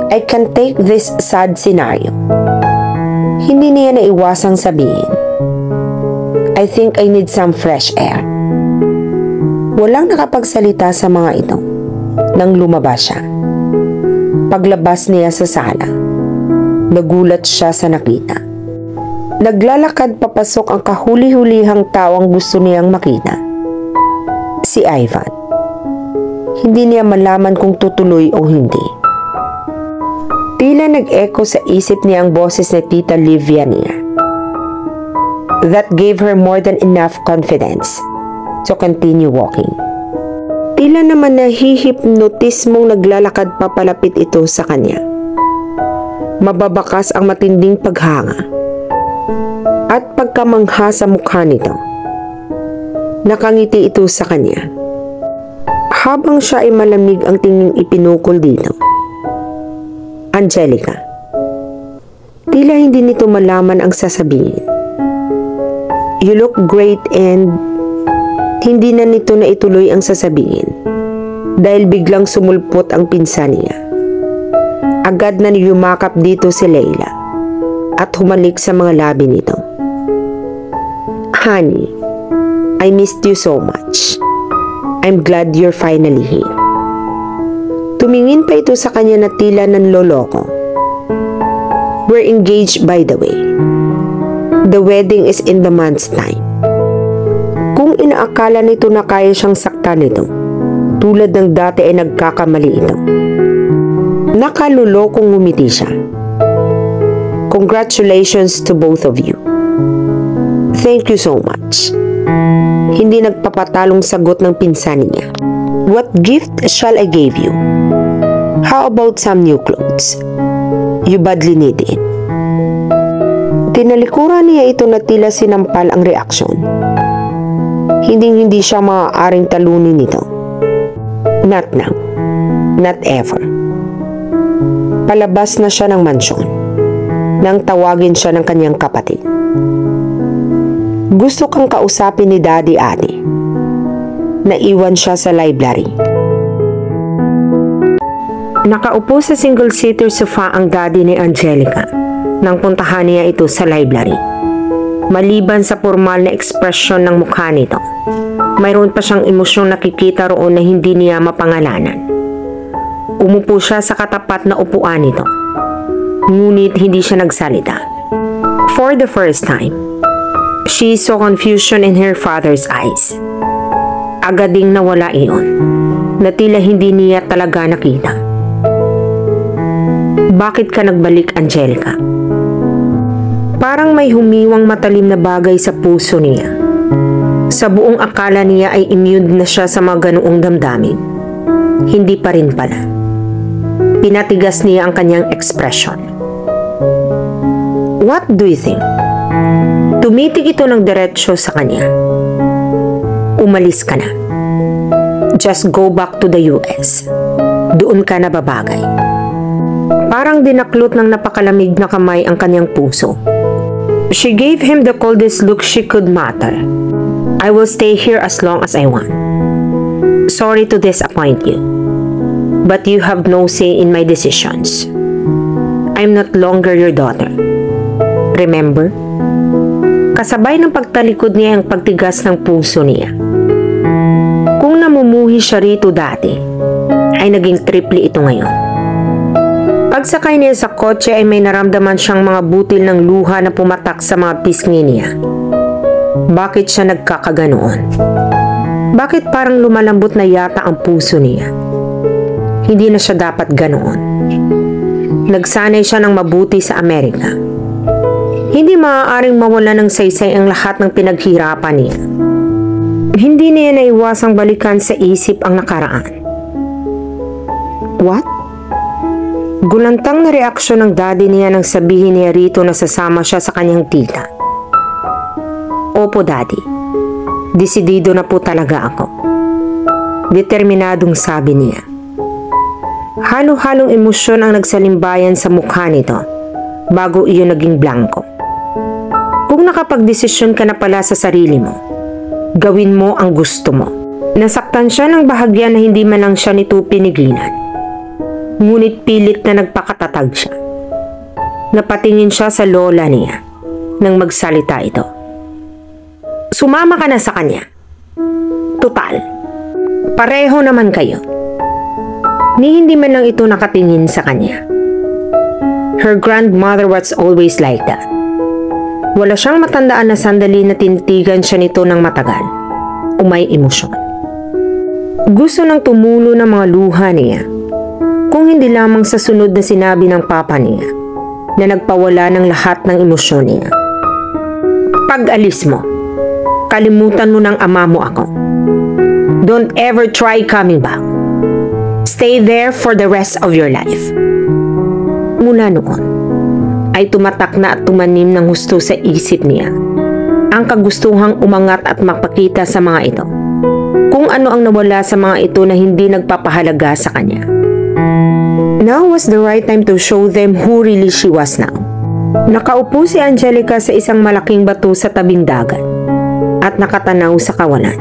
I can take this sad scenario. Hindi niya naiwasang sabihin. I think I need some fresh air. Walang nakapagsalita sa mga ito nang lumabas siya. Paglabas niya sa sala, nagulat siya sa nakita. Naglalakad papasok ang kahuli-hulihang tawang gusto niyang makita. Si Ivan. Hindi niya malaman kung tutuloy o hindi. Tila nag-echo sa isip niya ang boses ni Tita Livia niya. That gave her more than enough confidence to continue walking. Tila naman nahihipnotismong naglalakad papalapit ito sa kanya. Mababakas ang matinding paghanga at pagkamangha sa mukha nito. Nakangiti ito sa kanya. Habang siya ay malamig ang tingin ipinukol dito. Angelica. Tila hindi nito malaman ang sasabihin. You look great and hindi na nito na ituloy ang sasabihin dahil biglang sumulpot ang pinsan niya. Agad na yumakap dito si Leila at humalik sa mga labi nito. Honey, I missed you so much. I'm glad you're finally here. Tumingin pa ito sa kanya na tila ng loloko. We're engaged by the way. The wedding is in the month's time inaakala nito na kaya siyang saktan nito. Tulad ng dati ay nagkakamali ito. Nakalulokong ngumiti siya. Congratulations to both of you. Thank you so much. Hindi nagpapatalong sagot ng pinsan niya. What gift shall I give you? How about some new clothes? You badly need it. Tinalikuran niya ito na tila sinampal ang reaksyon. Hindi hindi siya maaaring talunin nito. Not now. Not ever. Palabas na siya ng mansyon nang tawagin siya ng kanyang kapatid. Gusto kang kausapin ni Daddy Adi. Naiwan siya sa library. Nakaupo sa single-seater sofa ang daddy ni Angelica nang puntahan niya ito sa library. Maliban sa formal na ekspresyon ng mukha nito, mayroon pa siyang emosyong nakikita roon na hindi niya mapangalanan. Umupo siya sa katapat na upuan nito Ngunit hindi siya nagsalita. For the first time, she saw confusion in her father's eyes. Agad ding nawala iyon, na tila hindi niya talaga nakita. Bakit ka nagbalik, Angelica? Parang may humiwang matalim na bagay sa puso niya. Sa buong akala niya ay immune na siya sa mga ganoong damdamin. Hindi pa rin pala. Pinatigas niya ang kanyang expression. What do you think? Tumitig ito ng diretsyo sa kanya. Umalis ka na. Just go back to the US. Doon ka na babagay. Parang dinaklot ng napakalamig na kamay ang kanyang puso. She gave him the coldest look she could matter. I will stay here as long as I want. Sorry to disappoint you, but you have no say in my decisions. I'm not longer your daughter. Remember? Kasabay ng pagtalikod niya ang pagtigas ng puso niya. Kung namumuhi siya rito dati, ay naging triple ito ngayon. Pagsakay niya sa kotse ay may naramdaman siyang mga butil ng luha na pumatak sa mga pisngi niya. Bakit siya nagkakaganoon? Bakit parang lumalambot na yata ang puso niya? Hindi na siya dapat ganoon. Nagsanay siya ng mabuti sa Amerika. Hindi maaaring mawala ng saysay ang lahat ng pinaghirapan niya. Hindi niya naiwasang balikan sa isip ang nakaraan. What? Gulantang na reaksyon ng daddy niya nang sabihin niya rito na sasama siya sa kanyang tita. Opo, daddy. Desidido na po talaga ako. Determinadong sabi niya. Halo-halong emosyon ang nagsalimbayan sa mukha nito bago iyon naging blanco. Kung nakapagdesisyon ka na pala sa sarili mo, gawin mo ang gusto mo. Nasaktan siya ng bahagya na hindi man lang siya nito pinigilan ngunit pilit na nagpakatatag siya. Napatingin siya sa lola niya nang magsalita ito. Sumama ka na sa kanya. Total, pareho naman kayo. Ni hindi man lang ito nakatingin sa kanya. Her grandmother was always like that. Wala siyang matandaan na sandali na tinitigan siya nito ng matagal o may emosyon. Gusto nang tumulo ng mga luha niya kung hindi lamang sa sunod na sinabi ng papa niya na nagpawala ng lahat ng emosyon niya. Pag alis mo, kalimutan mo ng ama mo ako. Don't ever try coming back. Stay there for the rest of your life. Mula noon, ay tumatak na at tumanim ng gusto sa isip niya. Ang kagustuhang umangat at magpakita sa mga ito. Kung ano ang nawala sa mga ito na hindi nagpapahalaga sa kanya. Now was the right time to show them who really she was now. Nakaupo si Angelica sa isang malaking bato sa tabing dagat at nakatanaw sa kawalan.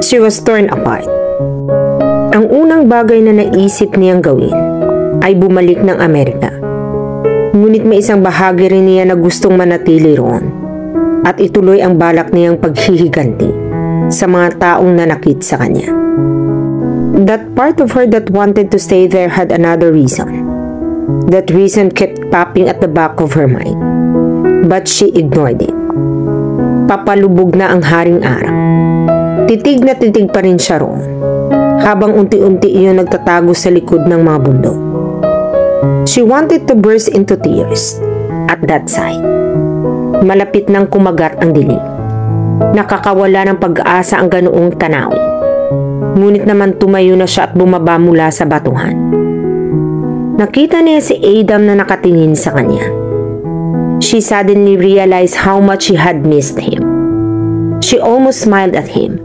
She was torn apart. Ang unang bagay na naisip niyang gawin ay bumalik ng Amerika. Ngunit may isang bahagi rin niya na gustong manatili roon at ituloy ang balak niyang paghihiganti sa mga taong nanakit sa kanya. That part of her that wanted to stay there had another reason. That reason kept popping at the back of her mind. But she ignored it. Papalubog na ang haring araw. Titig na titig pa rin siya roon. Habang unti-unti iyon nagtatago sa likod ng mga bundok. She wanted to burst into tears at that sight. Malapit nang kumagat ang dilim. Nakakawala ng pag-asa ang ganoong tanawin ngunit naman tumayo na siya at bumaba mula sa batuhan. Nakita niya si Adam na nakatingin sa kanya. She suddenly realized how much she had missed him. She almost smiled at him,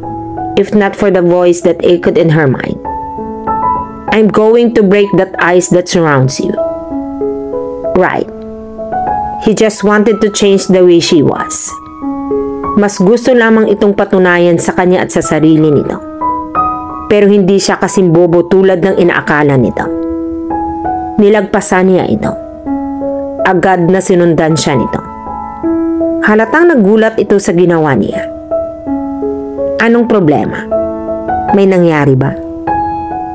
if not for the voice that echoed in her mind. I'm going to break that ice that surrounds you. Right. He just wanted to change the way she was. Mas gusto lamang itong patunayan sa kanya at sa sarili nito pero hindi siya kasing bobo tulad ng inaakala nito. Nilagpasan niya ito. Agad na sinundan siya nito. Halatang nagulat ito sa ginawa niya. Anong problema? May nangyari ba?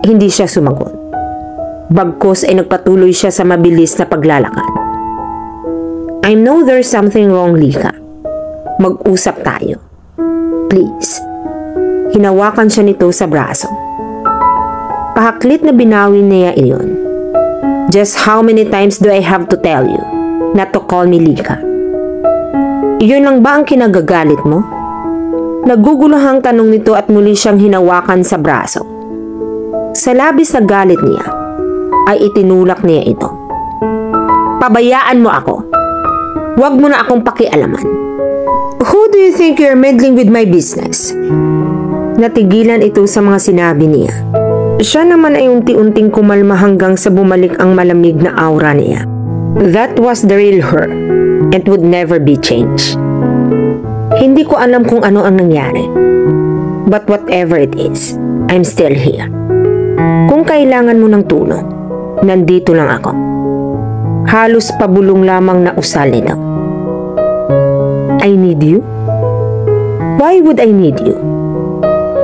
Hindi siya sumagot. Bagkos ay nagpatuloy siya sa mabilis na paglalakad. I know there's something wrong, Lika. Mag-usap tayo. Please. Hinawakan siya nito sa braso. Pahaklit na binawi niya iyon. Just how many times do I have to tell you not to call me Lika? Iyon lang ba ang kinagagalit mo? Naguguluhang tanong nito at muli siyang hinawakan sa braso. Sa labis na galit niya, ay itinulak niya ito. Pabayaan mo ako. Huwag mo na akong pakialaman. Who do you think you're meddling with my business? Natigilan ito sa mga sinabi niya. Siya naman ay unti-unting kumalma hanggang sa bumalik ang malamig na aura niya. That was the real her and would never be changed. Hindi ko alam kung ano ang nangyari. But whatever it is, I'm still here. Kung kailangan mo ng tulong, nandito lang ako. Halos pabulong lamang na usal nito. I need you? Why would I need you?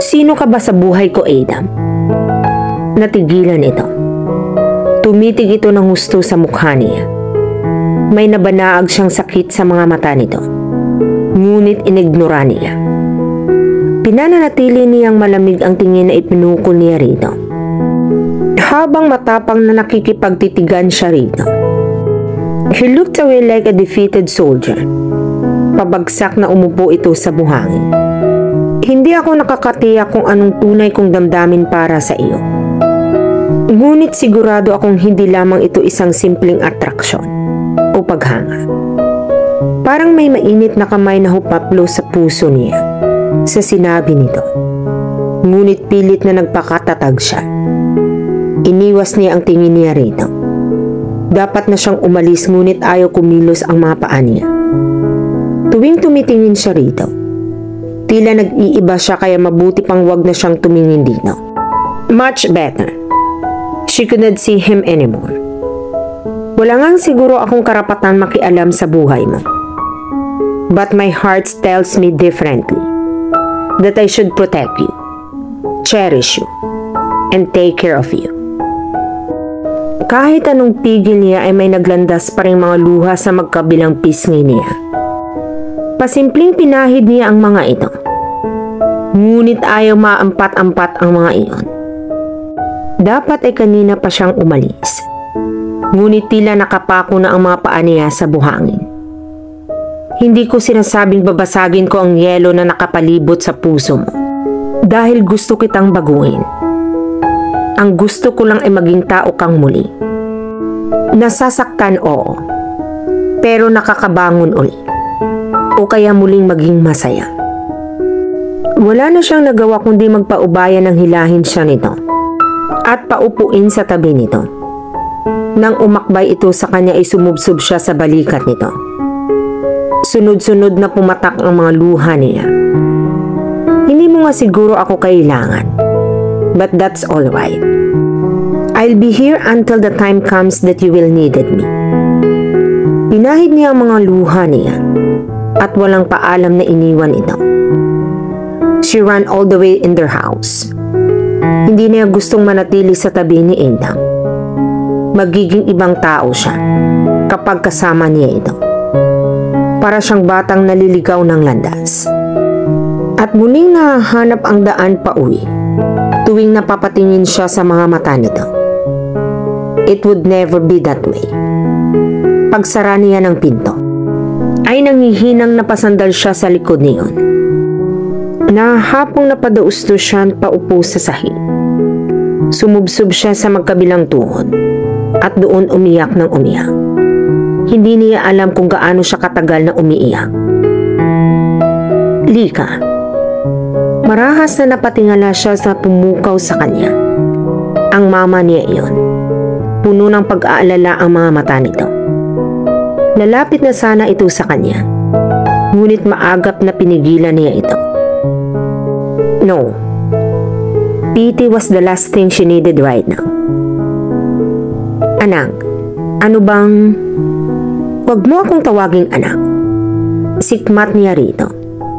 Sino ka ba sa buhay ko, Adam? Natigilan ito. Tumitig ito ng husto sa mukha niya. May nabanaag siyang sakit sa mga mata nito. Ngunit inignora niya. Pinananatili niyang malamig ang tingin na ipinukol niya rito. Habang matapang na nakikipagtitigan siya rito. He looked away like a defeated soldier. Pabagsak na umupo ito sa buhangin. Hindi ako nakakatiyak kung anong tunay kong damdamin para sa iyo. Ngunit sigurado akong hindi lamang ito isang simpleng atraksyon o paghanga. Parang may mainit na kamay na hupaplo sa puso niya sa sinabi nito. Ngunit pilit na nagpakatatag siya. Iniwas niya ang tingin niya rito. Dapat na siyang umalis ngunit ayaw kumilos ang mga paa niya. Tuwing tumitingin siya rito, tila nag-iiba siya kaya mabuti pang wag na siyang tumingin dito. Much better. She could not see him anymore. Wala ngang siguro akong karapatan makialam sa buhay mo. But my heart tells me differently. That I should protect you, cherish you, and take care of you. Kahit anong pigil niya ay may naglandas pa rin mga luha sa magkabilang pisngi niya. Pasimpleng pinahid niya ang mga ito. Ngunit ayaw maampat-ampat ang mga iyon. Dapat ay kanina pa siyang umalis. Ngunit tila nakapako na ang mga paa niya sa buhangin. Hindi ko sinasabing babasagin ko ang yelo na nakapalibot sa puso mo. Dahil gusto kitang baguhin. Ang gusto ko lang ay maging tao kang muli. Nasasaktan oo. Pero nakakabangon uli. O kaya muling maging masaya. Wala na siyang nagawa kundi magpaubaya ng hilahin siya nito at paupuin sa tabi nito. Nang umakbay ito sa kanya ay sumubsob siya sa balikat nito. Sunod-sunod na pumatak ang mga luha niya. Hindi mo nga siguro ako kailangan. But that's all right. I'll be here until the time comes that you will needed me. Pinahid niya ang mga luha niya at walang paalam na iniwan ito. She ran all the way in their house. Hindi niya gustong manatili sa tabi ni Adam. Magiging ibang tao siya kapag kasama niya ito. Para siyang batang naliligaw ng landas. At muling nahanap ang daan pa uwi tuwing napapatingin siya sa mga mata nito. It would never be that way. Pagsara niya ng pinto, ay nangihinang napasandal siya sa likod niyon na hapong napadaustos siya paupo sa sahig. Sumubsob siya sa magkabilang tuhod at doon umiyak ng umiyak. Hindi niya alam kung gaano siya katagal na umiiyak. Lika, marahas na napatingala siya sa pumukaw sa kanya. Ang mama niya iyon. Puno ng pag-aalala ang mga mata nito. Lalapit na sana ito sa kanya. Ngunit maagap na pinigilan niya ito. No. Pity was the last thing she needed right now. Anak, ano bang... Huwag mo akong tawaging anak. Sikmat niya rito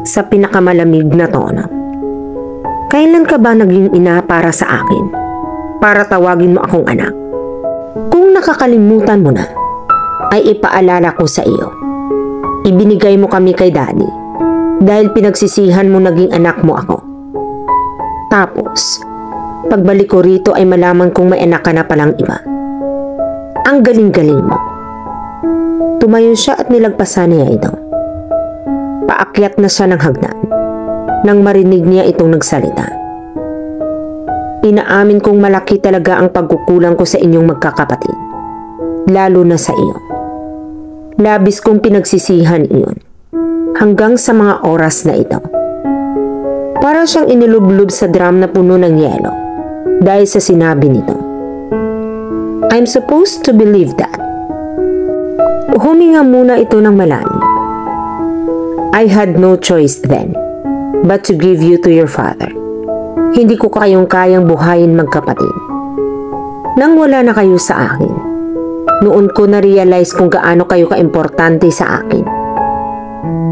sa pinakamalamig na tono. Kailan ka ba naging ina para sa akin? Para tawagin mo akong anak? Kung nakakalimutan mo na, ay ipaalala ko sa iyo. Ibinigay mo kami kay daddy dahil pinagsisihan mo naging anak mo ako. Tapos, pagbalik ko rito ay malaman kong may anak ka na palang iba. Ang galing-galing mo. Tumayo siya at nilagpasan niya ito. Paakyat na siya ng hagdan nang marinig niya itong nagsalita. Inaamin kong malaki talaga ang pagkukulang ko sa inyong magkakapatid, lalo na sa iyo. Labis kong pinagsisihan iyon hanggang sa mga oras na ito. Para siyang inilublob sa drum na puno ng yelo dahil sa sinabi nito. I'm supposed to believe that. Huminga muna ito ng malalim. I had no choice then but to give you to your father. Hindi ko kayong kayang buhayin magkapatid. Nang wala na kayo sa akin, noon ko na-realize kung gaano kayo kaimportante sa akin.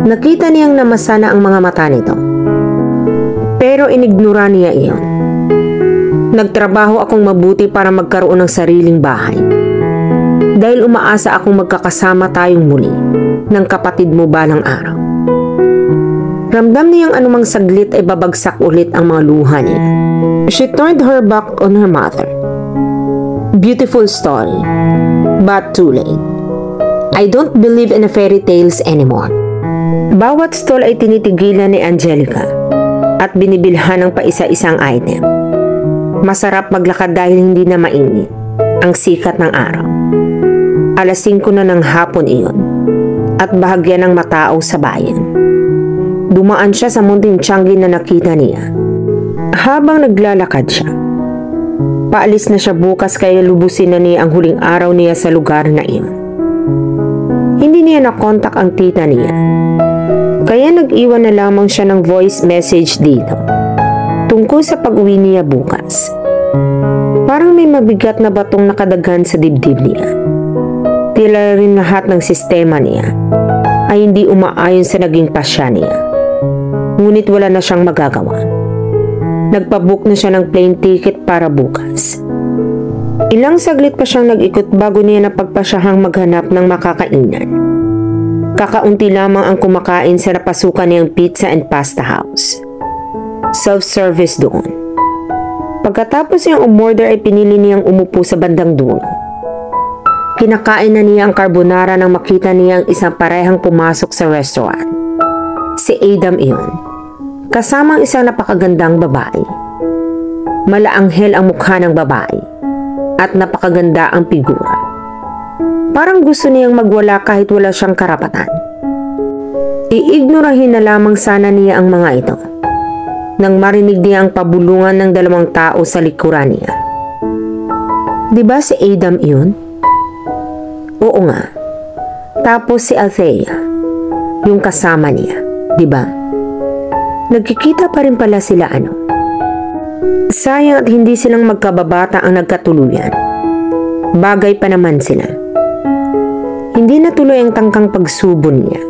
Nakita niyang namasa na ang mga mata nito. Pero inignora niya iyon. Nagtrabaho akong mabuti para magkaroon ng sariling bahay. Dahil umaasa akong magkakasama tayong muli ng kapatid mo balang araw. Ramdam niyang anumang saglit ay babagsak ulit ang mga luha niya. She turned her back on her mother. Beautiful story but too late. I don't believe in fairy tales anymore. Bawat stall ay tinitigilan ni Angelica at binibilhan ng paisa-isang item. Masarap maglakad dahil hindi na mainit ang sikat ng araw. Alas 5 na ng hapon iyon at bahagya ng matao sa bayan. Dumaan siya sa munting tiyanggi na nakita niya. Habang naglalakad siya, Paalis na siya bukas kaya lubusin na niya ang huling araw niya sa lugar na iyon. Hindi niya nakontak ang tita niya. Kaya nag-iwan na lamang siya ng voice message dito tungkol sa pag-uwi niya bukas. Parang may mabigat na batong nakadagan sa dibdib niya. Tila rin lahat ng sistema niya ay hindi umaayon sa naging pasya niya. Ngunit wala na siyang magagawa. Nagpabook na siya ng plane ticket para bukas. Ilang saglit pa siyang nag-ikot bago niya napagpasyahang maghanap ng makakainan. Kakaunti lamang ang kumakain sa napasukan niyang pizza and pasta house. Self-service doon. Pagkatapos niyang umorder ay pinili niyang umupo sa bandang dulo. Kinakain na niya ang carbonara nang makita niya ang isang parehang pumasok sa restaurant. Si Adam iyon kasama ang isang napakagandang babae. Malaanghel ang mukha ng babae at napakaganda ang figura. Parang gusto niyang magwala kahit wala siyang karapatan. Iignorahin na lamang sana niya ang mga ito nang marinig niya ang pabulungan ng dalawang tao sa likuran niya. Di ba si Adam iyon? Oo nga. Tapos si Althea, yung kasama niya, di ba? Nagkikita pa rin pala sila ano. Sayang at hindi silang magkababata ang nagkatuluyan. Bagay pa naman sila. Hindi natuloy ang tangkang pagsubon niya.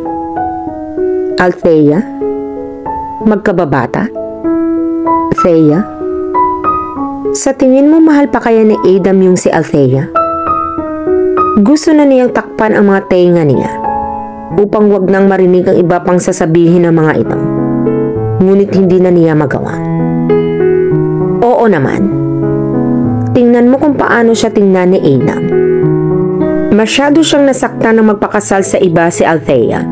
Althea? Magkababata? Thea? Sa tingin mo mahal pa kaya ni Adam yung si Althea? Gusto na niyang takpan ang mga tenga niya upang wag nang marinig ang iba pang sasabihin ng mga ito ngunit hindi na niya magawa. Oo naman. Tingnan mo kung paano siya tingnan ni Adam. Masyado siyang nasaktan ng magpakasal sa iba si Althea.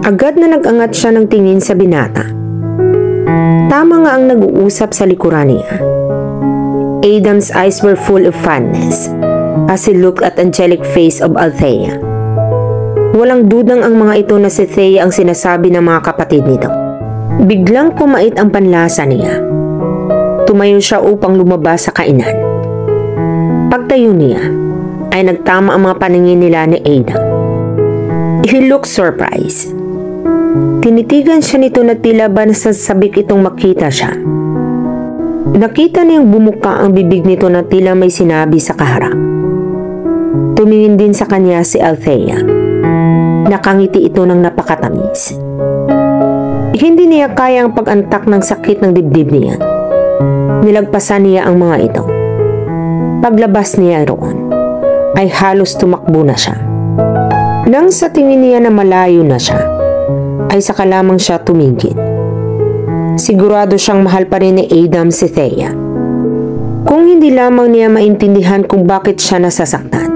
Agad na nag-angat siya ng tingin sa binata. Tama nga ang nag-uusap sa likuran niya. Adam's eyes were full of fondness as he looked at angelic face of Althea. Walang dudang ang mga ito na si Thea ang sinasabi ng mga kapatid nito. Biglang pumait ang panlasa niya. Tumayo siya upang lumabas sa kainan. Pagtayo niya, ay nagtama ang mga paningin nila ni Ada. He looked surprised. Tinitigan siya nito na tila ba nasasabik itong makita siya. Nakita niyang bumuka ang bibig nito na tila may sinabi sa kaharap. Tumingin din sa kanya si Althea. Nakangiti ito ng napakatamis. Hindi niya kaya ang pag-antak ng sakit ng dibdib niya. Nilagpasan niya ang mga ito. Paglabas niya roon, ay halos tumakbo na siya. Nang sa tingin niya na malayo na siya, ay saka lamang siya tumigil. Sigurado siyang mahal pa rin ni Adam si Thea. Kung hindi lamang niya maintindihan kung bakit siya nasasaktan.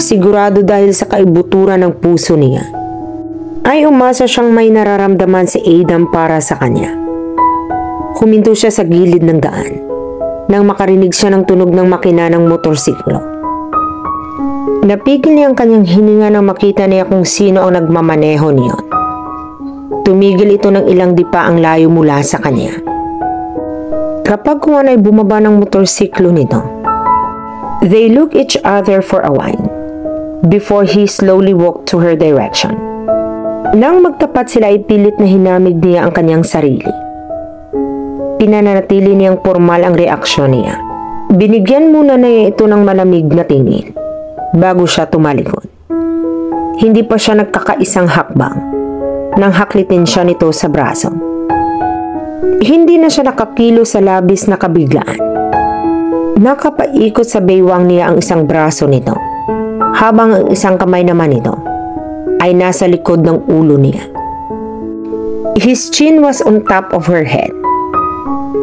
Sigurado dahil sa kaibuturan ng puso niya, ay umasa siyang may nararamdaman si Adam para sa kanya. Huminto siya sa gilid ng daan nang makarinig siya ng tunog ng makina ng motorsiklo. Napigil niya ang kanyang hininga nang makita niya kung sino ang nagmamaneho niyon. Tumigil ito ng ilang dipa ang layo mula sa kanya. Kapag kuwan ay bumaba ng motorsiklo nito, they look each other for a while before he slowly walked to her direction. Nang magtapat sila ay pilit na hinamig niya ang kanyang sarili. Pinananatili niyang formal ang reaksyon niya. Binigyan muna na niya ito ng malamig na tingin bago siya tumalikod. Hindi pa siya nagkakaisang hakbang nang haklitin siya nito sa braso. Hindi na siya nakakilo sa labis na kabiglaan. Nakapaikot sa baywang niya ang isang braso nito, habang ang isang kamay naman nito ay nasa likod ng ulo niya. His chin was on top of her head,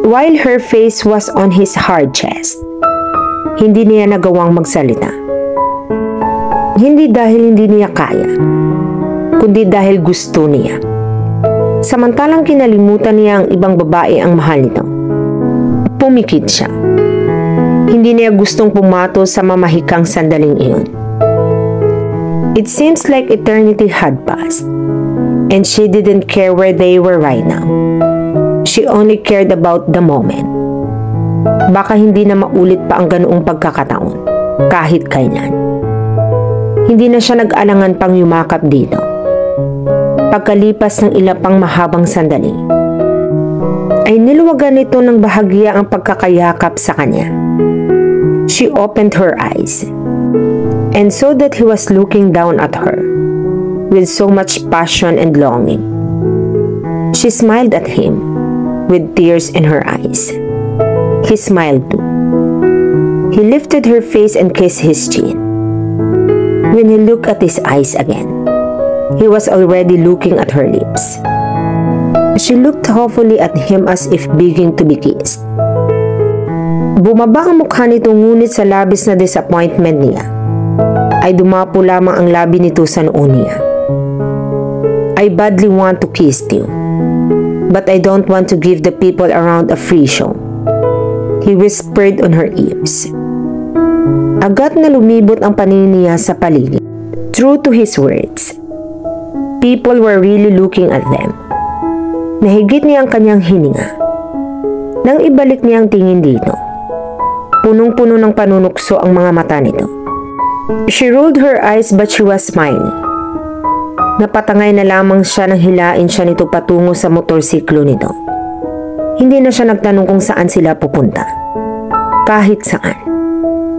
while her face was on his hard chest. Hindi niya nagawang magsalita. Hindi dahil hindi niya kaya, kundi dahil gusto niya. Samantalang kinalimutan niya ang ibang babae ang mahal nito. Pumikit siya. Hindi niya gustong pumato sa mamahikang sandaling iyon. It seems like eternity had passed, and she didn't care where they were right now. She only cared about the moment. Baka hindi na maulit pa ang ganoong pagkakataon, kahit kailan. Hindi na siya nag-alangan pang yumakap dito. Pagkalipas ng ilang pang mahabang sandali, ay niluwagan nito ng bahagya ang pagkakayakap sa kanya. She opened her eyes and saw that he was looking down at her with so much passion and longing. She smiled at him with tears in her eyes. He smiled too. He lifted her face and kissed his chin. When he looked at his eyes again, he was already looking at her lips. She looked hopefully at him as if begging to be kissed. Bumaba ang mukha nito ngunit sa labis na disappointment niya ay dumapo lamang ang labi nito sa noo niya. I badly want to kiss you, but I don't want to give the people around a free show. He whispered on her ears. Agad na lumibot ang paningin niya sa paligid. True to his words, people were really looking at them. Nahigit niya ang kanyang hininga. Nang ibalik niya ang tingin dito, punong-puno ng panunukso ang mga mata nito. She rolled her eyes but she was smiling. Napatangay na lamang siya nang hilain siya nito patungo sa motorsiklo nito. Hindi na siya nagtanong kung saan sila pupunta. Kahit saan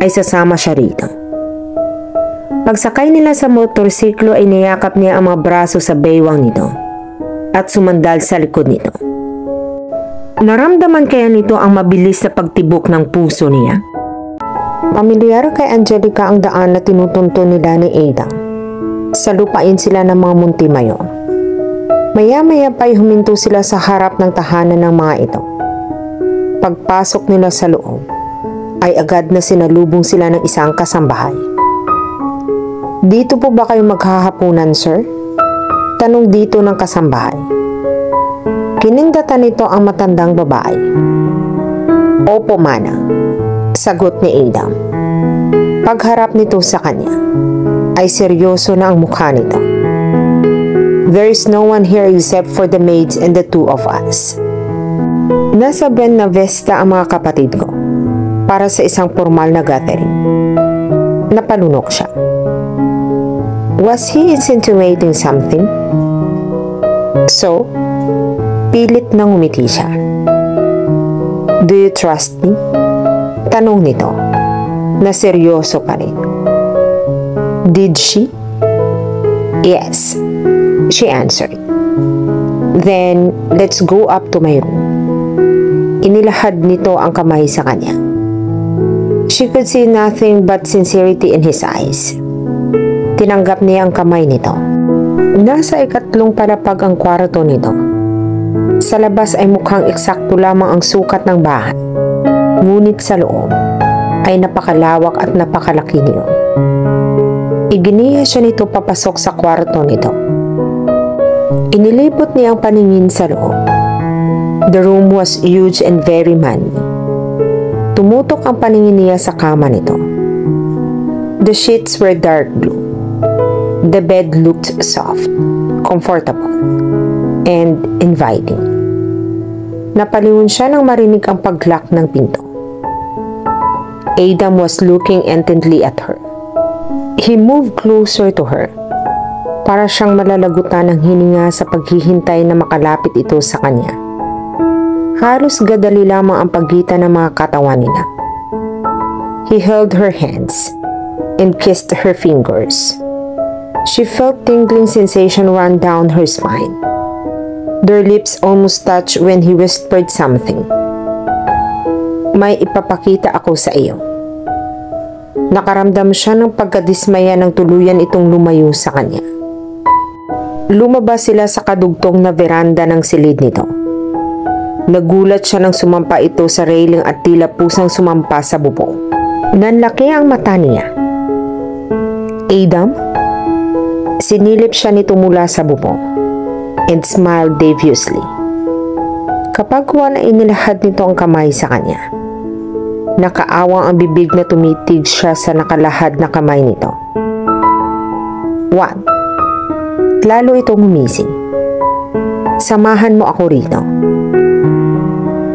ay sasama siya rito. Pagsakay nila sa motorsiklo ay niyakap niya ang mga braso sa baywang nito at sumandal sa likod nito. Naramdaman kaya nito ang mabilis na pagtibok ng puso niya? Pamilyar kay Angelica ang daan na tinutunto nila ni Ada. Sa lupain sila ng mga muntimayo. Maya-maya pa'y huminto sila sa harap ng tahanan ng mga ito. Pagpasok nila sa loob, ay agad na sinalubong sila ng isang kasambahay. Dito po ba kayo maghahapunan, sir? Tanong dito ng kasambahay. Kinindatan nito ang matandang babae. Opo, mana. Sagot ni Adam. Pagharap nito sa kanya, ay seryoso na ang mukha nito. There is no one here except for the maids and the two of us. Nasa Buena Vesta ang mga kapatid ko para sa isang formal na gathering. Napalunok siya. Was he insinuating something? So, pilit nang umiti siya. Do you trust me? Tanong nito, na seryoso pa rin. Did she? Yes, she answered. Then, let's go up to my room. Inilahad nito ang kamay sa kanya. She could see nothing but sincerity in his eyes. Tinanggap niya ang kamay nito. Nasa ikatlong palapag ang kwarto nito. Sa labas ay mukhang eksakto lamang ang sukat ng bahay. Ngunit sa loob ay napakalawak at napakalaki niyo. Iginiya siya nito papasok sa kwarto nito. Inilipot niya ang paningin sa loob. The room was huge and very manly. Tumutok ang paningin niya sa kama nito. The sheets were dark blue. The bed looked soft, comfortable, and inviting. Napalingon siya nang marinig ang paglock ng pinto. Adam was looking intently at her. He moved closer to her. Para siyang malalagutan ng hininga sa paghihintay na makalapit ito sa kanya. Halos gadali lamang ang pagitan ng mga katawan nila. He held her hands and kissed her fingers. She felt tingling sensation run down her spine. Their lips almost touched when he whispered something. May ipapakita ako sa iyo. Nakaramdam siya ng pagkadismaya ng tuluyan itong lumayo sa kanya. Lumabas sila sa kadugtong na veranda ng silid nito. Nagulat siya nang sumampa ito sa railing at tila pusang sumampa sa bubong. Nanlaki ang mata niya. Adam? Sinilip siya nito mula sa bubong and smiled deviously. Kapag wala inilahad nito ang kamay sa kanya, Nakaawang ang bibig na tumitig siya sa nakalahad na kamay nito. 1. Lalo itong humising. Samahan mo ako rito.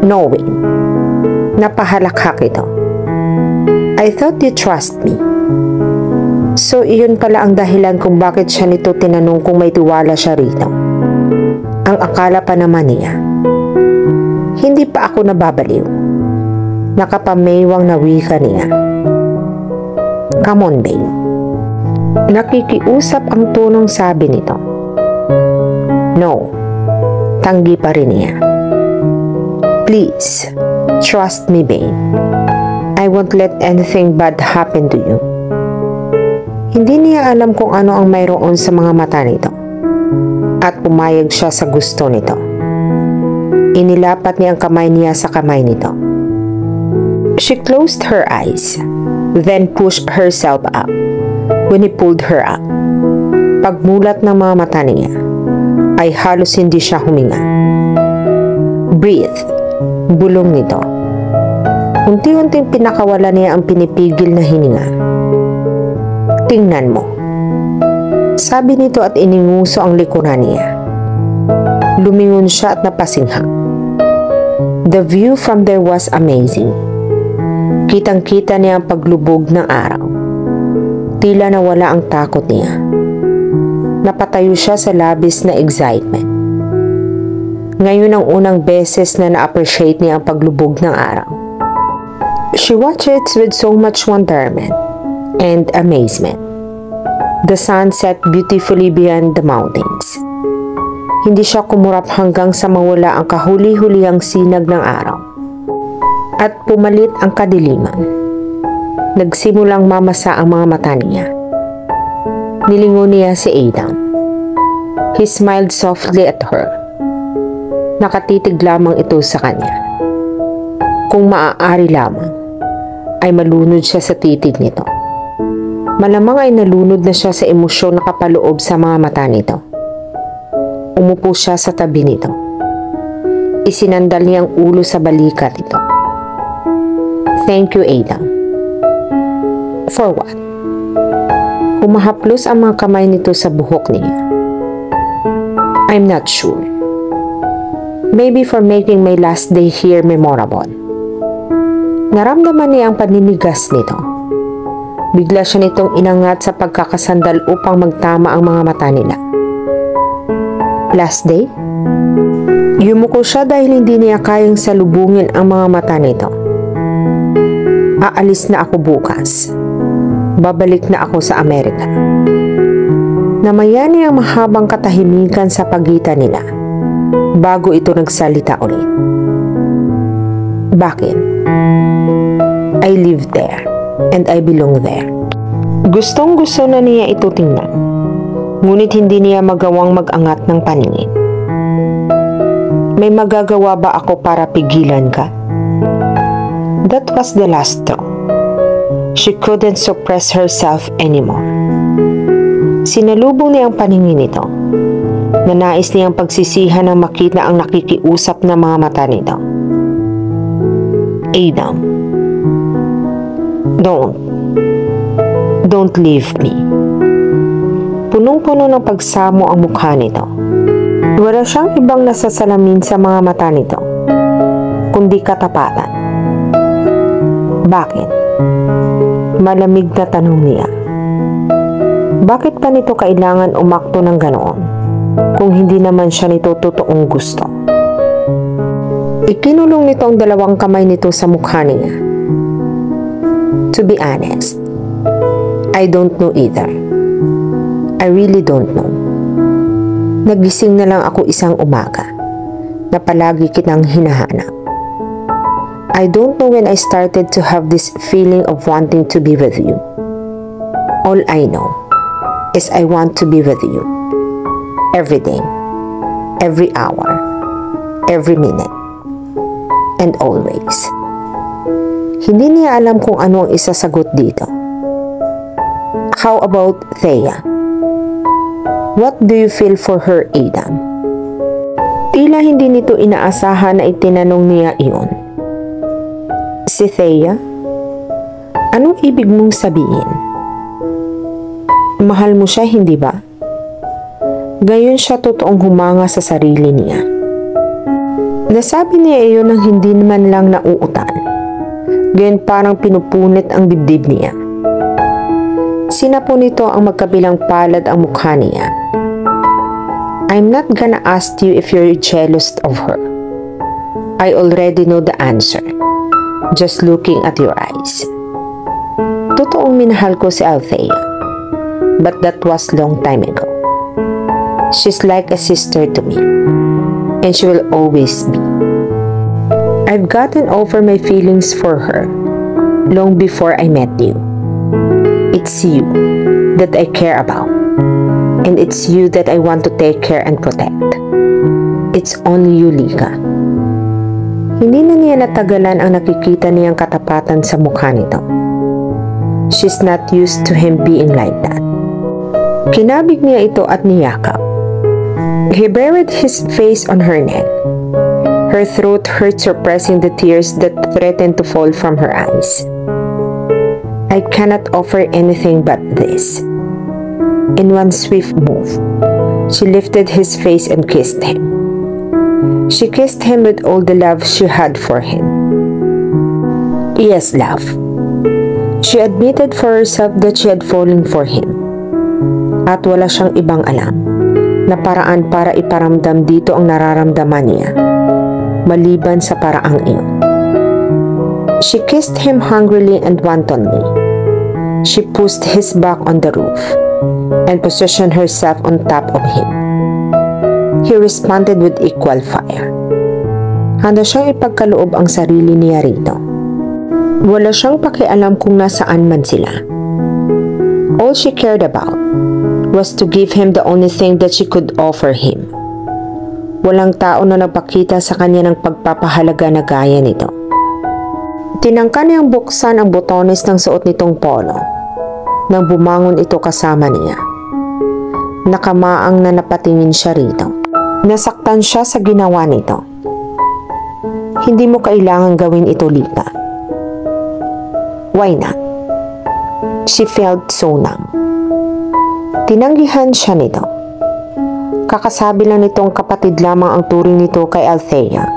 Knowing. Napahalakhak ito. I thought you trust me. So iyon pala ang dahilan kung bakit siya nito tinanong kung may tiwala siya rito. Ang akala pa naman niya. Hindi pa ako nababaliw nakapamaywang na wika niya. Come on, babe. Nakikiusap ang tunong sabi nito. No, tanggi pa rin niya. Please, trust me, babe. I won't let anything bad happen to you. Hindi niya alam kung ano ang mayroon sa mga mata nito. At pumayag siya sa gusto nito. Inilapat niya ang kamay niya sa kamay nito. She closed her eyes, then pushed herself up when he pulled her up. Pagmulat ng mga mata niya, ay halos hindi siya huminga. Breathe, bulong nito. Unti-unting pinakawala niya ang pinipigil na hininga. Tingnan mo. Sabi nito at ininguso ang likuran niya. Lumingon siya at napasingha. The view from there was amazing. Kitang-kita niya ang paglubog ng araw. Tila nawala ang takot niya. Napatayo siya sa labis na excitement. Ngayon ang unang beses na na-appreciate niya ang paglubog ng araw. She watched it with so much wonderment and amazement. The sun set beautifully beyond the mountains. Hindi siya kumurap hanggang sa mawala ang kahuli-hulihang sinag ng araw at pumalit ang kadiliman. Nagsimulang mamasa ang mga mata niya. Nilingon niya si Adam. He smiled softly at her. Nakatitig lamang ito sa kanya. Kung maaari lamang, ay malunod siya sa titig nito. Malamang ay nalunod na siya sa emosyon na kapaloob sa mga mata nito. Umupo siya sa tabi nito. Isinandal niya ang ulo sa balikat nito. Thank you, Ada. For what? Humahaplos ang mga kamay nito sa buhok niya. I'm not sure. Maybe for making my last day here memorable. Naramdaman niya ang paninigas nito. Bigla siya nitong inangat sa pagkakasandal upang magtama ang mga mata nila. Last day? Yumuko siya dahil hindi niya kayang salubungin ang mga mata nito. Aalis na ako bukas. Babalik na ako sa Amerika. Namayani ang mahabang katahimikan sa pagitan nila bago ito nagsalita ulit. Bakit? I live there. and I belong there. Gustong gusto na niya ito tingnan, ngunit hindi niya magawang mag-angat ng paningin. May magagawa ba ako para pigilan ka? That was the last straw. She couldn't suppress herself anymore. Sinalubong niya ang paningin nito na nais niyang pagsisihan ng makita ang nakikiusap na mga mata nito. Adam, don't, don't leave me. Punong-puno ng pagsamo ang mukha nito. Wala siyang ibang nasasalamin sa mga mata nito, kundi katapatan. Bakit? Malamig na tanong niya. Bakit pa nito kailangan umakto ng ganoon kung hindi naman siya nito totoong gusto? Ikinulong nito ang dalawang kamay nito sa mukha niya. To be honest, I don't know either. I really don't know. Nagising na lang ako isang umaga na palagi kitang hinahanap. I don't know when I started to have this feeling of wanting to be with you. All I know is I want to be with you. Every day, every hour, every minute, and always. Hindi niya alam kung ano ang isasagot dito. How about Thea? What do you feel for her, Adam? Tila hindi nito inaasahan na itinanong niya iyon. Si Thea? Anong ibig mong sabihin? Mahal mo siya, hindi ba? Gayon siya totoong humanga sa sarili niya. Nasabi niya iyon nang hindi man lang nauutan. Gayon parang pinupunit ang dibdib niya. Sinapo nito ang magkabilang palad ang mukha niya I'm not gonna ask you if you're jealous of her. I already know the answer. Just looking at your eyes. Totoong minahal ko si Althea. But that was long time ago. She's like a sister to me. And she will always be. I've gotten over my feelings for her long before I met you. It's you that I care about and it's you that I want to take care and protect. It's only you, Lika. Hindi na niya natagalan ang nakikita niyang katapatan sa mukha nito. She's not used to him being like that. Kinabig niya ito at niyakap. He buried his face on her neck. Her throat hurt suppressing the tears that threatened to fall from her eyes. I cannot offer anything but this. In one swift move, she lifted his face and kissed him. She kissed him with all the love she had for him. Yes, love. She admitted for herself that she had fallen for him. At wala siyang ibang alam na paraan para iparamdam dito ang nararamdaman niya, maliban sa paraang iyon. She kissed him hungrily and wantonly. She pushed his back on the roof and positioned herself on top of him. He responded with equal fire. Handa siyang ipagkaloob ang sarili niya rito. Wala siyang pakialam kung nasaan man sila. All she cared about was to give him the only thing that she could offer him. Walang tao na nagpakita sa kanya ng pagpapahalaga na gaya nito. Tinangka niyang buksan ang botones ng suot nitong polo nang bumangon ito kasama niya. Nakamaang na napatingin siya rito. Nasaktan siya sa ginawa nito. Hindi mo kailangan gawin ito, Lika. Why not? She felt so numb. Tinanggihan siya nito. Kakasabi lang nitong kapatid lamang ang turing nito kay Althea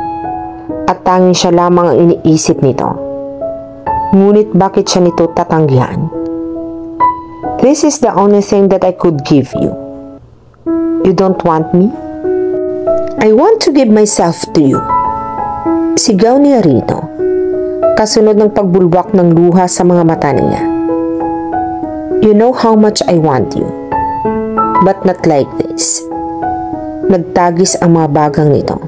at tanging siya lamang ang iniisip nito. Ngunit bakit siya nito tatanggihan? This is the only thing that I could give you. You don't want me? I want to give myself to you. Sigaw niya rito. Kasunod ng pagbulwak ng luha sa mga mata niya. You know how much I want you. But not like this. Nagtagis ang mga bagang nito.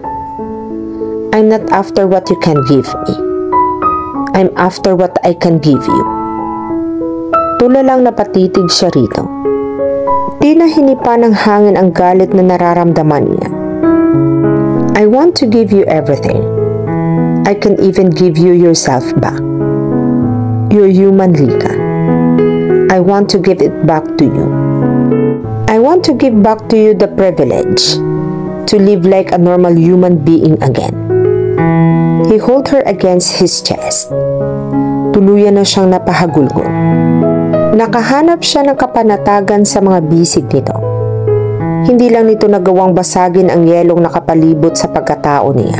I'm not after what you can give me. I'm after what I can give you. Tulalang napatitig siya rito. Hinipa ng hangin ang galit na nararamdaman niya. I want to give you everything. I can even give you yourself back. Your human Lika. I want to give it back to you. I want to give back to you the privilege to live like a normal human being again. He hold her against his chest. Tuluyan na siyang napahagulgol. Nakahanap siya ng kapanatagan sa mga bisig nito. Hindi lang nito nagawang basagin ang yelong nakapalibot sa pagkatao niya.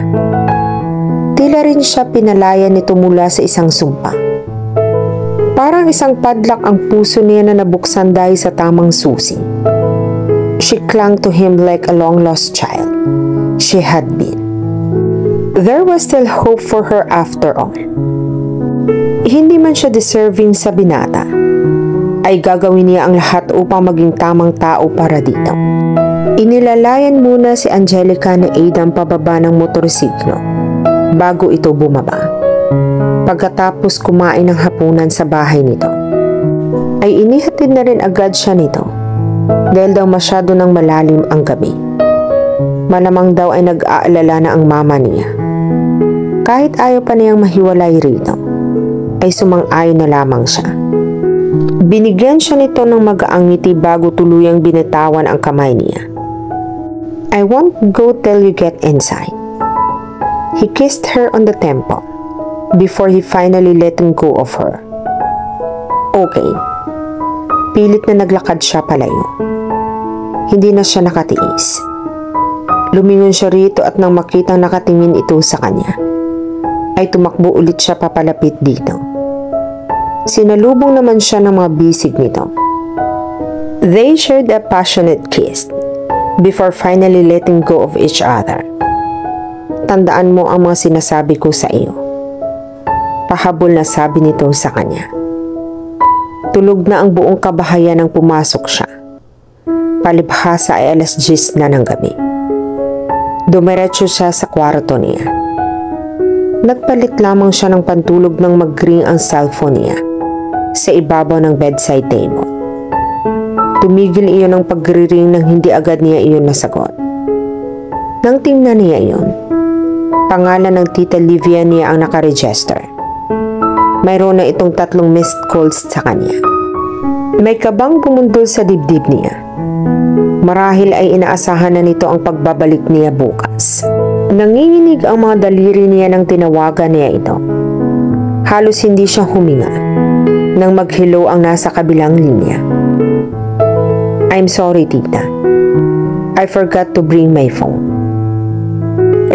Tila rin siya pinalaya nito mula sa isang sumpa. Parang isang padlak ang puso niya na nabuksan dahil sa tamang susi. She clung to him like a long-lost child. She had been. There was still hope for her after all. Hindi man siya deserving sa binata, ay gagawin niya ang lahat upang maging tamang tao para dito. Inilalayan muna si Angelica ni Aidan pababa ng motorsiklo bago ito bumaba. Pagkatapos kumain ng hapunan sa bahay nito, ay inihatid na rin agad siya nito dahil daw masyado ng malalim ang gabi. Malamang daw ay nag-aalala na ang mama niya. Kahit ayaw pa niyang mahiwalay rito, ay sumang-ayon na lamang siya. Binigyan siya nito ng magaang ngiti bago tuluyang binitawan ang kamay niya. I won't go till you get inside. He kissed her on the temple before he finally let go of her. Okay. Pilit na naglakad siya palayo. Hindi na siya nakatiis. Lumingon siya rito at nang makitang nakatingin ito sa kanya, ay tumakbo ulit siya papalapit dito. Sinalubong naman siya ng mga bisig nito. They shared a passionate kiss before finally letting go of each other. Tandaan mo ang mga sinasabi ko sa iyo. Pahabol na sabi nito sa kanya. Tulog na ang buong kabahayan nang pumasok siya. Palibhasa ay alas 10 na ng gabi. Dumiretso siya sa kwarto niya. Nagpalit lamang siya ng pantulog nang mag-ring ang cellphone niya sa ibabaw ng bedside table. Tumigil iyon ng pagriring nang hindi agad niya iyon nasagot. Nang tingnan niya iyon, pangalan ng tita Livia niya ang nakaregister. Mayroon na itong tatlong missed calls sa kanya. May kabang bumundol sa dibdib niya. Marahil ay inaasahan na nito ang pagbabalik niya bukas. Nanginginig ang mga daliri niya nang tinawagan niya ito. Halos hindi siya huminga nang maghilo ang nasa kabilang linya. I'm sorry, tita. I forgot to bring my phone.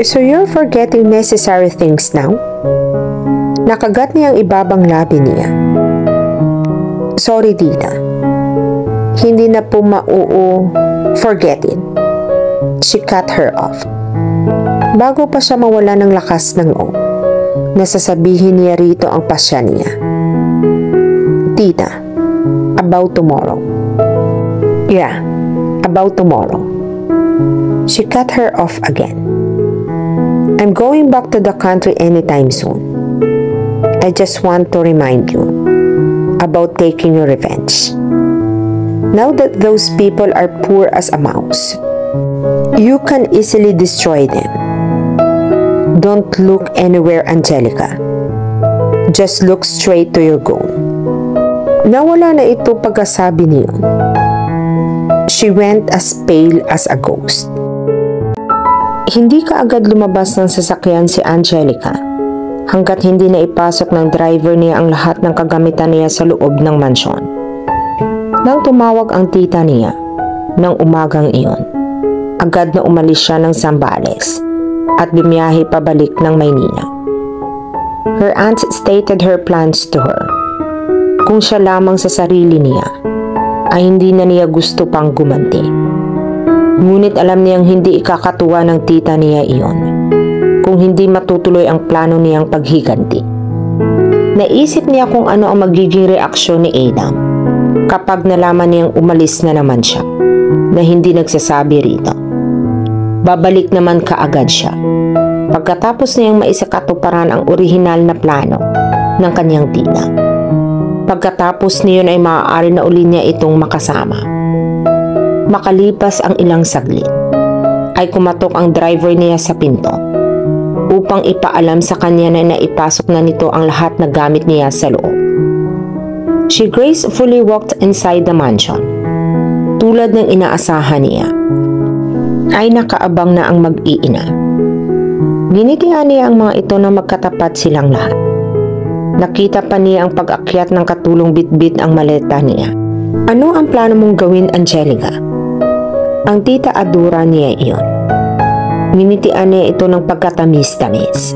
So you're forgetting necessary things now? Nakagat niya ang ibabang labi niya. Sorry, tita. Hindi na po mauo forget it. She cut her off. Bago pa siya mawala ng lakas ng o, nasasabihin niya rito ang pasya niya. Tita, about tomorrow. Yeah, about tomorrow. She cut her off again. I'm going back to the country anytime soon. I just want to remind you about taking your revenge. Now that those people are poor as a mouse, you can easily destroy them. Don't look anywhere, Angelica. Just look straight to your goal. Nawala na ito pagkasabi niyon. She went as pale as a ghost. Hindi ka agad lumabas ng sasakyan si Angelica hanggat hindi na ipasok ng driver niya ang lahat ng kagamitan niya sa loob ng mansyon. Nang tumawag ang tita niya ng umagang iyon, agad na umalis siya ng Zambales at bumiyahe pabalik ng Maynila. Her aunt stated her plans to her. Kung siya lamang sa sarili niya ay hindi na niya gusto pang gumanti. Ngunit alam niyang hindi ikakatuwa ng tita niya iyon kung hindi matutuloy ang plano niyang paghiganti. Naisip niya kung ano ang magiging reaksyon ni Adam kapag nalaman niyang umalis na naman siya na hindi nagsasabi rito. Babalik naman kaagad siya pagkatapos niyang maisakatuparan ang orihinal na plano ng kanyang tita. Pagkatapos niyon ay maaari na uli niya itong makasama. Makalipas ang ilang saglit, ay kumatok ang driver niya sa pinto upang ipaalam sa kanya na naipasok na nito ang lahat na gamit niya sa loob. She gracefully walked inside the mansion. Tulad ng inaasahan niya, ay nakaabang na ang mag-iina. Ginitihan niya ang mga ito na magkatapat silang lahat. Nakita pa niya ang pag-akyat ng katulong bitbit ang maleta niya. Ano ang plano mong gawin, Angelica? Ang tita Adura niya iyon. Minitian niya ito ng pagkatamis-tamis.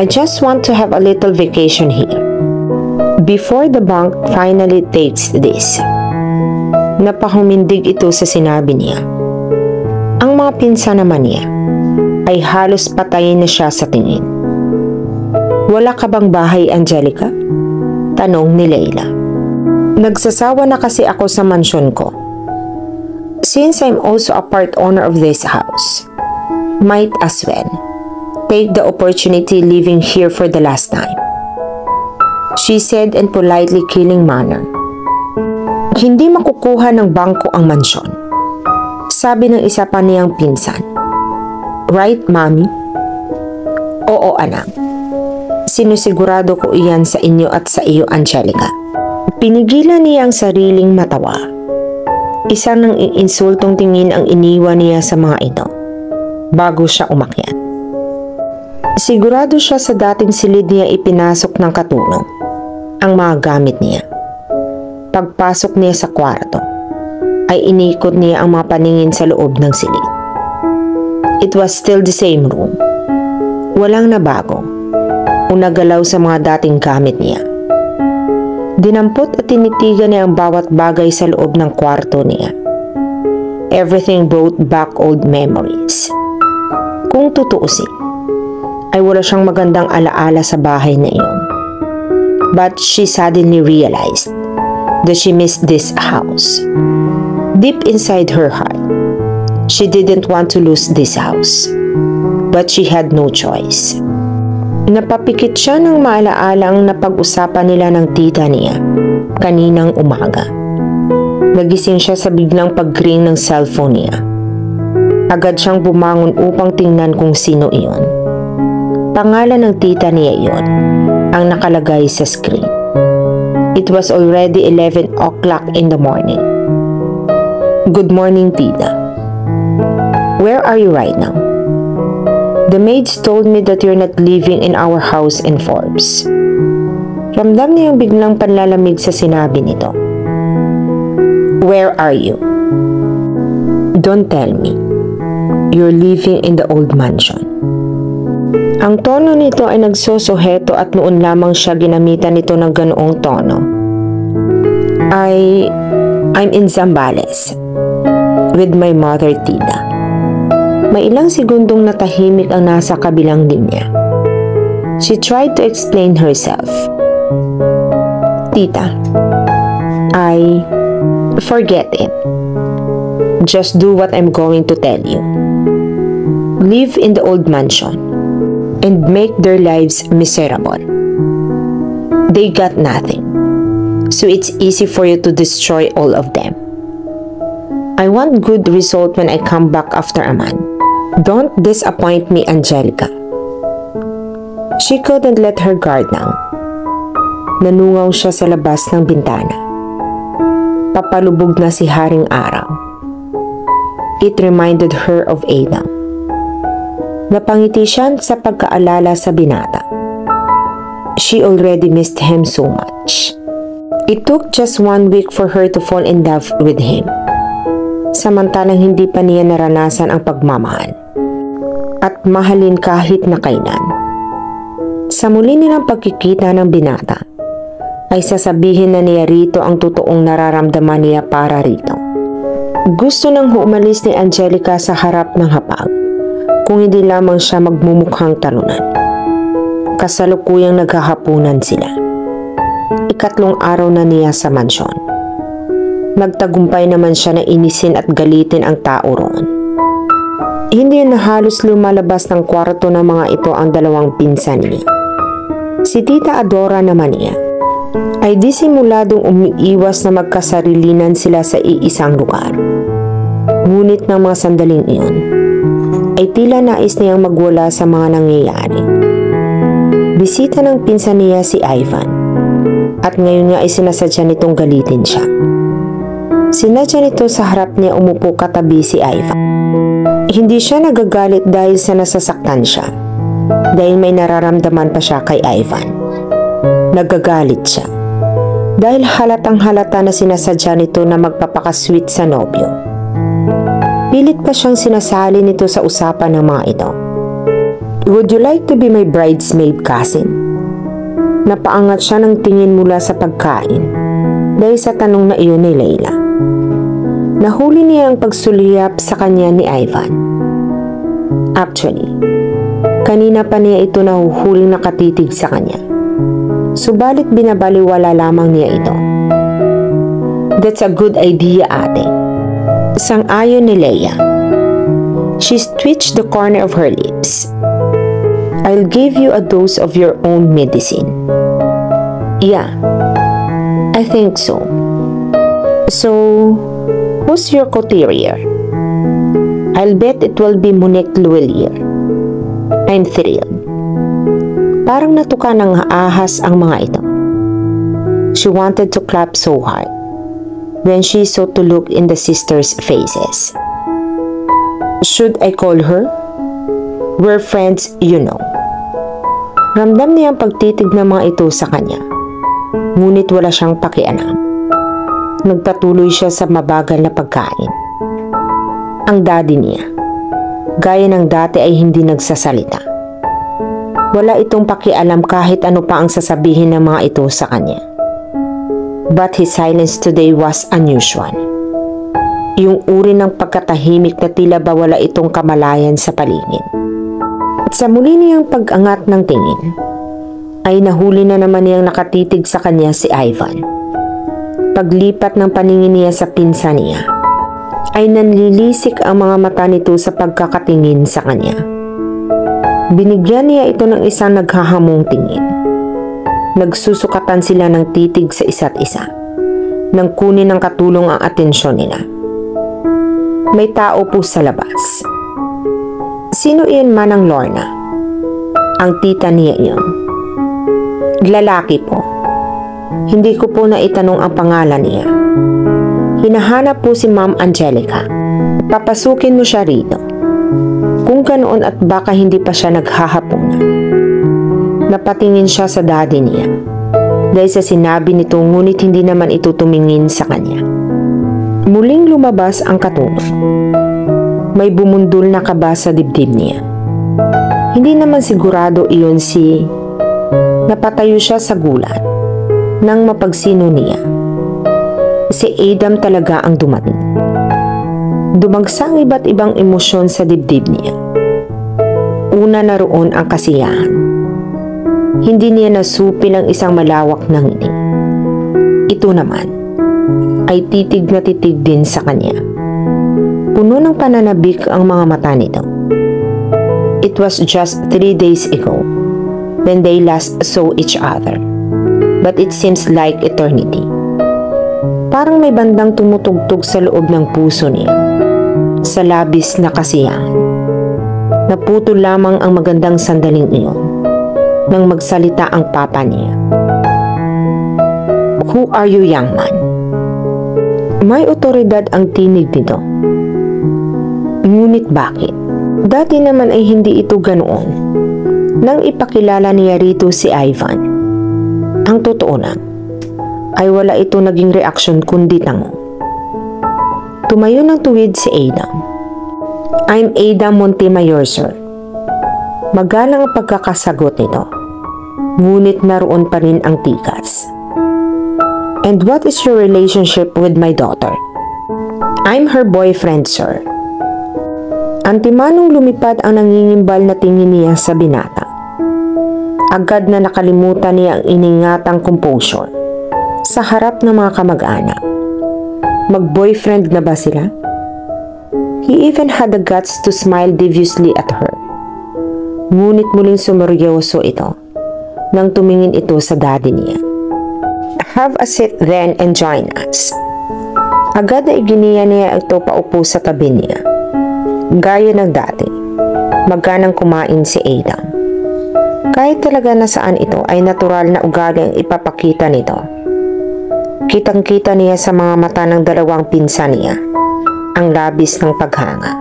I just want to have a little vacation here. Before the bank finally takes this. Napahumindig ito sa sinabi niya. Ang mga pinsa naman niya ay halos patayin na siya sa tingin. Wala ka bang bahay, Angelica? Tanong ni Leila. Nagsasawa na kasi ako sa mansyon ko Since I'm also a part owner of this house, might as well take the opportunity living here for the last time. She said in politely killing manner. Hindi makukuha ng bangko ang mansyon. Sabi ng isa pa niyang pinsan. Right, mommy? Oo, anak. Sinusigurado ko iyan sa inyo at sa iyo, Angelica. Pinigilan niya ang sariling matawa Isang nang insultong tingin ang iniwan niya sa mga ito bago siya umakyat. Sigurado siya sa dating silid niya ipinasok ng katulong ang mga gamit niya. Pagpasok niya sa kwarto, ay inikot niya ang mga paningin sa loob ng silid. It was still the same room. Walang nabago o nagalaw sa mga dating gamit niya. Dinampot at tinitigan niya ang bawat bagay sa loob ng kwarto niya. Everything brought back old memories. Kung tutuusin, ay wala siyang magandang alaala sa bahay na iyon. But she suddenly realized that she missed this house. Deep inside her heart, she didn't want to lose this house. But she had no choice. Napapikit siya ng maalaala ang napag-usapan nila ng tita niya kaninang umaga. Nagising siya sa biglang pag-ring ng cellphone niya. Agad siyang bumangon upang tingnan kung sino iyon. Pangalan ng tita niya iyon ang nakalagay sa screen. It was already 11 o'clock in the morning. Good morning, tita. Where are you right now? The maids told me that you're not living in our house in Forbes. Ramdam niya yung biglang panlalamig sa sinabi nito. Where are you? Don't tell me. You're living in the old mansion. Ang tono nito ay nagsosoheto at noon lamang siya ginamitan nito ng ganoong tono. I... I'm in Zambales with my mother Tida. May ilang segundong natahimik ang nasa kabilang linya. She tried to explain herself. Tita, I forget it. Just do what I'm going to tell you. Live in the old mansion and make their lives miserable. They got nothing, so it's easy for you to destroy all of them. I want good result when I come back after a month. Don't disappoint me, Angelica. She couldn't let her guard down. Nanungaw siya sa labas ng bintana. Papalubog na si Haring Araw. It reminded her of Adam. Napangiti siya sa pagkaalala sa binata. She already missed him so much. It took just one week for her to fall in love with him. Samantalang hindi pa niya naranasan ang pagmamahal at mahalin kahit na kailan. Sa muli nilang pagkikita ng binata, ay sasabihin na niya rito ang totoong nararamdaman niya para rito. Gusto nang humalis ni Angelica sa harap ng hapag kung hindi lamang siya magmumukhang talunan. Kasalukuyang naghahapunan sila. Ikatlong araw na niya sa mansyon. Nagtagumpay naman siya na inisin at galitin ang tao roon. Hindi na halos lumalabas ng kwarto ng mga ito ang dalawang pinsan niya. Si Tita Adora naman niya ay disimuladong umiiwas na magkasarilinan sila sa iisang lugar. Ngunit ng mga sandaling iyon, ay tila nais niyang magwala sa mga nangyayari. Bisita ng pinsan niya si Ivan at ngayon nga ay sinasadya nitong galitin siya. Sinadya nito sa harap niya umupo katabi si Ivan. Hindi siya nagagalit dahil sa nasasaktan siya dahil may nararamdaman pa siya kay Ivan. Nagagalit siya dahil halatang halata na sinasadya nito na magpapakasweet sa nobyo. Pilit pa siyang sinasali nito sa usapan ng mga ito. Would you like to be my bridesmaid cousin? Napaangat siya ng tingin mula sa pagkain dahil sa tanong na iyon ni Layla. Nahuli niya ang pagsuliyap sa kanya ni Ivan. Actually, kanina pa niya ito nahuhuling nakatitig sa kanya Subalit binabaliwala lamang niya ito. That's a good idea ate. Sang-ayon ni Leia. She twitched the corner of her lips. I'll give you a dose of your own medicine. Yeah, I think so. So, who's your coterier? I'll bet it will be Monique Luelier. I'm thrilled. Parang natuka ng ahas ang mga ito. She wanted to clap so hard when she saw to look in the sisters' faces. Should I call her? We're friends, you know. Ramdam niya ang pagtitig ng mga ito sa kanya. Ngunit wala siyang pakialam. Nagpatuloy siya sa mabagal na pagkain. Ang daddy niya, gaya ng dati ay hindi nagsasalita wala itong pakialam kahit ano pa ang sasabihin ng mga ito sa kanya. But his silence today was unusual. Yung uri ng pagkatahimik na tila ba wala itong kamalayan sa paligid. At sa muli niyang pag-angat ng tingin, ay nahuli na naman niyang nakatitig sa kanya si Ivan. Paglipat ng paningin niya sa pinsa niya, ay nanlilisik ang mga mata nito sa pagkakatingin sa kanya. Binigyan niya ito ng isang naghahamong tingin. Nagsusukatan sila ng titig sa isa't isa nang kunin ng katulong ang atensyon nila. May tao po sa labas. Sino iyan man ang Lorna? Ang tita niya iyon. Lalaki po. Hindi ko po naitanong ang pangalan niya. Hinahanap po si Ma'am Angelica. Papasukin mo siya rito. Kung ganoon at baka hindi pa siya naghahaponan. Napatingin siya sa daddy niya. Dahil sa sinabi nito ngunit hindi naman ito tumingin sa kanya. Muling lumabas ang katulong. May bumundol na kaba sa dibdib niya. Hindi naman sigurado iyon si napatayo siya sa gulat nang mapagsino niya. Si Adam talaga ang dumating. Dumagsang iba't ibang emosyon sa dibdib niya. Una na roon ang kasiyahan. Hindi niya nasupil ang isang malawak na ngiti. Ito naman ay titig na titig din sa kanya. Puno ng pananabik ang mga mata nito. It was just three days ago when they last saw each other. But it seems like eternity. Parang may bandang tumutugtog sa loob ng puso niya. Sa labis na kasiyahan. Naputol lamang ang magandang sandaling iyon nang magsalita ang papa niya. Who are you, young man? May otoridad ang tinig nito. Ngunit bakit? Dati naman ay hindi ito ganoon. Nang ipakilala niya rito si Ivan. Ang totoo lang, ay wala ito naging reaksyon kundi tango. Tumayo ng tuwid si Adam I'm Ada Montemayor, sir. Magalang ang pagkakasagot nito. Ngunit naroon pa rin ang tikas. And what is your relationship with my daughter? I'm her boyfriend, sir. Antimanong lumipad ang nangingimbal na tingin niya sa binata. Agad na nakalimutan niya ang iningatang composure sa harap ng mga kamag-anak. Mag-boyfriend na ba sila? He even had the guts to smile deviously at her. Ngunit muling sumeryoso ito nang tumingin ito sa daddy niya. Have a seat then and join us. Agad na iginiya niya ito paupo sa tabi niya. Gaya ng dati, maganang kumain si Adam. Kahit talaga na saan ito ay natural na ugali ang ipapakita nito. Kitang-kita niya sa mga mata ng dalawang pinsan niya ang labis ng paghanga.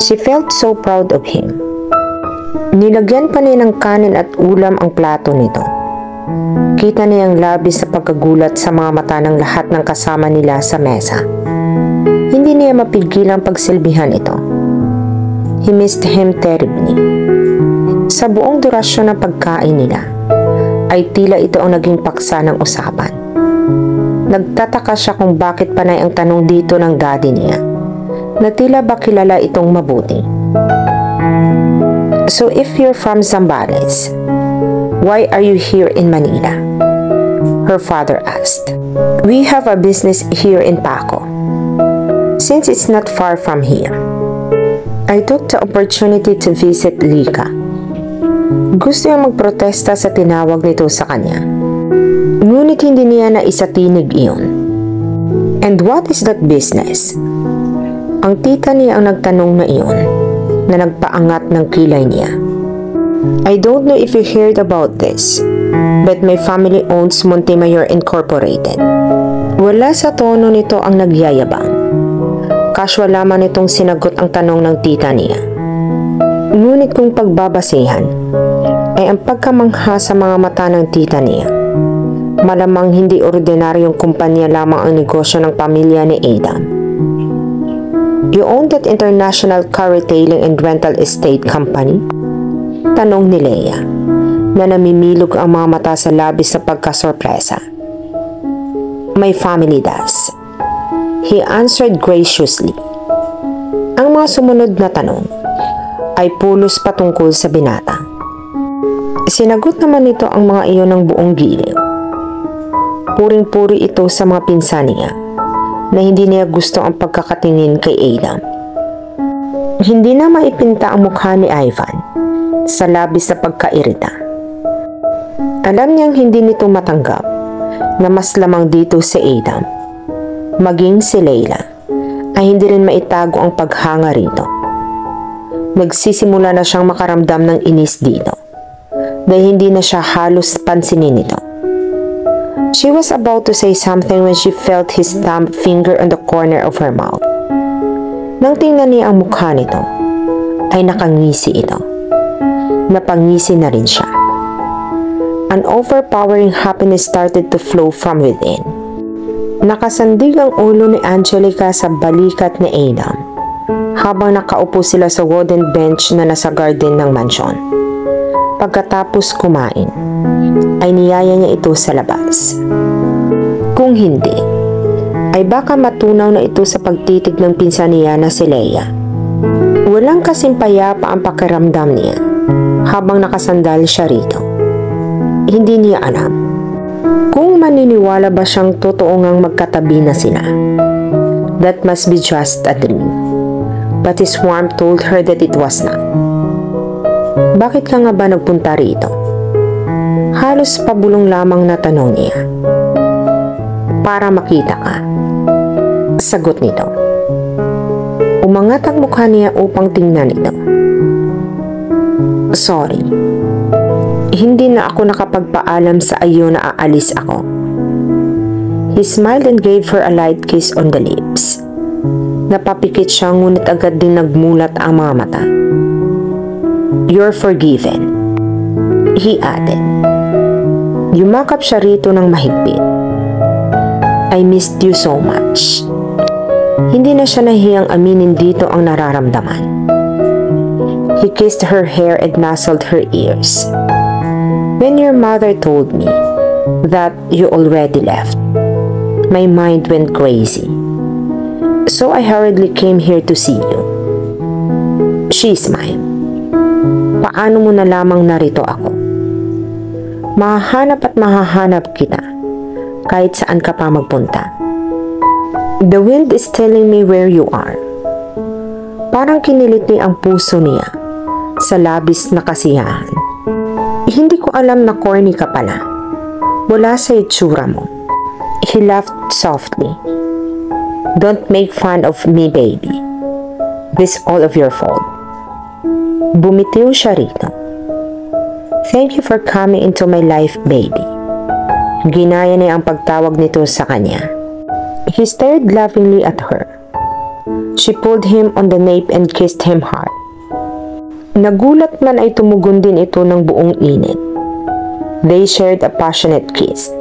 She felt so proud of him. Nilagyan pa niya ng kanin at ulam ang plato nito. Kita niya ang labis sa pagkagulat sa mga mata ng lahat ng kasama nila sa mesa. Hindi niya mapigilang pagsilbihan ito. He missed him terribly. Sa buong durasyon ng pagkain nila, ay tila ito ang naging paksa ng usapan. Nagtataka siya kung bakit panay ang tanong dito ng daddy niya, na tila ba kilala itong mabuti. So if you're from Zambales, why are you here in Manila? Her father asked. We have a business here in Paco. Since it's not far from here, I took the opportunity to visit Lika. Gusto niya magprotesta sa tinawag nito sa kanya. Ngunit hindi niya na isatinig iyon. And what is that business? Ang tita niya ang nagtanong na iyon na nagpaangat ng kilay niya. I don't know if you heard about this, but my family owns Montemayor Incorporated. Wala sa tono nito ang nagyayabang. Casual lamang itong sinagot ang tanong ng tita niya. Ngunit kung pagbabasehan, ay ang pagkamangha sa mga mata ng tita niya. Malamang hindi ordinaryong kumpanya lamang ang negosyo ng pamilya ni Adam You own that international car retailing and rental estate company? Tanong ni Leia na namimilog ang mga mata sa labis sa pagkasorpresa. My family does. He answered graciously. Ang mga sumunod na tanong ay pulos patungkol sa binata. Sinagot naman nito ang mga iyon ng buong giliw. Puring-puri ito sa mga pinsan niya na hindi niya gusto ang pagkakatingin kay Adam. Hindi na maipinta ang mukha ni Ivan sa labis sa pagkairita. Alam niyang hindi nito matanggap na mas lamang dito si Adam. Maging si Leila ay hindi rin maitago ang paghanga rito. Nagsisimula na siyang makaramdam ng inis dito dahil hindi na siya halos pansinin nito. She was about to say something when she felt his thumb finger on the corner of her mouth. Nang tingnan niya ang mukha nito, ay nakangisi ito. Napangisi na rin siya. An overpowering happiness started to flow from within. Nakasandig ang ulo ni Angelica sa balikat ni Adam habang nakaupo sila sa wooden bench na nasa garden ng mansyon. Pagkatapos kumain, ay niyaya niya ito sa labas. Kung hindi, ay baka matunaw na ito sa pagtitig ng pinsan niya na si Leia. Walang kasing payapa ang pakiramdam niya habang nakasandal siya rito. Hindi niya alam kung maniniwala ba siyang totoo ngang magkatabi na sila. That must be just a dream. But his warmth told her that it was not. Bakit ka nga ba nagpunta rito? Halos pabulong lamang na tanong niya. Para makita ka. Sagot nito. Umangat ang mukha niya upang tingnan ito. Sorry. Hindi na ako nakapagpaalam sa iyo na aalis ako. He smiled and gave her a light kiss on the lips. Napapikit siya ngunit agad din nagmulat ang mga mata. You're forgiven. He added. Yumakap siya rito ng mahigpit. I missed you so much. Hindi na siya nahiyang aminin dito ang nararamdaman. He kissed her hair and nuzzled her ears. When your mother told me that you already left, my mind went crazy. So I hurriedly came here to see you. She smiled. Paano mo na lamang narito ako? mahahanap at mahahanap kita kahit saan ka pa magpunta. The wind is telling me where you are. Parang kinilit ni ang puso niya sa labis na kasiyahan. Hindi ko alam na corny ka pala. Wala sa itsura mo. He laughed softly. Don't make fun of me, baby. This all of your fault. Bumitiw siya rito. Thank you for coming into my life, baby. Ginaya niya ang pagtawag nito sa kanya. He stared lovingly at her. She pulled him on the nape and kissed him hard. Nagulat man ay tumugon din ito ng buong init. They shared a passionate kiss,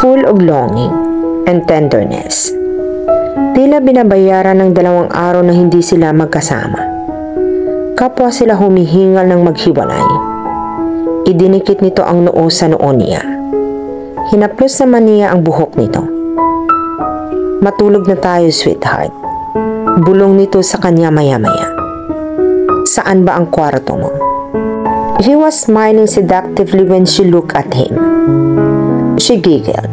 full of longing and tenderness. Tila binabayaran ng dalawang araw na hindi sila magkasama. Kapwa sila humihingal ng maghiwalay. Idinikit nito ang noo sa noo niya. Hinaplos naman niya ang buhok nito. Matulog na tayo, sweetheart. Bulong nito sa kanya maya-maya. Saan ba ang kwarto mo? He was smiling seductively when she looked at him. She giggled.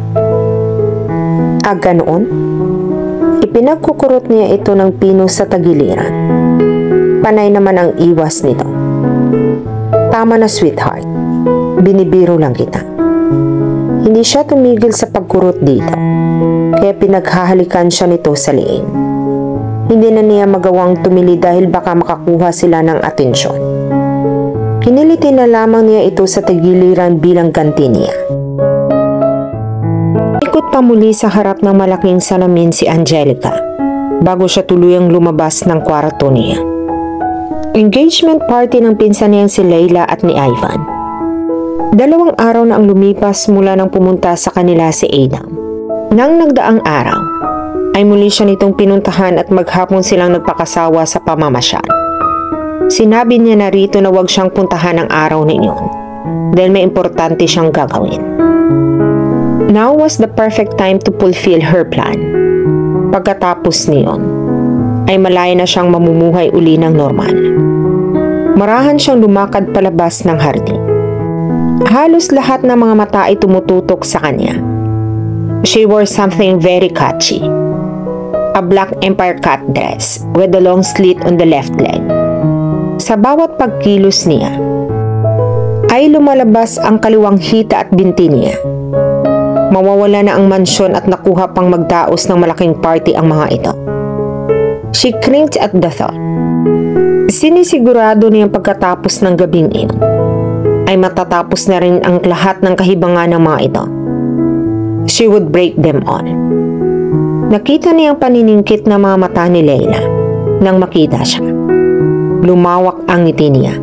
Ah, ganoon? Ipinagkukurot niya ito ng pino sa tagiliran. Panay naman ang iwas nito. Tama na sweetheart. Binibiro lang kita. Hindi siya tumigil sa pagkurot dito. Kaya pinaghahalikan siya nito sa liing. Hindi na niya magawang tumili dahil baka makakuha sila ng atensyon. Kiniliti na lamang niya ito sa tagiliran bilang ganti niya. Ikot pa muli sa harap ng malaking salamin si Angelica bago siya tuluyang lumabas ng kwarto niya. Engagement party ng pinsan niyang si Leila at ni Ivan. Dalawang araw na ang lumipas mula nang pumunta sa kanila si Adam. Nang nagdaang araw, ay muli siya nitong pinuntahan at maghapon silang nagpakasawa sa pamamasyal. Sinabi niya na rito na huwag siyang puntahan ng araw na dahil may importante siyang gagawin. Now was the perfect time to fulfill her plan. Pagkatapos niyon, ay malaya na siyang mamumuhay uli ng normal. Marahan siyang lumakad palabas ng hardin. Halos lahat ng mga mata ay tumututok sa kanya. She wore something very catchy. A black empire cut dress with a long slit on the left leg. Sa bawat pagkilos niya, ay lumalabas ang kaliwang hita at binti niya. Mawawala na ang mansyon at nakuha pang magdaos ng malaking party ang mga ito. She cringed at the thought. Sinisigurado niyang pagkatapos ng gabing iyon ay matatapos na rin ang lahat ng kahibangan ng mga ito. She would break them all. Nakita niya ang paniningkit na mga mata ni Leila nang makita siya. Lumawak ang ngiti niya.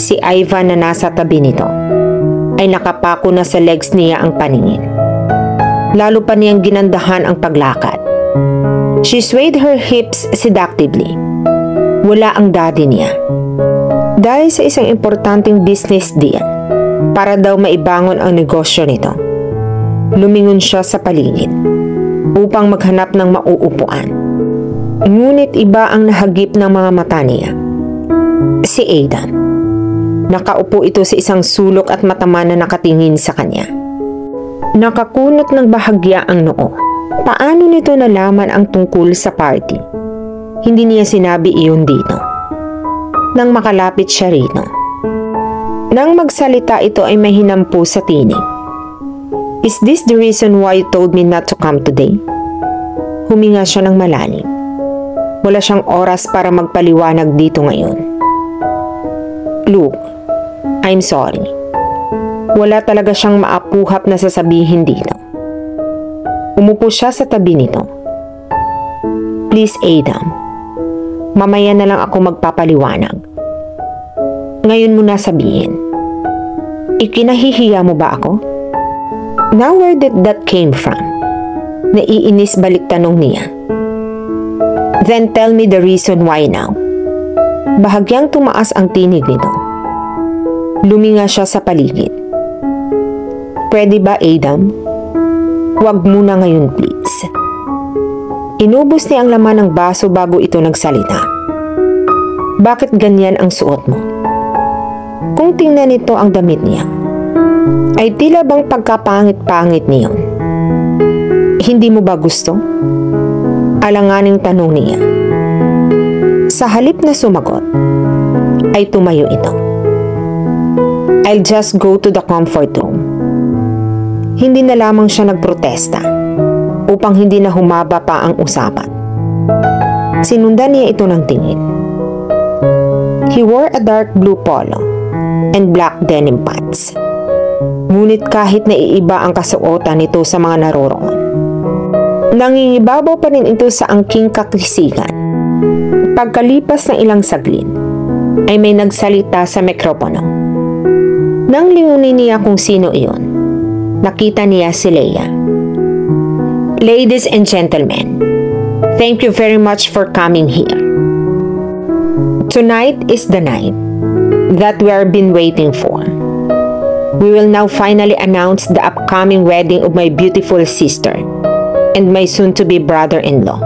Si Ivan na nasa tabi nito ay nakapako na sa legs niya ang paningin. Lalo pa niyang ginandahan ang paglakad. She swayed her hips seductively. Wala ang daddy niya. Dahil sa isang importanteng business deal, para daw maibangon ang negosyo nito. Lumingon siya sa paligid upang maghanap ng mauupuan. Ngunit iba ang nahagip ng mga mata niya. Si Aidan. Nakaupo ito sa isang sulok at matama na nakatingin sa kanya. Nakakunot ng bahagya ang noo. Paano nito nalaman ang tungkol sa party? Hindi niya sinabi iyon dito. Nang makalapit siya rito. Nang magsalita ito ay may hinampo sa tinig. Is this the reason why you told me not to come today? Huminga siya ng malalim. Wala siyang oras para magpaliwanag dito ngayon. Luke, I'm sorry. Wala talaga siyang maapuhap na sasabihin dito. Umupo siya sa tabi nito. Please, Adam. Mamaya na lang ako magpapaliwanag. Ngayon mo na sabihin. Ikinahihiya mo ba ako? Now where did that came from? Naiinis balik tanong niya. Then tell me the reason why now. Bahagyang tumaas ang tinig nito. Luminga siya sa paligid. Pwede ba, Adam? Huwag muna ngayon, please. Inubos niya ang laman ng baso bago ito nagsalita. Bakit ganyan ang suot mo? Kung tingnan nito ang damit niya, ay tila bang pagkapangit-pangit niyon. Hindi mo ba gusto? Alanganing tanong niya. Sa halip na sumagot, ay tumayo ito. I'll just go to the comfort room. Hindi na lamang siya nagprotesta upang hindi na humaba pa ang usapan. Sinundan niya ito ng tingin. He wore a dark blue polo and black denim pants. Ngunit kahit na iiba ang kasuotan nito sa mga naroroon, nangingibabaw pa rin ito sa angking kakisigan. Pagkalipas ng ilang saglit, ay may nagsalita sa mikropono. Nang lingunin niya kung sino iyon, nakita niya si Leia. Ladies and gentlemen, thank you very much for coming here. Tonight is the night that we have been waiting for. We will now finally announce the upcoming wedding of my beautiful sister and my soon-to-be brother-in-law.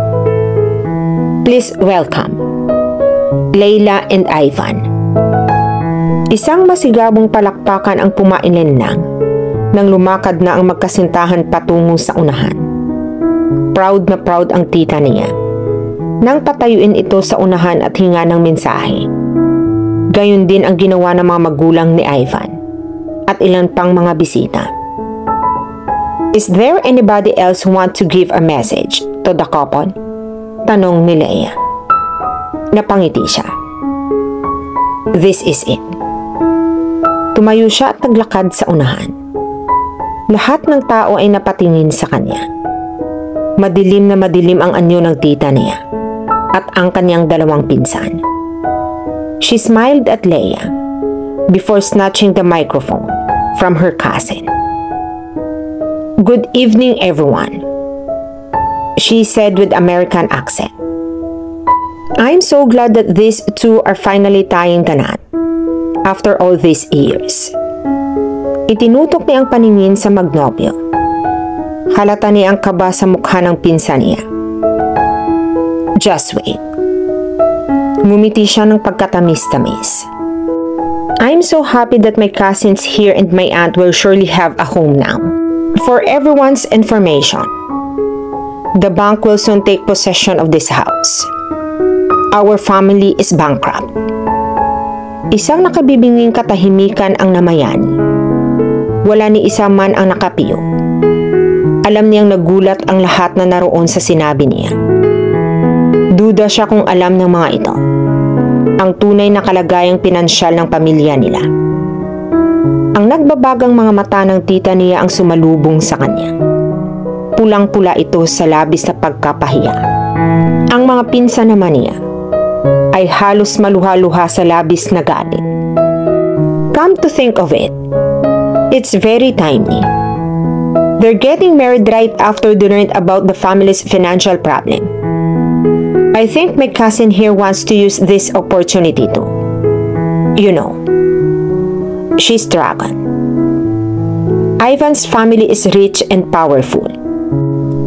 Please welcome Layla and Ivan. Isang masigabong palakpakan ang pumainlinlang nang lumakad na ang magkasintahan patungo sa unahan. Proud na proud ang tita niya. Nang patayuin ito sa unahan at hinga ng mensahe. Gayon din ang ginawa ng mga magulang ni Ivan at ilan pang mga bisita. Is there anybody else who want to give a message to the couple? Tanong ni Leia. Napangiti siya. This is it. Tumayo siya at naglakad sa unahan. Lahat ng tao ay napatingin sa kanya. Madilim na madilim ang anyo ng tita niya at ang kanyang dalawang pinsan. She smiled at Leia before snatching the microphone from her cousin. Good evening, everyone, she said with American accent. I'm so glad that these two are finally tying the knot after all these years. Itinutok niya ang paningin sa magnobyo. Halata niya ang kaba sa mukha ng pinsan niya. Just wait. Ngumiti siya ng pagkatamis-tamis. I'm so happy that my cousins here and my aunt will surely have a home now. For everyone's information, the bank will soon take possession of this house. Our family is bankrupt. Isang nakabibinging katahimikan ang namayan. Wala ni isa man ang nakapiyo. Alam niyang nagulat ang lahat na naroon sa sinabi niya. Duda siya kung alam ng mga ito. Ang tunay na kalagayang pinansyal ng pamilya nila. Ang nagbabagang mga mata ng tita niya ang sumalubong sa kanya. Pulang-pula ito sa labis na pagkapahiya. Ang mga pinsan naman niya ay halos maluha-luha sa labis na galit. Come to think of it, it's very timely. They're getting married right after they learned about the family's financial problem. I think my cousin here wants to use this opportunity to, you know, she's dragon. Ivan's family is rich and powerful.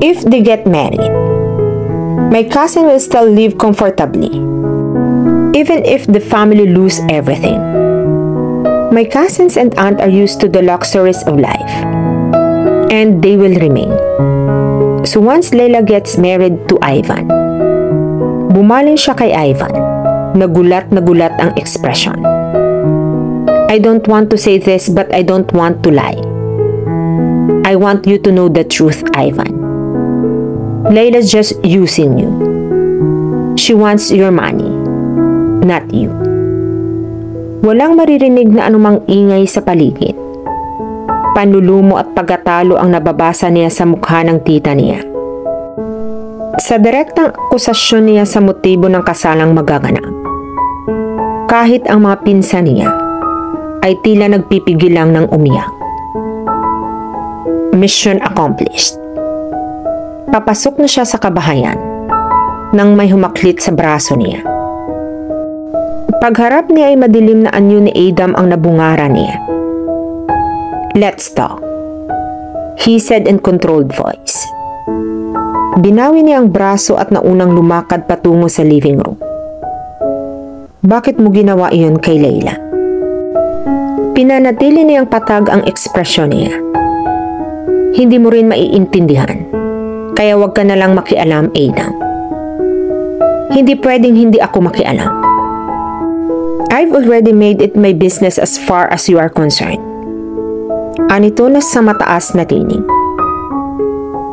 If they get married, my cousin will still live comfortably even if the family lose everything. My cousins and aunt are used to the luxuries of life, and they will remain. So once Leila gets married to Ivan, bumaling siya kay Ivan. Nagulat na gulat ang expression. I don't want to say this but I don't want to lie. I want you to know the truth, Ivan. Leila's just using you. She wants your money not you. Walang maririnig na anumang ingay sa paligid. Panlulumo at pagkatalo ang nababasa niya sa mukha ng tita niya. Sa direktang akusasyon niya sa motibo ng kasalang magaganap. Kahit ang mga pinsan niya ay tila nagpipigil lang ng umiyak. Mission accomplished. Papasok na siya sa kabahayan nang may humaklit sa braso niya. Pagharap niya ay madilim na anyo ni Adam ang nabungara niya. Let's talk. He said in controlled voice. Binawi niya ang braso at naunang lumakad patungo sa living room. Bakit mo ginawa iyon kay Layla? Pinanatili niyang patag ang ekspresyon niya. Hindi mo rin maiintindihan. Kaya wag ka na lang makialam, Adam. Hindi pwedeng hindi ako makialam. I've already made it my business as far as you are concerned. Anito na sa mataas na tinig.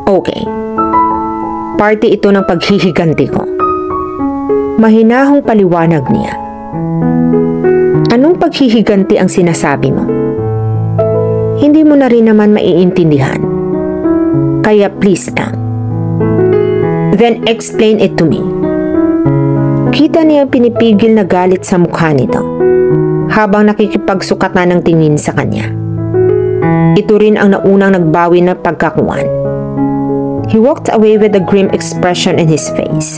Okay. Party ito ng paghihiganti ko. Mahinahong paliwanag niya. Anong paghihiganti ang sinasabi mo? Hindi mo na rin naman maiintindihan. Kaya please lang. Then explain it to me. Kita niya ang pinipigil na galit sa mukha nito habang nakikipagsukat na ng tingin sa kanya. Ito rin ang naunang nagbawi na pagkakuan. He walked away with a grim expression in his face.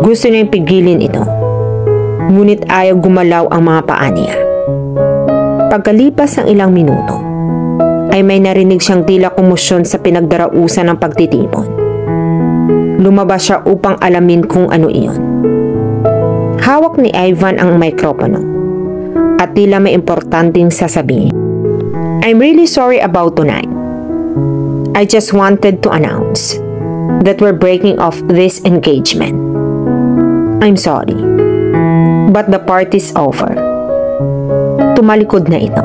Gusto niyang pigilin ito. Ngunit ayaw gumalaw ang mga paa niya. Pagkalipas ng ilang minuto, ay may narinig siyang tila kumusyon sa pinagdarausan ng pagtitipon. Lumabas siya upang alamin kung ano iyon. Hawak ni Ivan ang mikropono at tila may importanteng sasabihin. I'm really sorry about tonight. I just wanted to announce that we're breaking off this engagement. I'm sorry, but the party's over tumalikod na ito.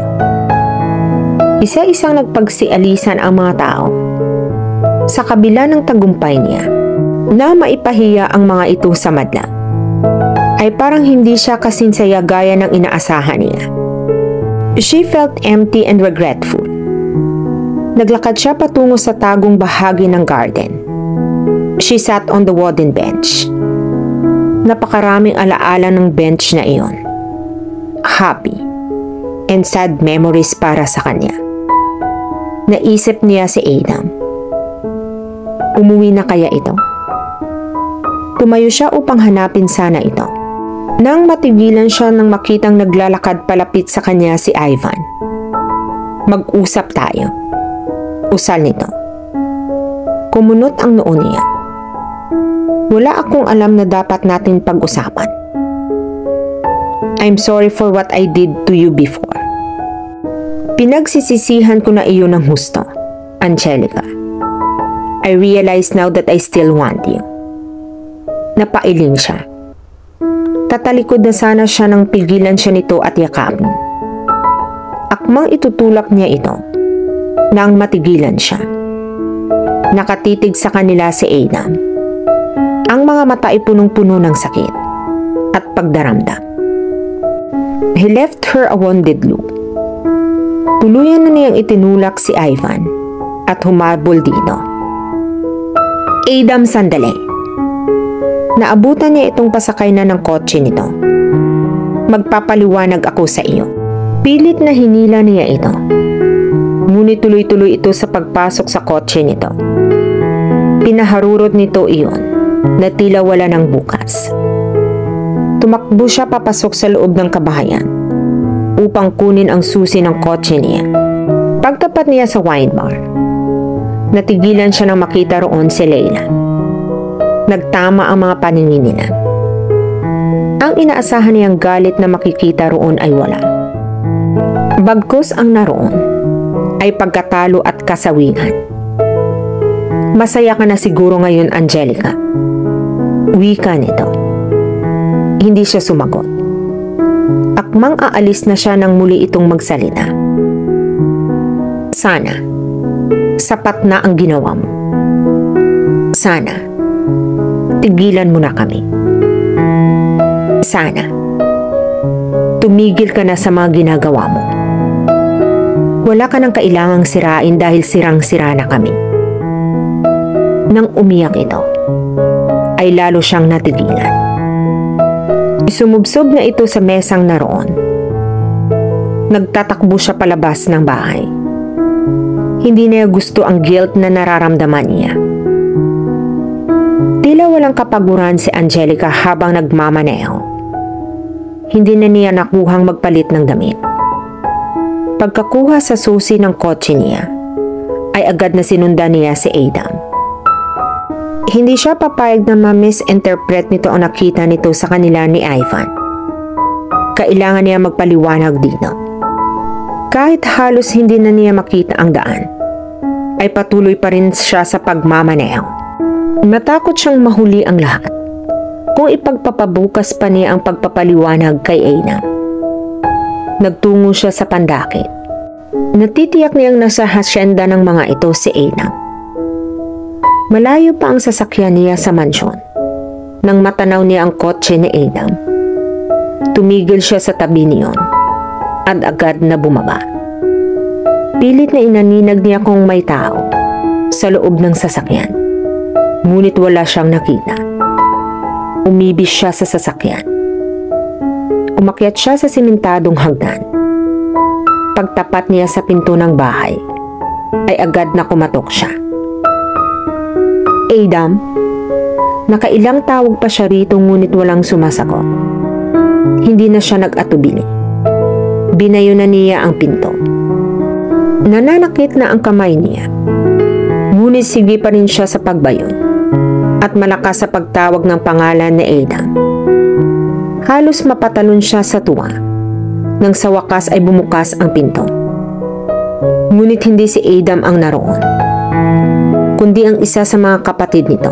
Isa-isang nagpagsialisan ang mga tao. Sa kabila ng tagumpay niya, na maipahiya ang mga ito sa madla, ay parang hindi siya kasinsaya gaya ng inaasahan niya. She felt empty and regretful. Naglakad siya patungo sa tagong bahagi ng garden. She sat on the wooden bench. Napakaraming alaala ng bench na iyon. Happy and sad memories para sa kanya. Naisip niya si Adam. Umuwi na kaya ito? Tumayo siya upang hanapin sana ito. Nang matigilan siya nang makitang naglalakad palapit sa kanya si Ivan. Mag-usap tayo. Usal nito. Kumunot ang noo niya. Wala akong alam na dapat natin pag-usapan. I'm sorry for what I did to you before. Pinagsisisihan ko na iyon ng husto, Angelica. I realize now that I still want you. Napailing siya. Tatalikod na sana siya nang pigilan siya nito at yakapin. Akmang itutulak niya ito nang matigilan siya. Nakatitig sa kanila si Adam. Ang mga mata ay punong-puno ng sakit at pagdaramdam. He left her a wounded look Tuluyan na niyang itinulak si Ivan at humabol dito. Adam sandali. Naabutan niya itong pasakay na ng kotse nito. Magpapaliwanag ako sa iyo. Pilit na hinila niya ito. Ngunit tuloy-tuloy ito sa pagpasok sa kotse nito. Pinaharurot nito iyon na tila wala ng bukas. Tumakbo siya papasok sa loob ng kabahayan upang kunin ang susi ng kotse niya. Pagtapat niya sa wine bar, natigilan siya nang makita roon si Leila. Nagtama ang mga paningin nila. Ang inaasahan niyang galit na makikita roon ay wala. Bagkus ang naroon ay pagkatalo at kasawigan. Masaya ka na siguro ngayon, Angelica. Wika nito. Hindi siya sumagot akmang aalis na siya nang muli itong magsalita. Sana, sapat na ang ginawa mo. Sana, tigilan mo na kami. Sana, tumigil ka na sa mga ginagawa mo. Wala ka nang kailangang sirain dahil sirang-sira na kami. Nang umiyak ito, ay lalo siyang natigilan. Sumubsob na ito sa mesang naroon. Nagtatakbo siya palabas ng bahay. Hindi niya gusto ang guilt na nararamdaman niya. Tila walang kapaguran si Angelica habang nagmamaneho. Hindi na niya nakuhang magpalit ng damit. Pagkakuha sa susi ng kotse niya, ay agad na sinundan niya si Adam. Hindi siya papayag na ma-misinterpret nito ang nakita nito sa kanila ni Ivan. Kailangan niya magpaliwanag dito. Kahit halos hindi na niya makita ang daan, ay patuloy pa rin siya sa pagmamaneho. Matakot siyang mahuli ang lahat kung ipagpapabukas pa niya ang pagpapaliwanag kay Aina. Nagtungo siya sa pandakit Natitiyak niyang nasa hasyenda ng mga ito si Adam. Malayo pa ang sasakyan niya sa mansyon. Nang matanaw niya ang kotse ni Adam, tumigil siya sa tabi niyon at agad na bumaba. Pilit na inaninag niya kung may tao sa loob ng sasakyan. Ngunit wala siyang nakita. Umibis siya sa sasakyan. Umakyat siya sa simentadong hagdan pagtapat niya sa pinto ng bahay, ay agad na kumatok siya. Adam, nakailang tawag pa siya rito ngunit walang sumasagot. Hindi na siya nag-atubili. Binayo na niya ang pinto. Nananakit na ang kamay niya. Ngunit sige pa rin siya sa pagbayon at malakas sa pagtawag ng pangalan ni Adam. Halos mapatalon siya sa tuwa nang sa wakas ay bumukas ang pinto. Ngunit hindi si Adam ang naroon, kundi ang isa sa mga kapatid nito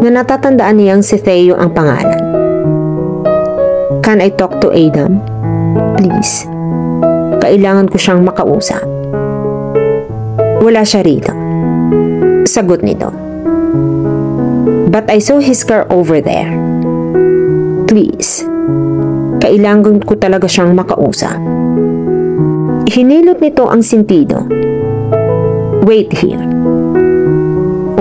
na natatandaan niyang si Theo ang pangalan. Can I talk to Adam? Please. Kailangan ko siyang makausap. Wala siya rito. Sagot nito. But I saw his car over there. Please. Kailangan ko talaga siyang makausap. Hinilot nito ang sintido. Wait here.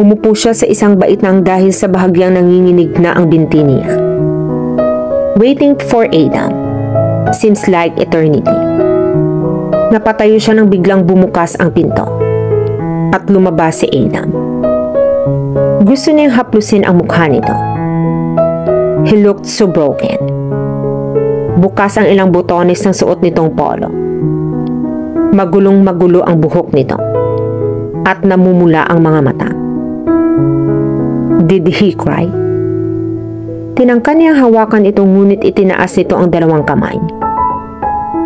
Umupo siya sa isang bait ng dahil sa bahagyang nanginginig na ang binti niya. Waiting for Adam. Seems like eternity. Napatayo siya nang biglang bumukas ang pinto. At lumabas si Adam. Gusto niyang haplusin ang mukha nito. He looked so broken. Bukas ang ilang butones ng suot nitong polo. Magulong magulo ang buhok nito. At namumula ang mga mata. Did he cry? Tinangka niyang hawakan ito ngunit itinaas nito ang dalawang kamay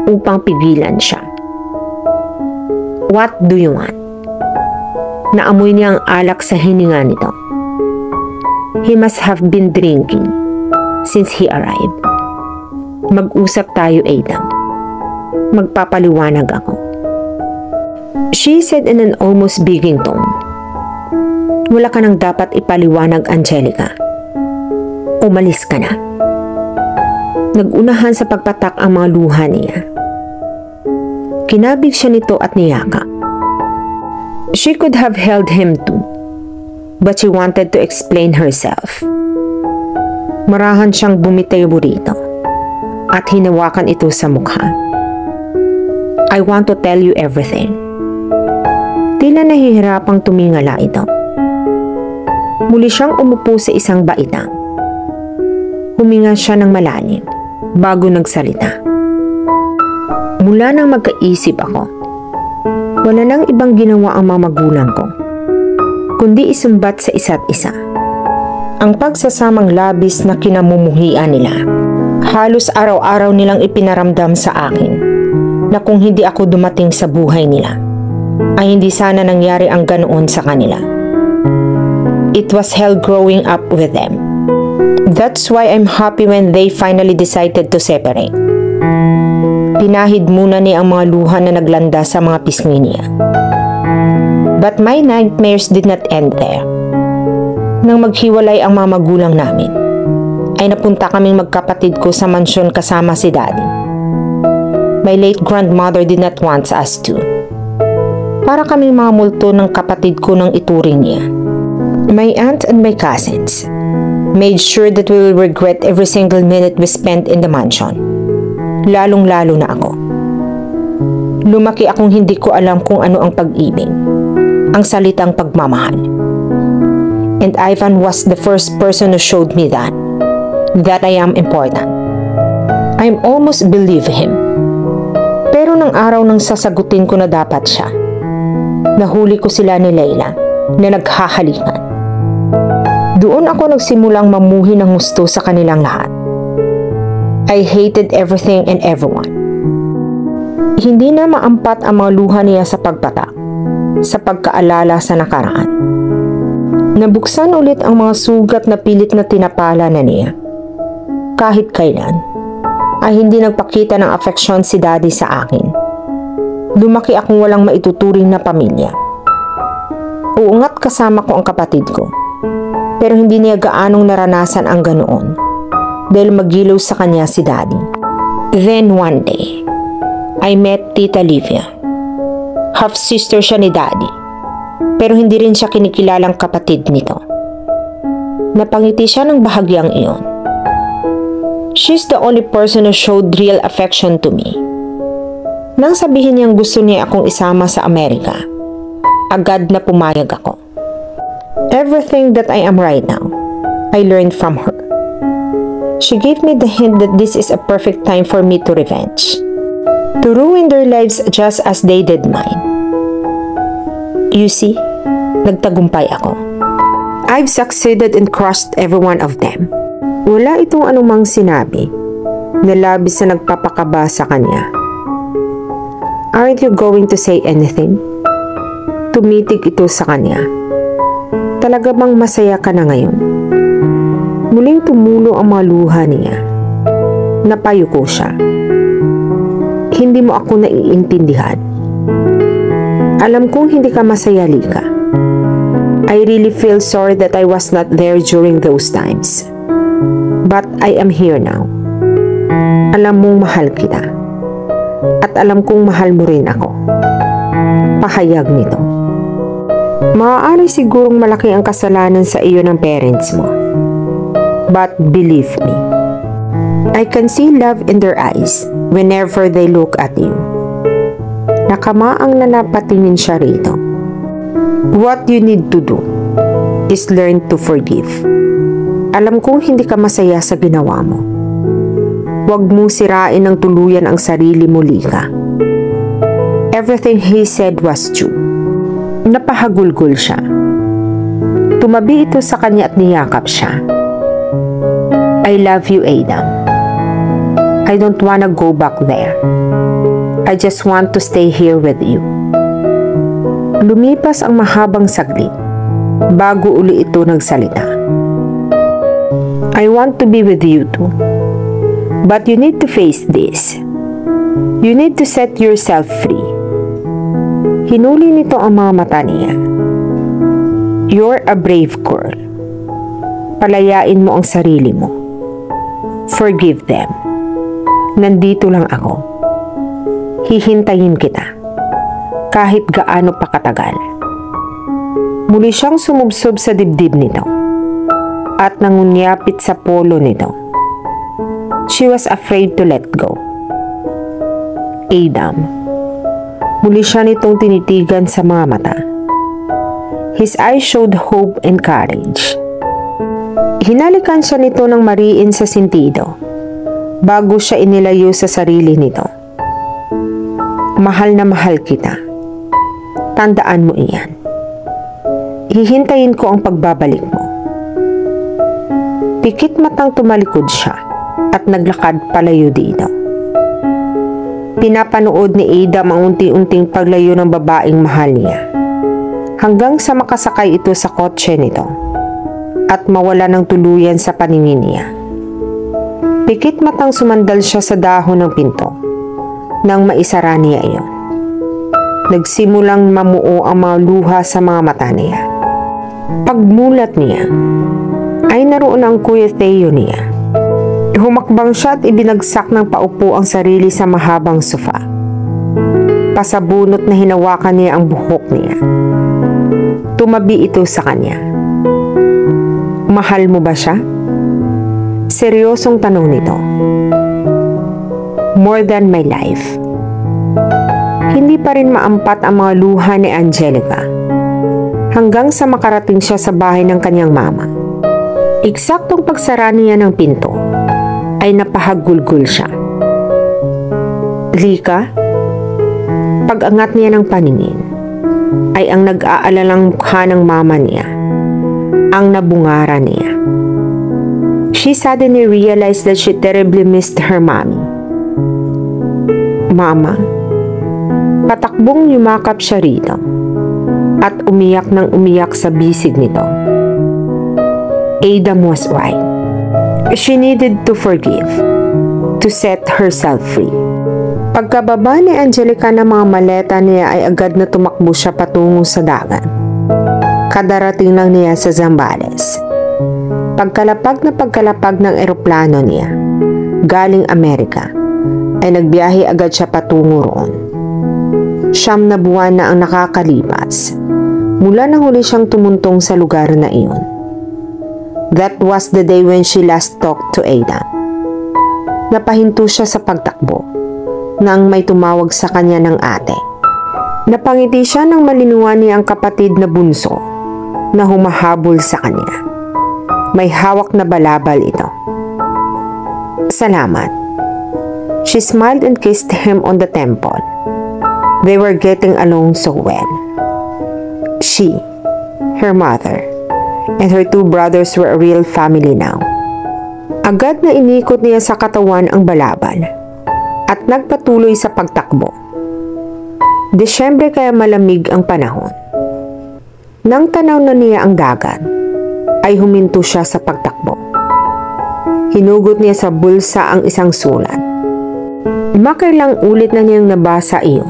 upang pigilan siya. What do you want? Naamoy niya ang alak sa hininga nito. He must have been drinking since he arrived. Mag-usap tayo, Adam. Magpapaliwanag ako. She said in an almost begging tone. Wala ka nang dapat ipaliwanag, Angelica. Umalis ka na. Nagunahan sa pagpatak ang mga luha niya. Kinabig siya nito at niyaka. She could have held him too, but she wanted to explain herself. Marahan siyang bumitayo rito at hinawakan ito sa mukha. I want to tell you everything. Tila nahihirapang tumingala ito. Muli siyang umupo sa isang baitang. Huminga siya ng malalim bago nagsalita. Mula nang magkaisip ako, wala nang ibang ginawa ang mga magulang ko, kundi isumbat sa isa't isa. Ang pagsasamang labis na kinamumuhian nila Halos araw-araw nilang ipinaramdam sa akin na kung hindi ako dumating sa buhay nila, ay hindi sana nangyari ang ganoon sa kanila. It was hell growing up with them. That's why I'm happy when they finally decided to separate. Pinahid muna ni ang mga luha na naglanda sa mga pisngi niya. But my nightmares did not end there. Nang maghiwalay ang mga magulang namin, ay napunta kaming magkapatid ko sa mansyon kasama si daddy. My late grandmother did not want us to. Para kaming mga multo ng kapatid ko ng ituring niya. My aunt and my cousins made sure that we will regret every single minute we spent in the mansion. Lalong-lalo na ako. Lumaki akong hindi ko alam kung ano ang pag-ibig. Ang salitang pagmamahal. And Ivan was the first person who showed me that that I am important. I'm almost believe him. Pero nang araw nang sasagutin ko na dapat siya, nahuli ko sila ni Layla na naghahalikan. Doon ako nagsimulang mamuhi ng gusto sa kanilang lahat. I hated everything and everyone. Hindi na maampat ang mga luha niya sa pagpatak, sa pagkaalala sa nakaraan. Nabuksan ulit ang mga sugat na pilit na tinapala na niya kahit kailan ay hindi nagpakita ng affection si daddy sa akin. Lumaki akong walang maituturing na pamilya. Uungat kasama ko ang kapatid ko. Pero hindi niya gaanong naranasan ang ganoon dahil magilaw sa kanya si daddy. Then one day, I met Tita Livia. Half-sister siya ni daddy. Pero hindi rin siya kinikilalang kapatid nito. Napangiti siya ng bahagyang iyon. She's the only person who showed real affection to me. Nang sabihin niyang gusto niya akong isama sa Amerika, agad na pumayag ako. Everything that I am right now, I learned from her. She gave me the hint that this is a perfect time for me to revenge. To ruin their lives just as they did mine. You see, nagtagumpay ako. I've succeeded and crushed every one of them. Wala itong anumang sinabi na labis na nagpapakaba sa kanya. Aren't you going to say anything? Tumitig ito sa kanya. Talaga bang masaya ka na ngayon? Muling tumulo ang mga luha niya. Napayo ko siya. Hindi mo ako naiintindihan. Alam kong hindi ka masaya, Lika. I really feel sorry that I was not there during those times. But I am here now. Alam mong mahal kita. At alam kong mahal mo rin ako. Pahayag nito. Maaari sigurong malaki ang kasalanan sa iyo ng parents mo. But believe me, I can see love in their eyes whenever they look at you. Nakamaang na napatingin siya rito. What you need to do is learn to forgive. Alam kong hindi ka masaya sa ginawa mo. Huwag mo sirain ng tuluyan ang sarili mo, Lika. Everything he said was true. Napahagulgol siya. Tumabi ito sa kanya at niyakap siya. I love you, Adam. I don't wanna go back there. I just want to stay here with you. Lumipas ang mahabang saglit bago uli ito nagsalita. I want to be with you too. But you need to face this. You need to set yourself free. Hinuli nito ang mga mata niya. You're a brave girl. Palayain mo ang sarili mo. Forgive them. Nandito lang ako. Hihintayin kita. Kahit gaano pa katagal. Muli siyang sumubsob sa dibdib nito at nangunyapit sa polo nito. She was afraid to let go. Adam, Muli siya nitong tinitigan sa mga mata. His eyes showed hope and courage. Hinalikan siya nito ng mariin sa sintido bago siya inilayo sa sarili nito. Mahal na mahal kita. Tandaan mo iyan. Hihintayin ko ang pagbabalik mo. Pikit matang tumalikod siya at naglakad palayo dito. Pinapanood ni Adam ang unti-unting paglayo ng babaeng mahal niya. Hanggang sa makasakay ito sa kotse nito at mawala ng tuluyan sa paningin niya. Pikit matang sumandal siya sa dahon ng pinto nang maisara niya iyon. Nagsimulang mamuo ang mga luha sa mga mata niya. Pagmulat niya, ay naroon ang kuya Theo niya Humakbang siya at ibinagsak ng paupo ang sarili sa mahabang sofa. Pasabunot na hinawakan niya ang buhok niya. Tumabi ito sa kanya. Mahal mo ba siya? Seryosong tanong nito. More than my life. Hindi pa rin maampat ang mga luha ni Angelica hanggang sa makarating siya sa bahay ng kanyang mama. Eksaktong pagsara niya ng pinto, ay napahagulgul siya. Lika, pag-angat niya ng paningin, ay ang nag-aalalang mukha ng mama niya, ang nabungara niya. She suddenly realized that she terribly missed her mommy. Mama, patakbong yumakap siya rito at umiyak ng umiyak sa bisig nito. Adam was right. She needed to forgive, to set herself free. Pagkababa ni Angelica ng mga maleta niya ay agad na tumakbo siya patungo sa dagat. Kadarating lang niya sa Zambales. Pagkalapag na pagkalapag ng eroplano niya, galing Amerika, ay nagbiyahe agad siya patungo roon. Siyam na buwan na ang nakakalipas mula nang huli siyang tumuntong sa lugar na iyon. That was the day when she last talked to Ada. Napahinto siya sa pagtakbo nang may tumawag sa kanya ng ate. Napangiti siya nang malinuwan niya ang kapatid na bunso na humahabol sa kanya. May hawak na balabal ito. Salamat. She smiled and kissed him on the temple. They were getting along so well. She, her mother, and her two brothers were a real family now. Agad na inikot niya sa katawan ang balabal at nagpatuloy sa pagtakbo. Desyembre kaya malamig ang panahon. Nang tanaw na niya ang dagat, ay huminto siya sa pagtakbo. Hinugot niya sa bulsa ang isang sulat. Makailang ulit na niyang nabasa iyon,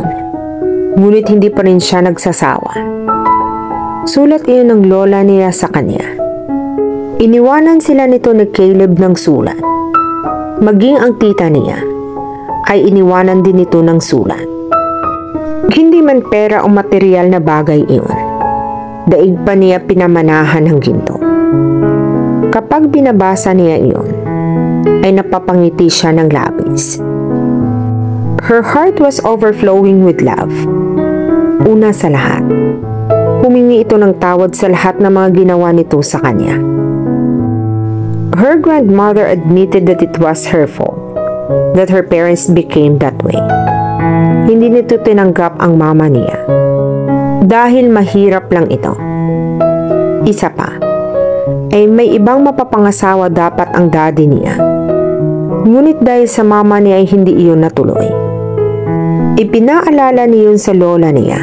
ngunit hindi pa rin siya nagsasawa. Sulat iyon ng lola niya sa kanya. Iniwanan sila nito ni Caleb ng sulat. Maging ang tita niya ay iniwanan din ito ng sulat. Hindi man pera o material na bagay iyon. Daig pa niya pinamanahan ng ginto. Kapag binabasa niya iyon, ay napapangiti siya ng labis. Her heart was overflowing with love. Una sa lahat, humingi ito ng tawad sa lahat ng mga ginawa nito sa kanya. Her grandmother admitted that it was her fault that her parents became that way. Hindi nito tinanggap ang mama niya. Dahil mahirap lang ito. Isa pa, ay may ibang mapapangasawa dapat ang daddy niya. Ngunit dahil sa mama niya ay hindi iyon natuloy. Ipinaalala niyon sa lola niya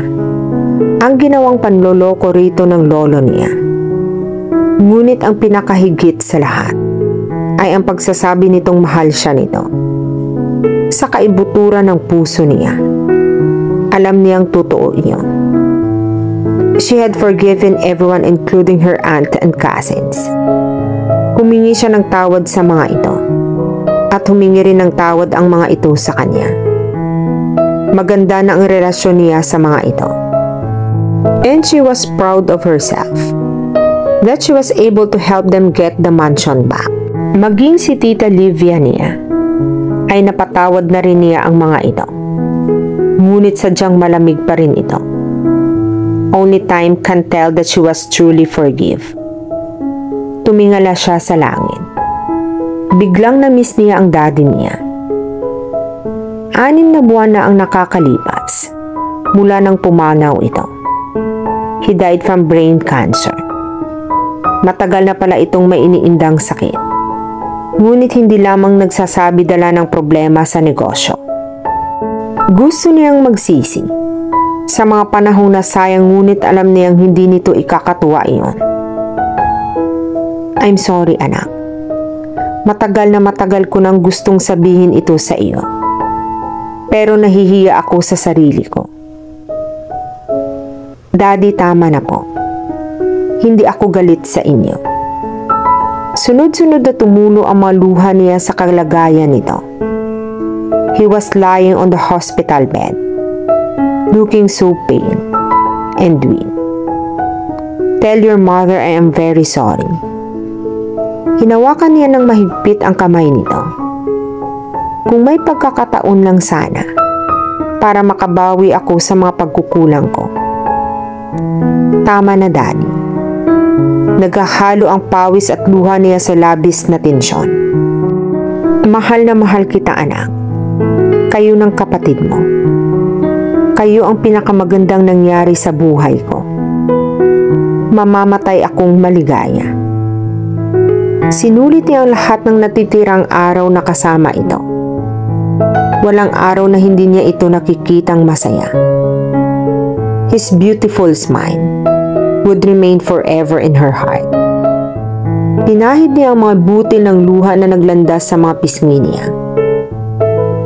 ang ginawang panloloko rito ng lolo niya. Ngunit ang pinakahigit sa lahat ay ang pagsasabi nitong mahal siya nito. Sa kaibuturan ng puso niya, alam niyang totoo iyon. She had forgiven everyone including her aunt and cousins. Humingi siya ng tawad sa mga ito at humingi rin ng tawad ang mga ito sa kanya. Maganda na ang relasyon niya sa mga ito. And she was proud of herself that she was able to help them get the mansion back. Maging si Tita Livia niya ay napatawad na rin niya ang mga ito. Ngunit sadyang malamig pa rin ito. Only time can tell that she was truly forgive. Tumingala siya sa langit. Biglang na-miss niya ang daddy niya. Anim na buwan na ang nakakalipas mula nang pumanaw ito. He died from brain cancer. Matagal na pala itong may iniindang sakit ngunit hindi lamang nagsasabi dala ng problema sa negosyo. Gusto niyang magsisi. Sa mga panahong na ngunit alam niyang hindi nito ikakatuwa iyon. I'm sorry anak. Matagal na matagal ko nang gustong sabihin ito sa iyo. Pero nahihiya ako sa sarili ko. Daddy, tama na po. Hindi ako galit sa inyo. Sunod-sunod na tumulo ang mga luha niya sa kalagayan nito. He was lying on the hospital bed, looking so pale and weak. Tell your mother I am very sorry. Hinawakan niya ng mahigpit ang kamay nito. Kung may pagkakataon lang sana, para makabawi ako sa mga pagkukulang ko. Tama na, Daddy. Naghahalo ang pawis at luha niya sa labis na tensyon. Mahal na mahal kita anak. Kayo ng kapatid mo. Kayo ang pinakamagandang nangyari sa buhay ko. Mamamatay akong maligaya. Sinulit niya ang lahat ng natitirang araw na kasama ito. Walang araw na hindi niya ito nakikitang masaya. His beautiful smile would remain forever in her heart. Pinahid niya ang mga butil ng luha na naglandas sa mga pisngi niya.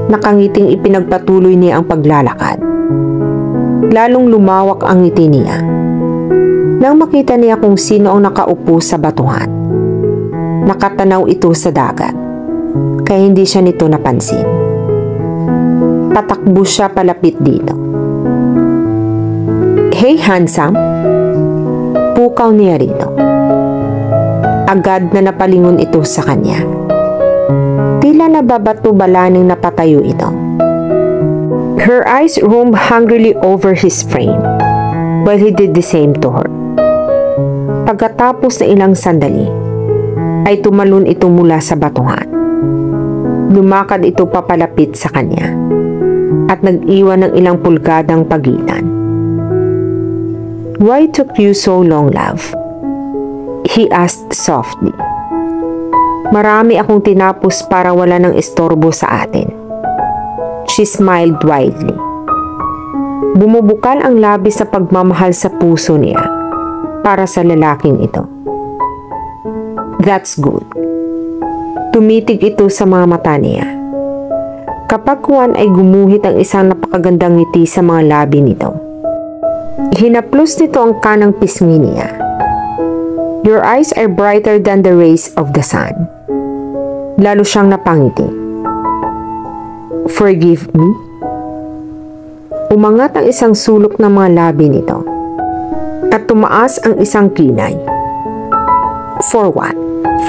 Nakangiting ipinagpatuloy niya ang paglalakad. Lalong lumawak ang ngiti niya. Nang makita niya kung sino ang nakaupo sa batuhan. Nakatanaw ito sa dagat, kaya hindi siya nito napansin. Patakbo siya palapit dito. Hey handsome, pukaw niya rito. Agad na napalingon ito sa kanya. Tila nababato-balaning napatayo ito. Her eyes roamed hungrily over his frame while he did the same to her. Pagkatapos na ilang sandali, ay tumalon ito mula sa batuhan. Lumakad ito papalapit sa kanya at nag-iwan ng ilang pulgadang pagitan. Why took you so long, love? He asked softly. Marami akong tinapos para wala ng istorbo sa atin. She smiled widely. Bumubukal ang labis sa pagmamahal sa puso niya para sa lalaking ito. That's good. Tumitig ito sa mga mata niya. Kapag Juan ay gumuhit ang isang napakagandang ngiti sa mga labi nito. Hinaplos nito ang kanang pisngi niya. Your eyes are brighter than the rays of the sun. Lalo siyang napangiti. Forgive me? Umangat ang isang sulok ng mga labi nito at tumaas ang isang kilay. For what?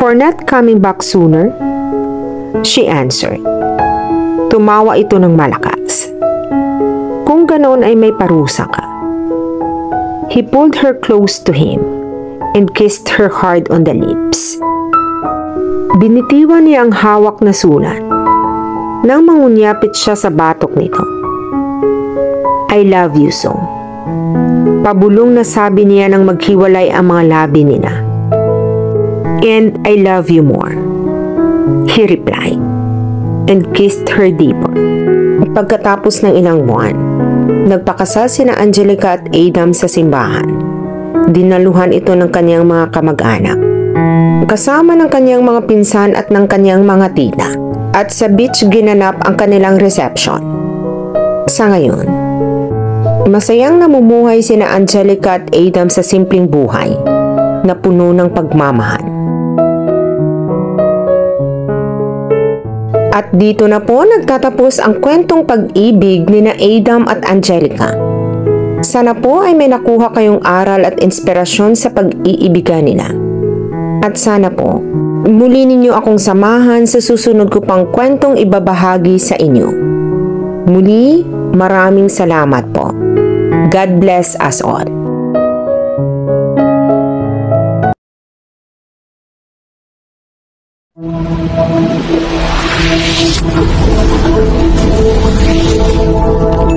For not coming back sooner? She answered. Tumawa ito ng malakas. Kung ganoon ay may parusa ka. He pulled her close to him and kissed her hard on the lips. Binitiwan niya ang hawak na sulat nang mangunyapit siya sa batok nito. I love you so. Pabulong na sabi niya nang maghiwalay ang mga labi nila. And I love you more. He replied and kissed her deeper. Pagkatapos ng ilang buwan, nagpakasal sina Angelica at Adam sa simbahan. Dinaluhan ito ng kanyang mga kamag-anak. Kasama ng kanyang mga pinsan at ng kanyang mga tita. At sa beach ginanap ang kanilang reception. Sa ngayon, masayang namumuhay sina Angelica at Adam sa simpleng buhay na puno ng pagmamahal. At dito na po nagtatapos ang kwentong pag-ibig ni na Adam at Angelica. Sana po ay may nakuha kayong aral at inspirasyon sa pag-iibigan nila. At sana po, muli ninyo akong samahan sa susunod ko pang kwentong ibabahagi sa inyo. Muli, maraming salamat po. God bless us all. Thank you. Thank you.